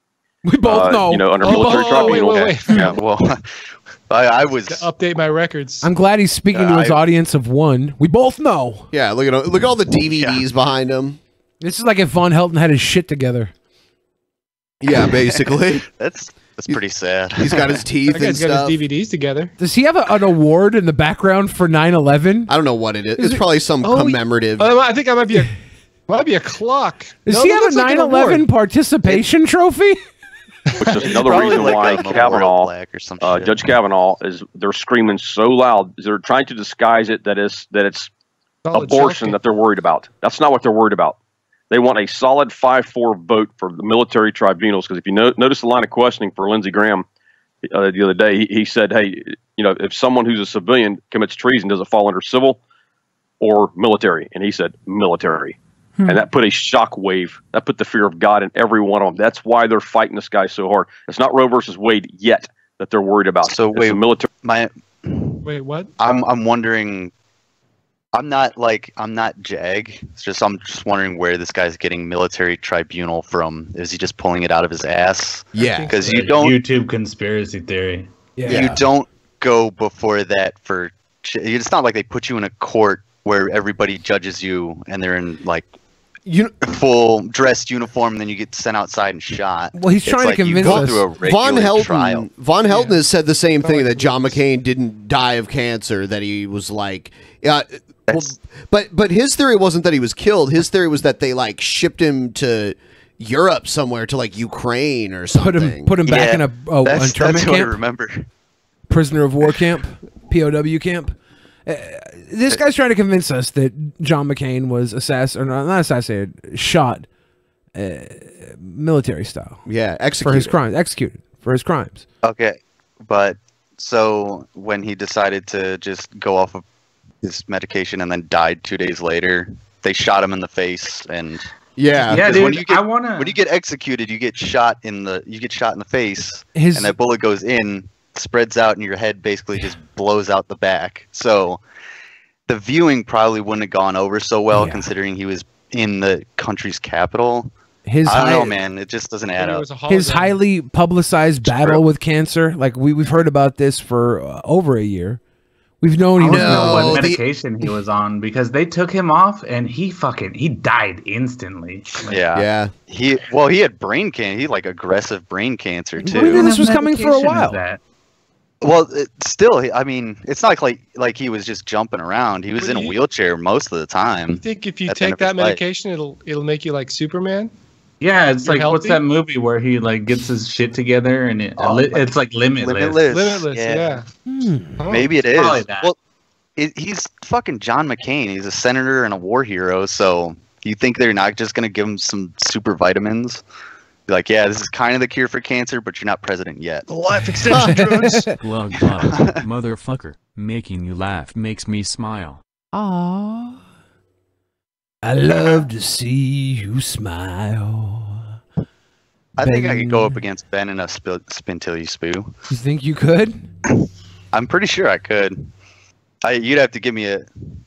We both uh, know. You know, under Oh, military oh, oh, wait, tribunal. wait, wait. Yeah, well, I, I was. to update my records. I'm glad he's speaking to Uh, his I- audience of one. We both know. yeah, look at look at all the DVDs behind him. This is like if Von Helton had his shit together. Yeah, basically. That's That's pretty sad. He's got his teeth That and guy's got stuff. his DVDs together. Does he have a, an award in the background for 9/11? I don't know what it is. Is It's it- probably some Oh, commemorative. Oh, I think I might be a might be a clock. Does No, he have a looks like 9/11 award. participation trophy? Which is another reason like why Kavanaugh, or some uh. Judge Kavanaugh, is they're screaming so loud. They're trying to disguise it that it's that it's Solid abortion trophy. that they're worried about. That's not what they're worried about. They want a solid five-four vote for the military tribunals. Because if you no- notice the line of questioning for Lindsey Graham uh, the other day, he, he said, "Hey, you know, if someone who's a civilian commits treason, does it fall under civil or military?" And he said, "Military." Hmm. And that put a shock wave. That put the fear of God in every one of them. That's why they're fighting this guy so hard. It's not Roe versus Wade yet that they're worried about. So It's wait, the military. My Wait, what? I'm I'm wondering. I'm not like I'm not Jag. It's just I'm just wondering where this guy's getting military tribunal from. Is he just pulling it out of his ass? Yeah. because you don't YouTube conspiracy theory. Yeah. you don't go before that for. It's not like they put you in a court where everybody judges you and they're in like you full dressed uniform, and then you get sent outside and shot. Well, he's It's trying to like you convince go us- through a Von regular Helton. trial. Von Helton has said the same thing that John McCain didn't die of cancer. That he was like, uh, well, but but his theory wasn't that he was killed. His theory was that they like shipped him to Europe somewhere to like Ukraine or Put something. him put him back in a, a that's, internment that's what I remember. prisoner of war camp, POW camp. Uh, this guy's trying to convince us that John McCain was assassinated, or not, not assassinated, shot, uh, military style. Yeah, executed. for his crimes, executed for his crimes. Okay, but so when he decided to just go off of his medication and then died two days later, they shot him in the face and Yeah. Yeah, 'cause dude, when you get I wanna- when you get executed, you get shot in the you get shot in the face, His- and that bullet goes in, spreads out, and your head basically just blows out the back. So the viewing probably wouldn't have gone over so well, Yeah. considering he was in the country's capital. His I don't high- know, man. It just doesn't add up. His highly publicized battle with cancer, like we we've heard about this for uh, over a year. We've known he was know what medication he was on because they took him off and he fucking he died instantly. Like, Yeah. Yeah. He well, he had brain cancer. He had, like aggressive brain cancer too. We knew this was coming for a while. Well, it, still, I mean, it's not like like he was just jumping around. He was Well, in a wheelchair most of the time. You think if you at the end take of his that life. medication, it'll it'll make you like Superman? Yeah, it's You're like what's that movie where he like gets his shit together and it, Oh, li- it's like limitless. Limitless. Limitless, Yeah. yeah. Hmm. Maybe it is. Well, it, he's fucking John McCain. He's a senator and a war hero. So you think they're not just gonna give him some super vitamins? Be like, yeah, this is kind of the cure for cancer, but you're not president yet. Life extension drugs. Glug glug, motherfucker. Making you laugh makes me smile. Aww. I love to see you smile. I think I Ben- could go up against Ben in a spin, spin till you spoo. You think you could? I'm pretty sure I could. I you'd have to give me a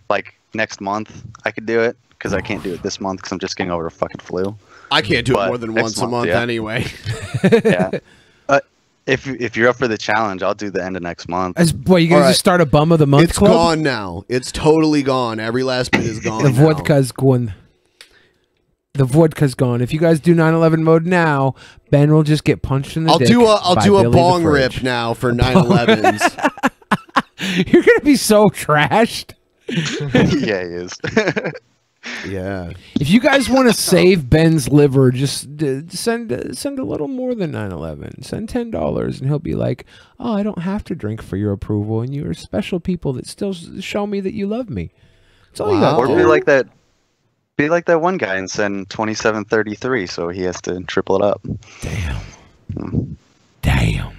like next month. I could do it because I can't do it this month because I'm just getting over a fucking flu. I can't do it more than next once a month yeah. anyway. yeah. Uh, if if you're up for the challenge, I'll do the end of next month. As boy, you guys All right. just start a bum of the month It's club. gone now. It's totally gone. Every last bit is gone. The now. vodka's gone. The vodka's gone. If you guys do 9/11 mode now, Ben will just get punched in the I'll dick do a I'll do a Billy the bong rip now for 9/11s. You're gonna be so trashed. yeah, he is. Yeah. If you guys want to save Ben's liver, just uh, send uh, send a little more than 9/11. Send ten dollars, and he'll be like, "Oh, I don't have to drink for your approval, and you are special people that still show me that you love me." That's all you got. Or be like that. Be like that one guy and send 2733, so he has to triple it up. Damn. Damn.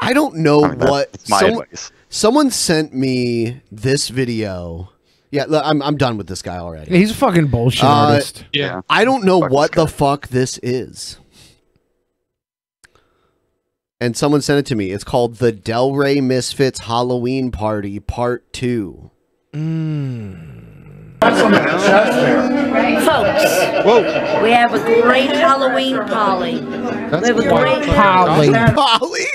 I don't know I mean, what that's my someone, advice. someone sent me this video. Yeah, look, I'm I'm done with this guy already. He's a fucking bullshit Uh, artist. Yeah. I don't know Fuck what the fuck this is. And someone sent it to me. It's called the Delray Misfits Halloween Party Part 2. Folks, we have a great Halloween Polly. We have a great Polly. Polly?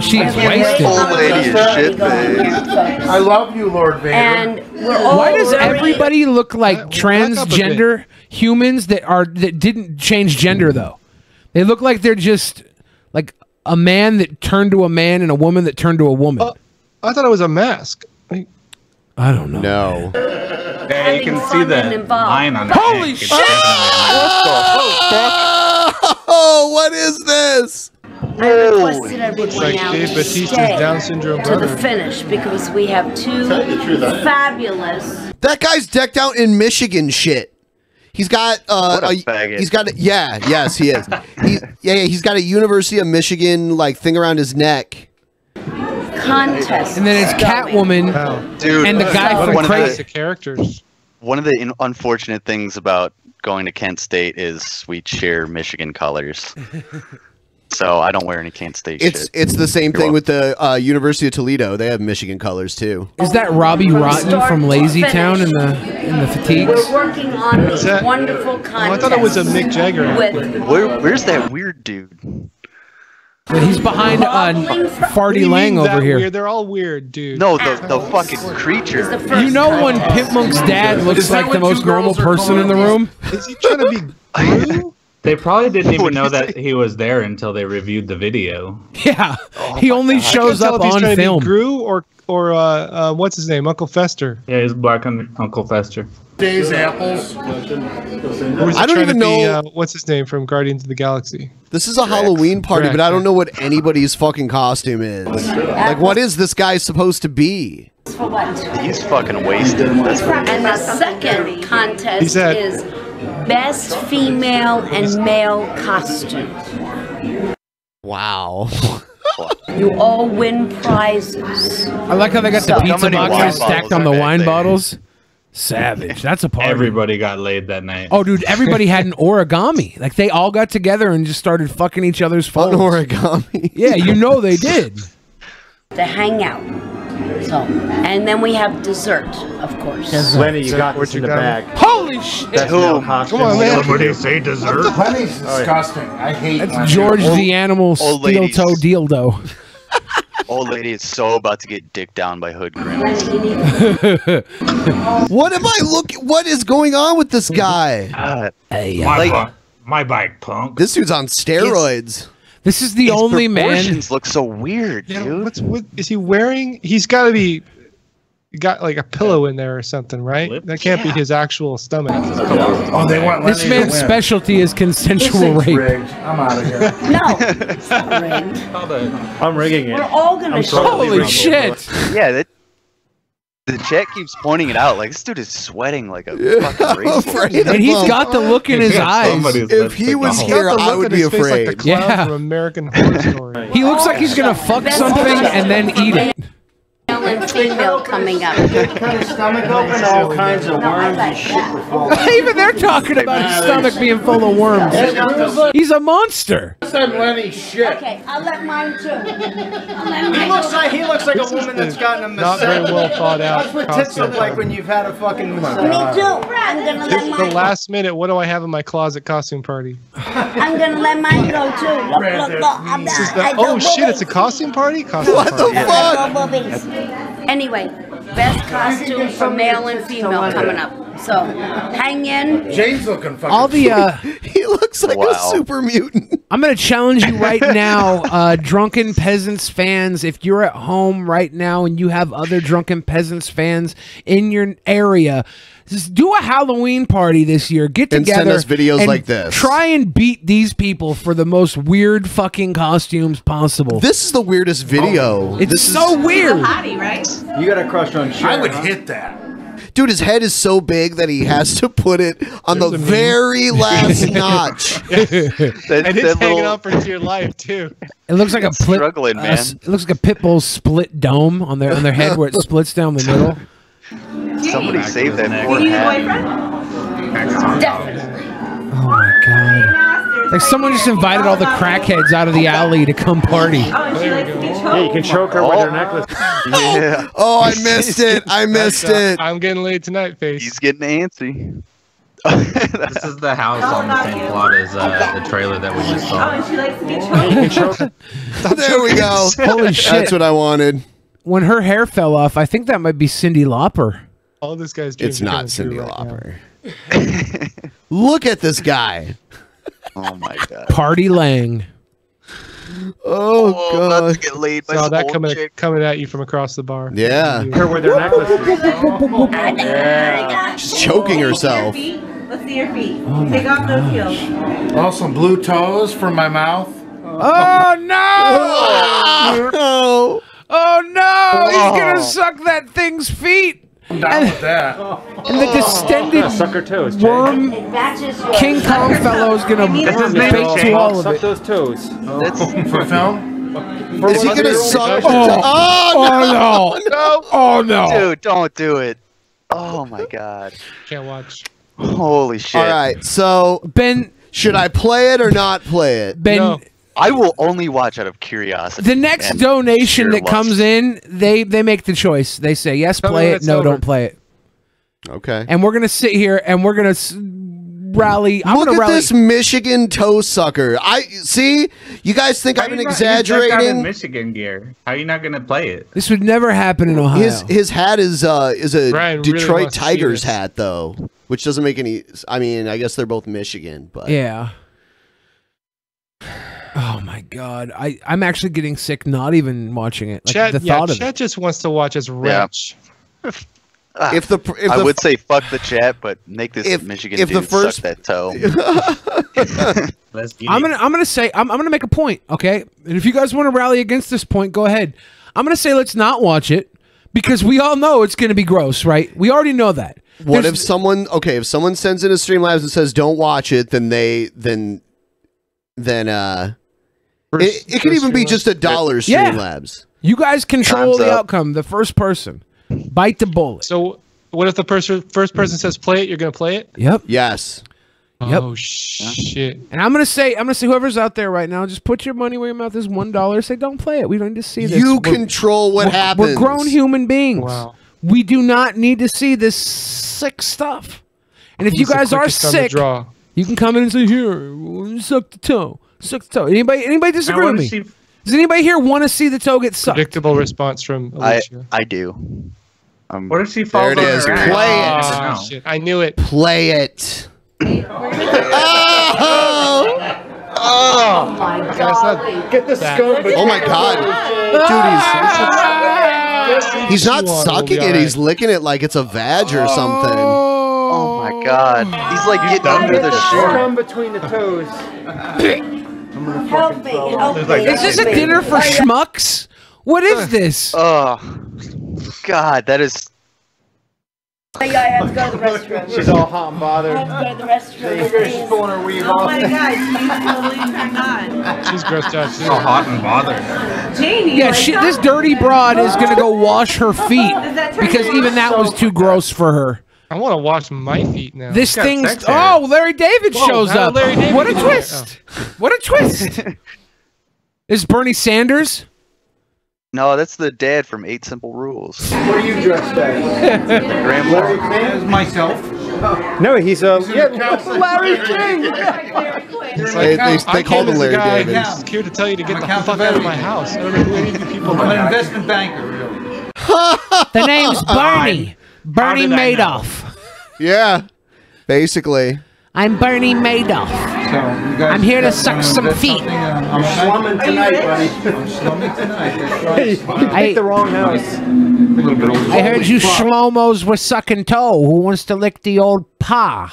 She's a great wasted. Old lady is shit going faced. I love you, Lord Vader. And we're all Why does very- everybody look like back transgender humans that are that didn't change gender though? They look like they're just Like a man that turned to a man and a woman that turned to a woman. Uh, I thought it was a mask. Like, I don't know. No. Yeah, you can see the line on the Holy neck. It's shit! Oh, what is this? I requested everyone like now Dave to stay Down syndrome to the finish because we have two fabulous. That guy's decked out in Michigan shit. He's got uh, What a faggot. he's got a, yeah, yes, he is. He, yeah, yeah, he's got a University of Michigan like thing around his neck. Contest. And then it's going. Catwoman Dude, and the guy one from of the- Crazy. characters. One of the in- unfortunate things about going to Kent State is we share Michigan colors. so I don't wear any Kent State It's shit. it's the same You're thing with the uh, University of Toledo. They have Michigan colors too. Is that Robbie From Rotten from to Lazy finish. Town in the in the fatigues? We're working on Is a that- wonderful Oh, I thought it was a Mick Jagger. With Where, where's that weird dude? But he's behind uh, Farty Lang over here. Weird? They're all weird, dude. No, the, the fucking creature. You know when Pip Monk's dad looks like the most normal person in the room? Is he trying to be They probably didn't even know that he was there until they reviewed the video. Yeah, he only shows I can't tell up if he's on trying film. To be Gru or or uh, uh, what's his name, Uncle Fester. Yeah, he's Black Uncle Fester. Days apples. Or was he I don't even to be, know- Uh, what's his name from Guardians of the Galaxy? This is a Halloween party, Drax, but I don't know what anybody's fucking costume is. Like, what is this guy supposed to be? He's fucking wasted. That's And the second contest He's at- is best female and male costume. Wow. You all win prizes. I like how they got the pizza boxes stacked on the wine there? bottles. Savage. That's a party. Everybody got laid that night. Oh, dude, everybody had an origami. Like they all got together and just started fucking each other's An origami. Yeah, you know they did. to hang out. So, and then we have dessert, of course. Lenny, you got this in the bag. Holy shit! That's Who? Come on, man. Somebody say dessert. Lenny's oh, disgusting. I hate That's Lenny. George the animal old steel ladies. toe dildo. Old lady is so about to get dicked down by Hood Grim. What am I looking? What is going on with this guy? God. Hey, My, Like- bike, my bike, punk. This dude's on steroids. This is the His only man. proportions look so weird, Yeah, dude. what's what is he wearing? He's got to be got like a pillow in there or something, right? Lip? That can't be his actual stomach. Oh, they want This man's specialty is consensual thing's rape. rigged. I'm out of here. No, it's not rigged. I'm rigging it. We're all gonna show Holy shit! Yeah, that, the chat keeps pointing it out. Like this dude is sweating like a fucking I'm racist. And he's got the look in his eyes. If he was here, Got I would be afraid. Like the clown Yeah. from American Horror Story. He looks like he's gonna fuck something and then eat it. Male and female coming up. Cut his stomach open, all kinds of worms and shit will fall out. Even they're talking about his stomach being full of worms. He's a monster. I said Lenny shit. Okay, I'll let mine too. I'll let He looks like he looks like a woman that's gotten a not very well thought out That's what tits look like when you've had a fucking Me massage. too. I'm gonna This let is the mine. last minute. What do I have in my closet costume party? I'm gonna let mine go too. Look, look, look. I'm This is the, I oh shit! believe- It's a costume party. Costume What the party. fuck? Anyway, best costume for male and female coming up. So hang in. Jane's looking fucking. All the uh, He looks like a super mutant. I'm gonna challenge you right now, uh, drunken peasants fans. If you're at home right now and you have other drunken peasants fans in your area, just do a Halloween party this year. Get And together send us videos and like this. Try and beat these people for the most weird fucking costumes possible. This is the weirdest video. it's this so is, weird. You got a crush on Cher. I would huh? hit that. Dude. His head is so big that he has to put it on There's the very last notch. That, And it's that hanging little- out for dear life too. It looks like a plit, struggling, uh, man. it looks like a pit bull split dome on their on their head where it splits down the middle. Somebody save that neck. poor You hat. Definitely. Oh my god! Like someone just invited all the crackheads out of the alley to come party. Yeah, you can choke her with Oh. her necklace. Yeah, Oh, I missed it. I missed uh, it. I'm getting laid tonight, face. he's getting antsy. This is the house on the same plot as uh, the trailer that we just saw. You can choke her. There we go. Holy shit! That's what I wanted. when her hair fell off, I think that might be Cyndi Lauper. All this guy's dreams It's not Cyndi true right. Lauper. Look at this guy. Oh my god. Party Lang. Oh, oh god. get laid by Saw some that old coming chick. coming at you from across the bar. Yeah. Her with their necklaces. She's choking herself. Let's see your feet. Oh Take off those heels. Oh, some blue toes from my mouth. Oh no! Oh, Oh no! He's Oh. gonna suck that thing's feet. I'm with that. And the distended Suck her toes, Jay. worm King Kong fellow is gonna That's his name, bake Jay. to all of Suck it. those toes. For film? Is he gonna suck? Oh, Oh, oh no! Oh no! Dude, don't do it. Oh my god. Can't watch. Holy shit. All right. So Ben, should I play it or not play it? Ben, No. I will only watch out of curiosity. the next donation that lust. comes in, they they make the choice. They say yes, Tell play it. No, over. don't play it. Okay. And we're gonna sit here and we're gonna rally. I'm Look gonna at rally. this Michigan toe sucker. I see. You guys think How I'm you not- you decked out in exaggerating? Michigan gear. How are you not gonna play it? This would never happen in Ohio. His his hat is uh is a Brian Detroit wants to see Tigers hat though, which doesn't make any. I mean, I guess they're both Michigan, but yeah. Oh my god, I I'm actually getting sick. Not even watching it. Like Chet, the yeah, thought of Chet it. just wants to watch us wretch. Ah, if the if I the would say fuck the chat, but make this If- Michigan if the dude first- suck that toe. I'm gonna I'm gonna say I'm I'm gonna make a point. Okay, and if you guys want to rally against this point, go ahead. I'm gonna say let's not watch it because we all know it's gonna be gross, right? We already know that. What There's- if someone okay, if someone sends in a Streamlabs and says don't watch it, then they then then uh it, it could even be just a dollar Yeah. Streamlabs. you guys control Time's the up. outcome? The first person, bite the bullet. So what if the person first person says play it? You're gonna play it? Yep. Yes. Yep. Oh shit! And I'm gonna say, I'm gonna say, whoever's out there right now, just put your money where your mouth is. One dollar. Say, don't play it. We don't need to see this. You We're- control what we're, happens. We're grown human beings. Wow. We do not need to see this sick stuff. And if you He's the guys are quickest on the sick, draw. you can come in and say, "Here, suck the toe, suck the toe." Anybody, anybody disagree with me? if she- Does anybody here want to see the toe get sucked? Predictable response from I Alicia. I do. Um, What if she There falls it on is. her? Play it. You never Ah, know. shit! I knew it. Play it. Oh my god! Get the skunk. Oh my god. Dude, he's he's not sucking it, he's licking it like it's a vag or something. oh my god. He's like getting under the shirt. Come between the toes. Help me, help me. Is this a dinner for schmucks? What is this? Oh god, that is I have to go to the restroom. She's all hot and bothered. I have to go to the restroom. Look at she's pulling her weave Oh off. my god, she's totally turned on. She's grossed out too. So hot and bothered. Janie, Yeah, like, she, this dirty broad is gonna go wash her feet Does that turn because even that was too gross for her. I want to wash my feet now. This thing's oh, Larry David Whoa, shows up. Larry David what a get here? twist! What a twist! is Bernie Sanders? no, that's the dad from Eight Simple Rules. What are you dressed as? Grandma. As myself. No, he's um. Yeah, Larry King. They- they- they call him Larry guy, David. Yeah. here to tell you to get I'm the a fuck out of my house. I don't know who any of you people I'm an investment banker, really. The name's Bernie. Bernie did I? Madoff. Yeah. Basically. I'm Bernie Madoff. So you guys I'm here to suck some feet. something, uh, I'm slumming tonight, buddy. I'm slumming tonight. That's right. Hey, you I- picked the wrong house. A little bit old. I heard you Holy fuck. schlomos were sucking toe. Who wants to lick the old pa?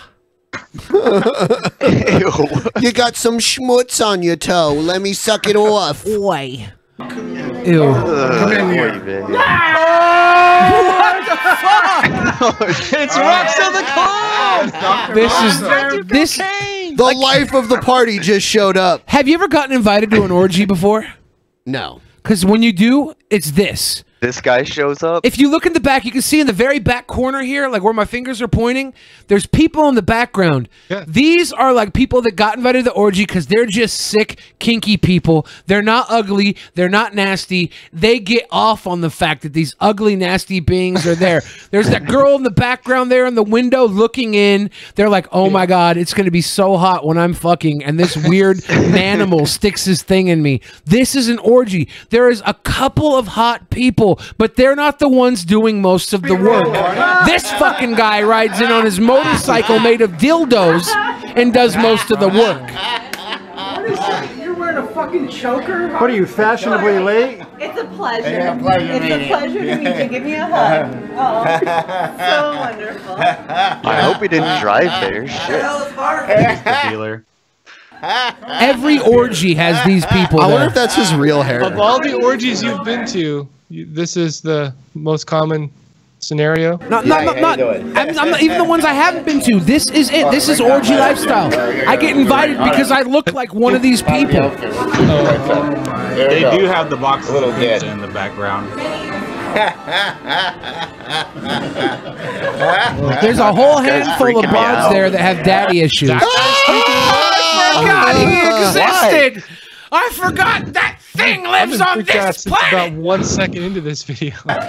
Ew. You got some schmutz on your toe. Let me suck it off. Oi. Ew. Ugh, in here. boy, baby. It's Roxo the Clown. This is this. The life of the party just showed up. Have you ever gotten invited to an orgy before? No. Because when you do, it's this. This guy shows up. If you look in the back, you can see in the very back corner here, like where my fingers are pointing, there's people in the background. Yeah. These are like people that got invited to the orgy because they're just sick, kinky people. They're not ugly. They're not nasty. They get off on the fact that these ugly, nasty beings are there. there's that girl in the background there in the window looking in. They're like, oh my God, it's going to be so hot when I'm fucking. And this weird animal sticks his thing in me. This is an orgy. There is a couple of hot people, but they're not the ones doing most of the work. This fucking guy rides in on his motorcycle made of dildos and does most of the work. You're wearing a fucking fucking choker? What are you, fashionably late? It's a pleasure. Yeah, pleasure it's a pleasure to meet you. Give me a hug. Oh, so wonderful. I hope he didn't drive there. Shit. the dealer. Every orgy has these people. I wonder there. if that's his real hair. Of all the orgies you've been to, you, this is the most common scenario. Not, not, not, not, I'm, I'm not even the ones I haven't been to. This is it. This is orgy lifestyle. I get invited because I look like one of these people. They do have the box of pizza in the background. There's a whole handful of broads there that have daddy issues. Oh I forgot he existed. I forgot that thing lives on freaked out this since planet. about one second into this video. Ron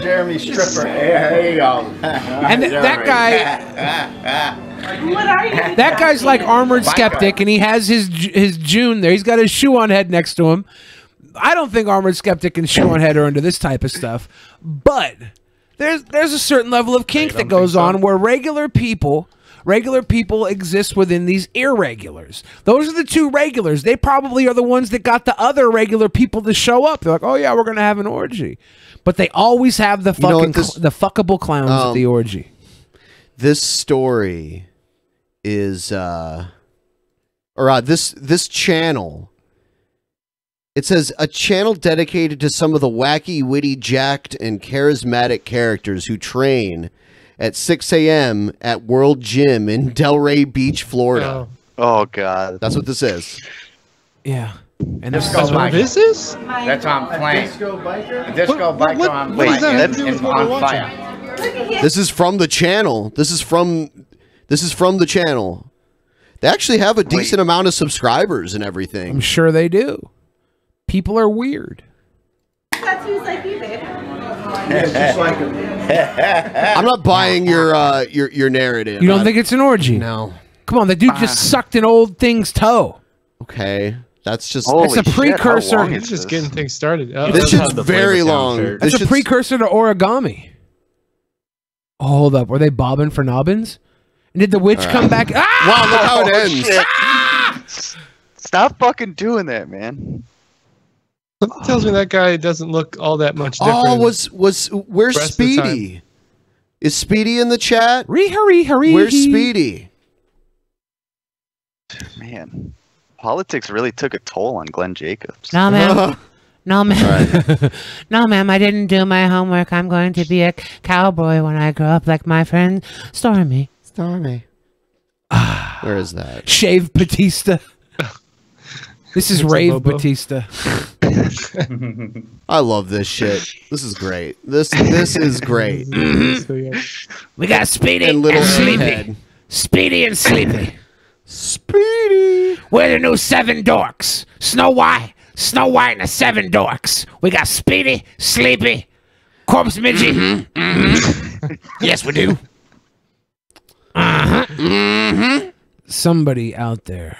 Jeremy stripper. Yeah, there you go. And th- that guy. What are you? That guy's like armored skeptic, and he has his his June there. He's got his shoe on head next to him. I don't think armored skeptic and shoe on head are into this type of stuff, but there's there's a certain level of kink that goes on where regular people regular people exist within these irregulars. Those are the two regulars. They probably are the ones that got the other regular people to show up. They're like, oh yeah, we're gonna have an orgy, but they always have the You know fucking this- cl- the fuckable clowns at Um, the orgy. This story is uh or uh, this this channel it says a channel dedicated to some of the wacky, witty, jacked, and charismatic characters who train at 6 a.m. at World Gym in Delray Beach, Florida. Oh. oh God, that's what this is. Yeah, and Disco biker. this is? That's on plane. Disco biker? A disco What- biker what- on what plane. does that do and with what we're on fire. This is from the channel. This is from this is from the channel. They actually have a decent amount of subscribers and everything. I'm sure they do. People are weird. Tattoos like you, babe. I'm not buying your uh your your narrative. You don't I- think it's an orgy? No. Come on, the dude just sucked an old thing's toe. Okay, that's just it's a precursor. He's just getting things started. Uh, This shit's very long. That's This a precursor to origami. Oh, hold up, were they bobbing for nobbins? And did the witch All come back? Ah! Wow, look how it ends. shit. Stop fucking doing that, man. Something tells me that guy doesn't look all that much different. Oh, was was where's Rest of the time. Speedy? Is Speedy in the chat? Ree hurry hurry. Where's Speedy? Man, politics really took a toll on Glenn Jacobs. No, ma'am. No, ma'am. no, ma'am. I didn't do my homework. I'm going to be a cowboy when I grow up, like my friend Stormy. Stormy. Ah, Where is that? Shave Batista. This is It's Rave Batista. I love this shit. This is great. This this is great. We got Speedy And and, little Sleepy. Head. Speedy and Sleepy. Speedy. We're the new Seven Dorks. Snow White. Snow White and the Seven Dorks. We got Speedy, Sleepy, Corpse Midget. Mm-hmm. yes, we do. Uh-huh. Mm-hmm. Somebody out there.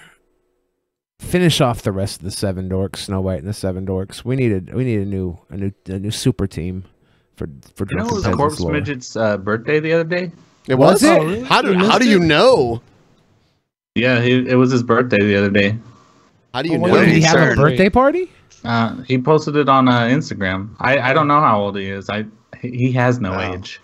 Finish off the rest of the seven dorks, Snow White and the Seven Dorks. We need a we need a new a new a new super team for for You know, it was Corpse lore. Midget's uh, birthday the other day. It was? Was it? Oh, really? How do- how do you know? Yeah, he, it was his birthday the other day. How do you know did he have a birthday party? Uh, he posted it on uh, Instagram. I, I don't know how old he is. I he he has no age.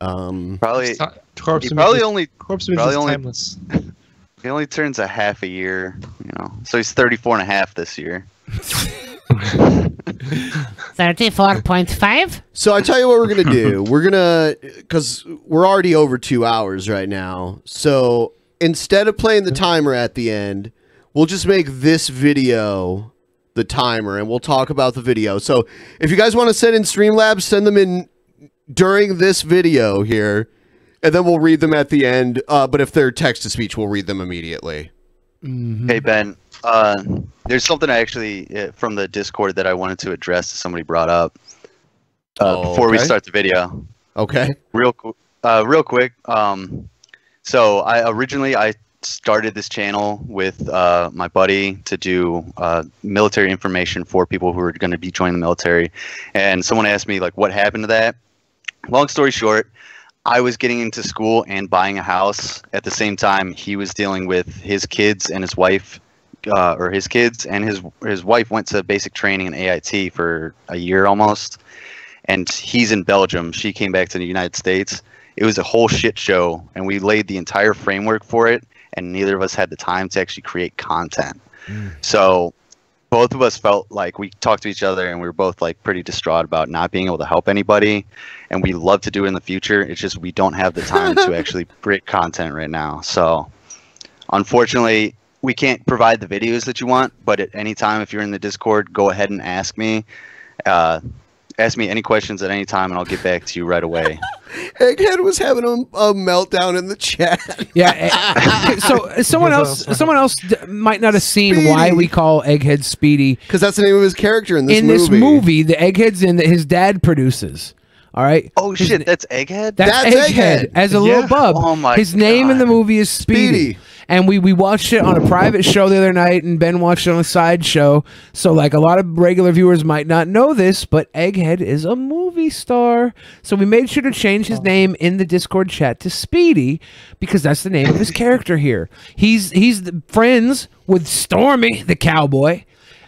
Um, Probably, Corpse he probably only Corpse probably Midget's only timeless. he only turns a half a year, you know. So he's 34 and a half this year. 34.5? So I tell you what we're gonna do. We're gonna because we're already over two hours right now. So instead of playing the timer at the end, we'll just make this video the timer, and we'll talk about the video. So if you guys want to send in Streamlabs, send them in during this video here, and then we'll read them at the end. Uh, but if they're text to speech, we'll read them immediately. Hey Ben, uh, there's something I actually uh, from the Discord that I wanted to address that somebody brought up uh, Oh, before we start the video. Okay. Real, uh, real quick. Um, so I originally I started this channel with uh, my buddy to do uh, military information for people who are going to be joining the military, and someone asked me like, what happened to that? Long story short, I was getting into school and buying a house at the same time he was dealing with his kids and his wife uh, or his kids and his his wife went to basic training in AIT for a year almost, and he's in Belgium. She came back to the United States. It was a whole shit show, and we laid the entire framework for it, and neither of us had the time to actually create content. So both of us felt like we talked to each other and we were both like pretty distraught about not being able to help anybody and we love to do it in the future. It's just we don't have the time to actually create content right now. So unfortunately we can't provide the videos that you want but at any time if you're in the discord go ahead and ask me. Uh, ask me any questions at any time and i'll get back to you right away Egghead was having a, a meltdown in the chat. Yeah. eh, so uh, someone else, someone else might not have seen why we call Egghead Speedy because that's the name of his character in this in movie. this movie. The Egghead's in that his dad produces. All right. oh shit that's egghead That's, That's Egghead, Egghead. as a little Yeah. bub. Oh my His name in the movie is Speedy. Speedy. And we, we watched it on a private show the other night, and Ben watched it on a side show. So, like, a lot of regular viewers might not know this, but Egghead is a movie star. So, we made sure to change his name in the Discord chat to Speedy because that's the name of his character here. He's he's the, friends with Stormy, the cowboy.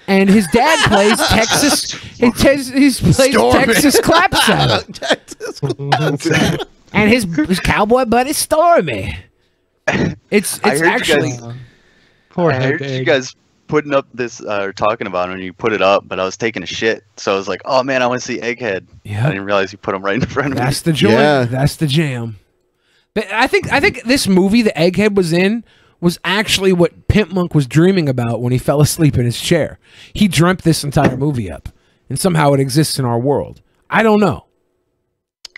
And his dad plays Texas. He, plays Stormy. Texas clapsaddle Texas Clapsaddle. and his, his cowboy buddy Stormy. It's I it's heard you actually guys- Poor I heard you guys putting up this uh, or talking about it and you put it up, but I was taking a shit, so I was like, "Oh man, I want to see Egghead." Yeah. I didn't realize you put him right in front of that's me. That's the joy. Yeah. That's the jam. But I think I think this movie that Egghead was in was actually what Pimp Monk was dreaming about when he fell asleep in his chair. He dreamt this entire movie up, and somehow it exists in our world. I don't know.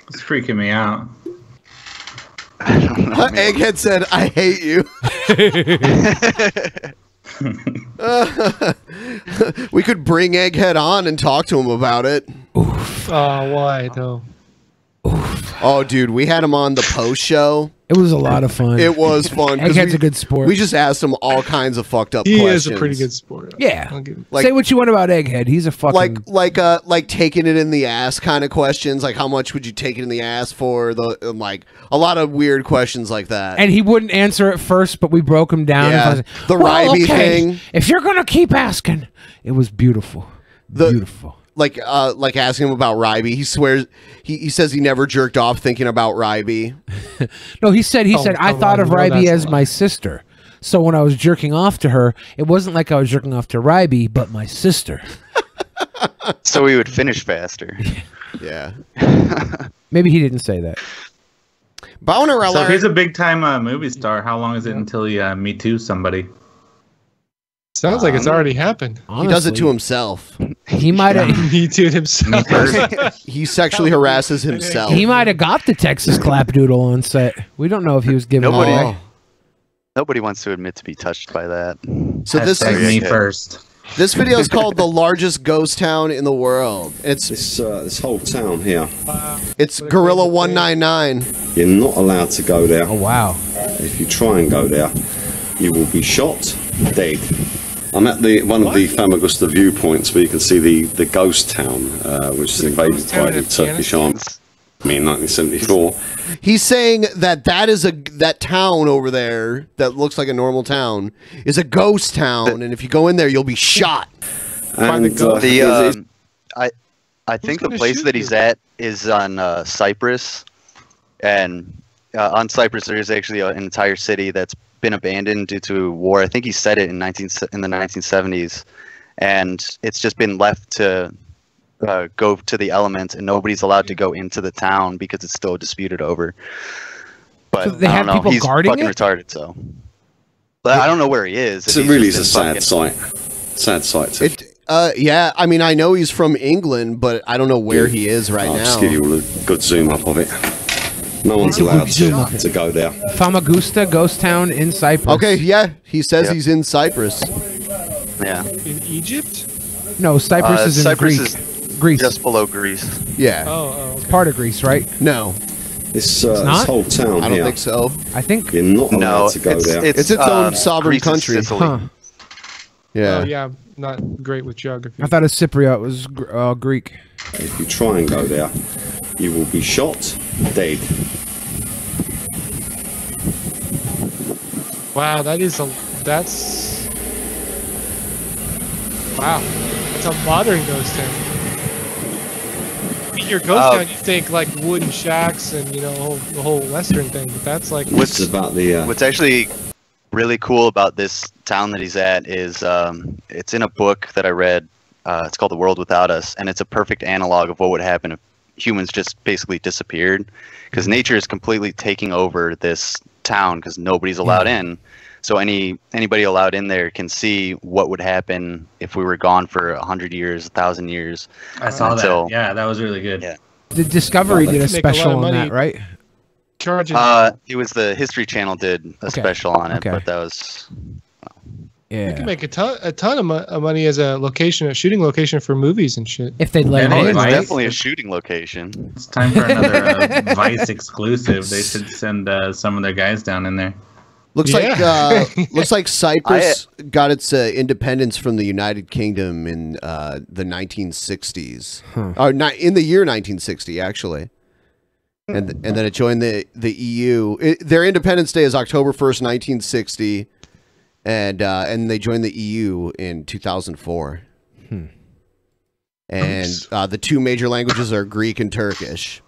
It's freaking me out. Egghead said, "I hate you." we could bring Egghead on and talk to him about it. Oh, why though? Oh, dude, we had him on the post show. It was a lot of fun. It was fun. Egghead's we- a good sport. We just asked him all kinds of fucked up He questions. is a pretty good sport. yeah. I'll give him- Like- Say what you want about Egghead. He's a fucking like like uh like taking it in the ass kind of questions like how much would you take it in the ass for the um, like a lot of weird questions like that and he wouldn't answer at first, but we broke him down. Yeah, was like, the "Well, Ryby okay, thing. If you're gonna keep asking, it was beautiful. The- beautiful. Like uh like asking him about Ryby he swears he, he says he never jerked off thinking about Ryby No, he said he Oh, said I come thought on, of you Ryby as my sister. So when I was jerking off to her, it wasn't like I was jerking off to Ryby, but my sister. so we would finish faster. yeah Maybe he didn't say that. Boner So if he's a big time uh, movie star, how long is it until he uh, me too somebody? Sounds like it's Um, already happened. he does it to himself He might have He did himself. he sexually harasses himself he might have got the Texas clapdoodle on set. We don't know if he was giving Nobody- it away. Nobody wants to admit to be touched by that. so this is me first. this video is called the largest ghost town in the world it's This uh, this whole town here, it's Gorilla 199 you're not allowed to go there. Oh wow. If you try and go there, you will be shot dead. I'm at the one of the Famagusta viewpoints where you can see the, the ghost town, uh, which was invaded by the Turkish army in 1974. He's saying that that is a that town over there that looks like a normal town is a ghost town, and if you go in there, you'll be shot. And uh, The it's- um, I I think the place that he's you? at is on uh, Cyprus, and uh, on Cyprus there is actually an entire city that's been abandoned due to war. I think he said it in nineteen in the nineteen seventies, and it's just been left to uh, go to the elements, and nobody's allowed to go into the town because it's still disputed over. But So they I have don't know. people He's guarding fucking it? retarded, so. But I don't know where he is. if it really is a sad sight. Sad sight. To It, uh, yeah, I mean, I know he's from England, but I don't know where he is right I'll just now. give you a good zoom up of it. No one's allowed to, to go there. Famagusta ghost town in Cyprus. Okay, yeah, he says Yep. he's in Cyprus. Yeah. In Egypt? No, Cyprus Uh, is in Cyprus Greece. is Greece. just below Greece. Yeah, Oh, oh. It's part of Greece, right? no, This, uh, not? this whole town I don't here, think so. I think. you're not allowed No, to go it's, there. it's It's its uh, own sovereign Greece country. Huh. Yeah, Oh, yeah. Not great with geography. I thought a Cypriot was uh, Greek. If you try and go there, you will be shot dead. Wow, that is a. That's. Wow, it's a modern ghost town. I mean, Your ghost Uh, town, you think like wooden shacks and you know whole, the whole western thing, but that's like What's about the? Uh, What's actually really cool about this town that he's at is um, it's in a book that I read. Uh, it's called The World Without Us, and it's a perfect analog of what would happen if humans just basically disappeared. Because nature is completely taking over this town because nobody's allowed in. So any anybody allowed in there can see what would happen if we were gone for a hundred years, a thousand years. I saw until- that. Yeah, that was really good. Yeah. The Discovery Well, did a they can make a special on money. that, right? Charging. Uh, it was the History Channel did a Okay, special on it, okay. but that was you can make a ton a ton of, mo- of money as a location, a shooting location for movies and shit. If they'd let Yeah, them they in, it's definitely a shooting location. It's time for another uh, Vice exclusive. They should send uh, some of their guys down in there. Looks like uh, looks like Cyprus I- got its uh, independence from the United Kingdom in uh, the 1960s, or not in the year 1960 actually, and and then it joined the the EU. It, their Independence Day is October 1st, 1960, and uh, and they joined the EU in 2004. And uh, the two major languages are Greek and Turkish.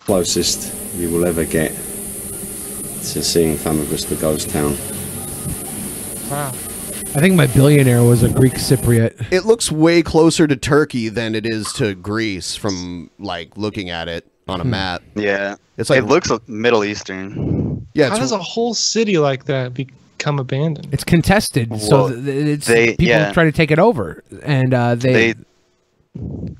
closest you will ever get to seeing Famagusta Ghost Town. Wow. I think my billionaire was a Greek Cypriot. It looks way closer to Turkey than it is to Greece from like looking at it on a Hmm. map. Yeah, It's like it looks Middle Eastern. yeah, How does a whole city like that become abandoned? It's contested, so Well, th- th- it's they- people yeah. try to take it over, and uh, they, They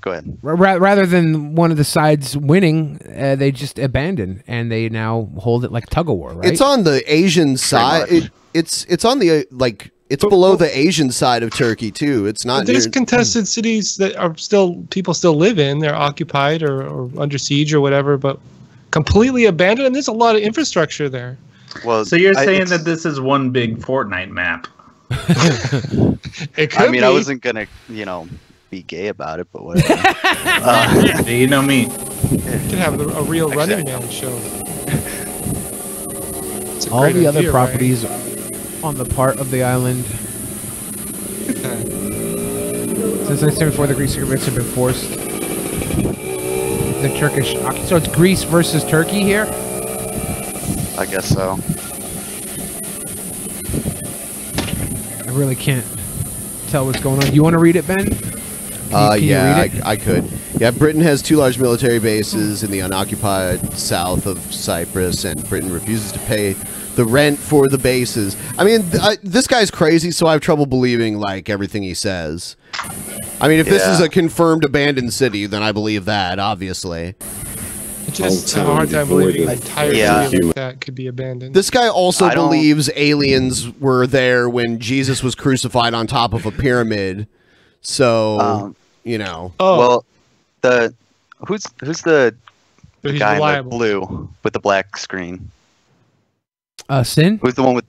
go ahead. ra- rather than one of the sides winning, uh, they just abandon and they now hold it like tug of war, right? it's on the Asian side. It, it's it's on the uh, like it's below the Asian side of Turkey too. It's not. There's near- contested cities that are still people still live in. They're occupied or, or under siege or whatever, but completely abandoned. And there's a lot of infrastructure there. Well, So you're saying it's- that this is one big Fortnite map? It could I mean, be. I wasn't gonna, you know, be gay about it, but whatever. uh, you know me. You could have a, a real Running Man show. It's a All great the other idea, right? properties on the part of the island. Since 1974, the Greek Cypriots have been forced. The Turkish, so it's Greece versus Turkey here. I guess so. I really can't tell what's going on. You want to read it, Ben? Can you- Uh, can you yeah, read it? I, I could. Yeah, Britain has two large military bases in the unoccupied south of Cyprus, and Britain refuses to pay the rent for the bases. I mean, th- I, this guy's crazy, so I have trouble believing like everything he says. I mean, if this is a confirmed abandoned city, then I believe that, obviously. I just have a hard time believing an entire Yeah. city like that could be abandoned. This guy also I don't- believes aliens were there when Jesus was crucified on top of a pyramid. So, Um, you know. oh, Well, the who's who's the, the he's guy in the blue with the black screen? Uh, Sin? Who's the one with?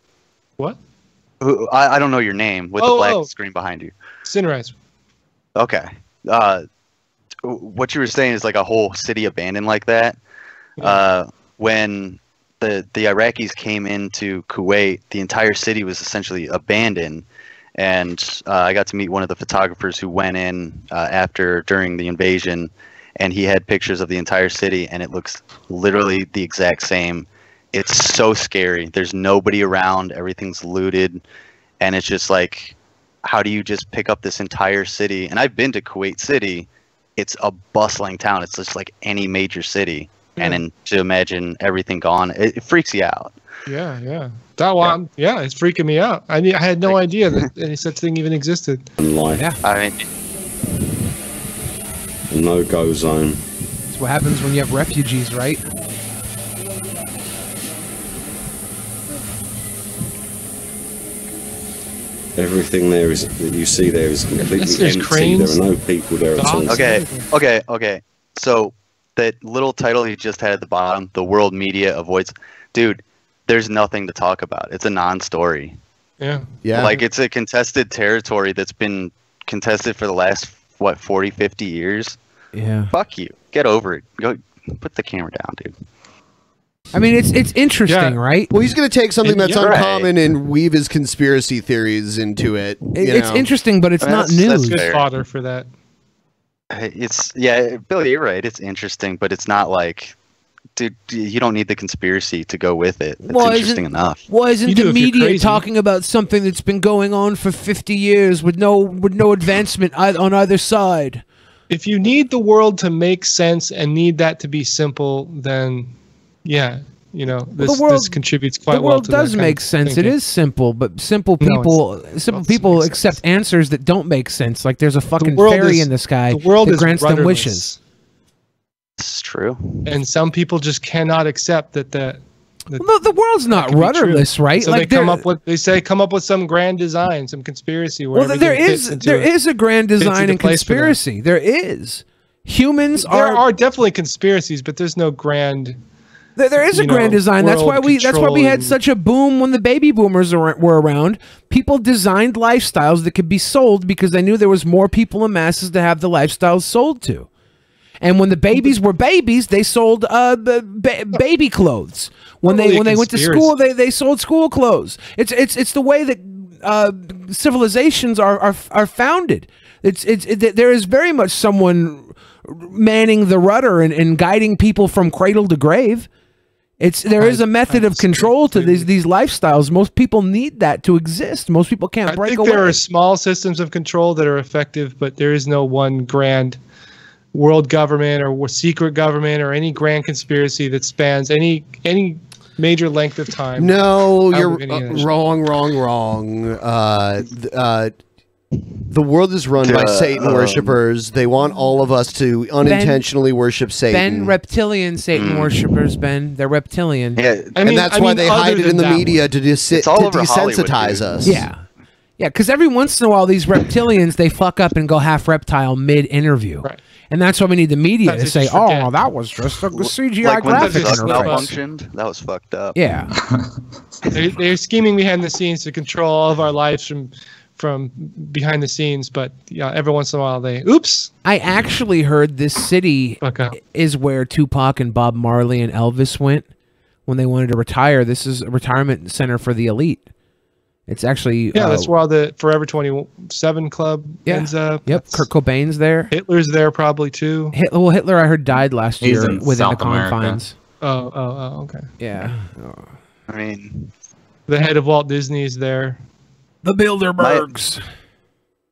What? Who, I, I don't know your name with Oh, the black oh. screen behind you. Sunrise. Okay. Uh, what you were saying is like a whole city abandoned like that. Uh, when the the Iraqis came into Kuwait, the entire city was essentially abandoned. And uh, I got to meet one of the photographers who went in uh, after during the invasion, and he had pictures of the entire city, and it looks literally the exact same. It's so scary. There's nobody around. Everything's looted, and it's just like how do you just pick up this entire city? And I've been to Kuwait City. It's a bustling town. It's just like any major city. And then to imagine everything gone, it, it freaks you out. Yeah, yeah. That one, yeah, it's freaking me out. I mean, I had no idea that any such thing even existed. And Yeah. I mean, no-go zone. That's what happens when you have refugees, right? Everything there is that you see there is completely Yes, empty. cranes, there are no people there at all. okay, okay, okay. So that little title he just had at the bottom, the world media avoids, dude. There's nothing to talk about. It's a non-story. Yeah. Yeah. Like it's a contested territory that's been contested for the last what 40, 50 years. Yeah. Fuck you. Get over it. Go put the camera down, dude. I mean, it's it's interesting, right? Well, he's going to take something that's You're right. uncommon and weave his conspiracy theories into it. It- it's know? interesting, but it's I mean, not that's- that's news. Good fair. fodder for that. It's yeah, Billy, you're right. It's interesting, but it's not like, dude, you don't need the conspiracy to go with it. It's Well, isn't- interesting enough. Why isn't the media talking about something that's been going on for 50 years with no with no advancement on either side? If you need the world to make sense and need that to be simple, then yeah, you know this, world- this contributes quite the well world to that does kind make of sense. It thinking. is simple, but simple No, people, simple people accept answers that don't make sense. Like there's a fucking world fairy is- in the sky the world that is grants them wishes. It's true. and some people just cannot accept that that. that Well, the, the world's not can true. rudderless, right? So like they come up with they say come up with some grand design, some conspiracy. Where Well, there everything is fits into there a- is a grand design into and place conspiracy. There is. Humans are. There are are definitely conspiracies, but there's no grand. There, there is a you know, grand design. That's why we. That's why we had such a boom when the baby boomers were around. People designed lifestyles that could be sold because they knew there was more people in masses to have the lifestyles sold to. And when the babies were babies, they sold uh, ba- baby clothes. When they Probably when they went to school, they, they sold school clothes. It's it's it's the way that uh, civilizations are, are are founded. It's it's it, there is very much someone manning the rudder and, and guiding people from cradle to grave. It's there is a method of control to these these lifestyles. Most people need that to exist. Most people can't I break think away. there are small systems of control that are effective, but there is no one grand world government or secret government or any grand conspiracy that spans any any major length of time. No, you're uh, of that shit. wrong, wrong, wrong. Uh, uh, the world is run by Satan um, worshippers. They want all of us to unintentionally worship Satan. Ben reptilian Satan Hmm. worshippers. Ben, they're reptilian. Yeah, and that's why they hide it in the media to, dis- to all over Hollywood, desensitize us. Yeah. Yeah, because every once in a while, these reptilians they fuck up and go half reptile mid interview, right. and that's why we need the media to say, "Oh, forget. that was just a CGI like when the graphic malfunctioned, that was fucked up. Yeah. They're, they're scheming behind the scenes to control all of our lives from from behind the scenes, but yeah, every once in a while they oops. I actually heard this city is where Tupac and Bob Marley and Elvis went when they wanted to retire. This is a retirement center for the elite. It's actually Yeah, uh, that's where all the Forever Twenty Seven Club Yeah. ends up. Yep, Kurt Cobain's there. Hitler's there probably too. Hitler, well, Hitler, I heard died last He's year in within South the America. confines. Oh, oh, oh, okay. Yeah. I mean, The head of Walt Disney's there. The Bilderbergs.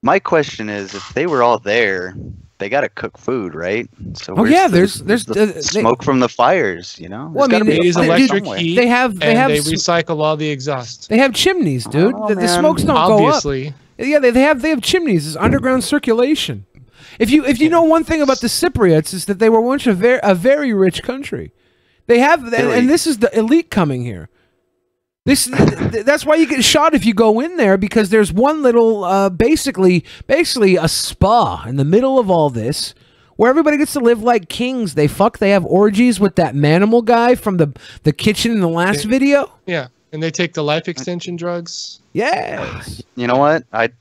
My question is, if they were all there, they got to cook food, right? So Oh, where's yeah, the- there's- there's, the uh, they- smoke from the fires. You know, Well, I mean, gotta They use electric somewhere. heat. They have- they and have they recycle all the exhaust. They have chimneys, dude. Oh, the, the smokes don't Obviously. go up. Yeah, they, they have they have chimneys. It's underground circulation. If you if you know one thing about the Cypriots is that they were once a very a very rich country. They have and, and this is the elite coming here. This th- that's why you get shot if you go in there because there's one little uh, basically basically a spa in the middle of all this where everybody gets to live like kings. They fuck. They have orgies with that manimal guy from the the kitchen in the last video. Yeah, and they take the life extension drugs. Yes. You know what? I,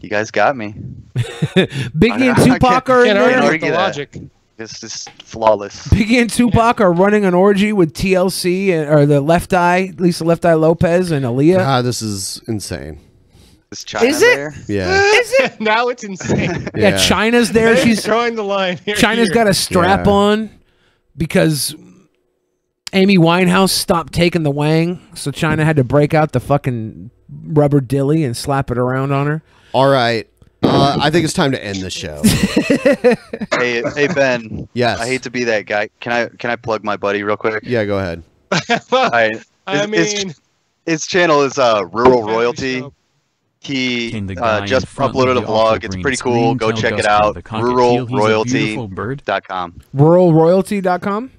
you guys got me. Biggie and I Tupac can't- are in can't there. argue that. It's just flawless. Biggie and Tupac are running an orgy with TLC and, or the Left Eye, Lisa Left Eye Lopez and Aaliyah. God, this is insane. Is Chyna Is it? there? Yeah. Is it? now it's insane. Yeah, Yeah. Chyna's there. They're She's drawing the line. Here, Chyna's here. got a strap Yeah. on because Amy Winehouse stopped taking the wang, so Chyna had to break out the fucking rubber dilly and slap it around on her. All right. Uh, I think it's time to end the show. hey, hey Ben. Yes. I hate to be that guy. Can I can I plug my buddy real quick? Yeah, go ahead. I, I his, mean- his, his channel is uh Rural Royalty. He Can the guy uh, just uploaded a vlog. It's pretty cool. Go check it out. the cockatiel he's a beautiful bird? RuralRoyalty.com. Ruralroyalty.com.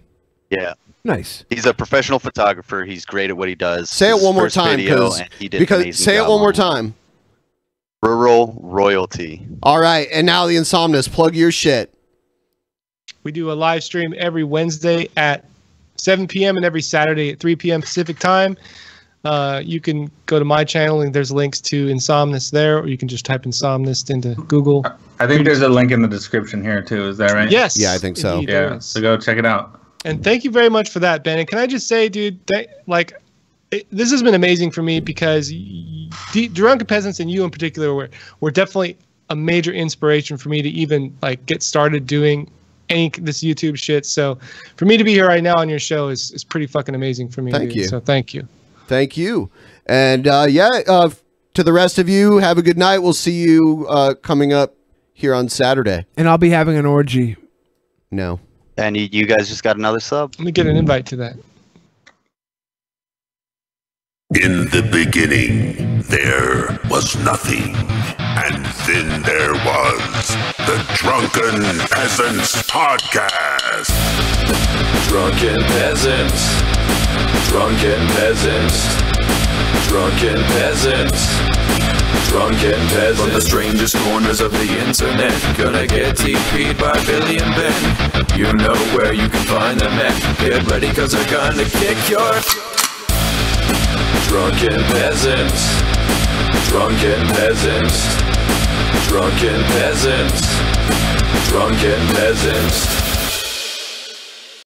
Yeah. Nice. He's a professional photographer. He's great at what he does. Say it one more time, cause, he did because say it one more on time. Rural Royalty. All right, and now the Insomnist, plug your shit. We do a live stream every Wednesday at 7 p.m. and every Saturday at 3 p.m. Pacific time. Uh, you can go to my channel and there's links to Insomnist there, or you can just type Insomnist into Google. I think there's a link in the description here too. Is that right? Yes, Yeah, I think so. Yeah, is. so go check it out. And thank you very much for that, Ben. And can I just say, dude, th- like, it, this has been amazing for me because y- y- Drunken Peasants and you in particular were, were definitely a major inspiration for me to even like get started doing any this YouTube shit. So for me to be here right now on your show is, is pretty fucking amazing for me. Thank dude. you. So thank you. Thank you. And uh, yeah, uh, to the rest of you, have a good night. We'll see you uh, coming up here on Saturday. And I'll be having an orgy. No. And you, you guys just got another sub. Let me get an invite to that. In the beginning, there was nothing. And then there was the Drunken Peasants Podcast. Drunken peasants, drunken peasants, drunken peasants, drunken peasants. From the strangest corners of the internet, gonna get TP'd by Billy and Ben. You know where you can find them at. Get ready, cause they're gonna kick your. Drunken peasants, drunken peasants, drunken peasants, drunken peasants.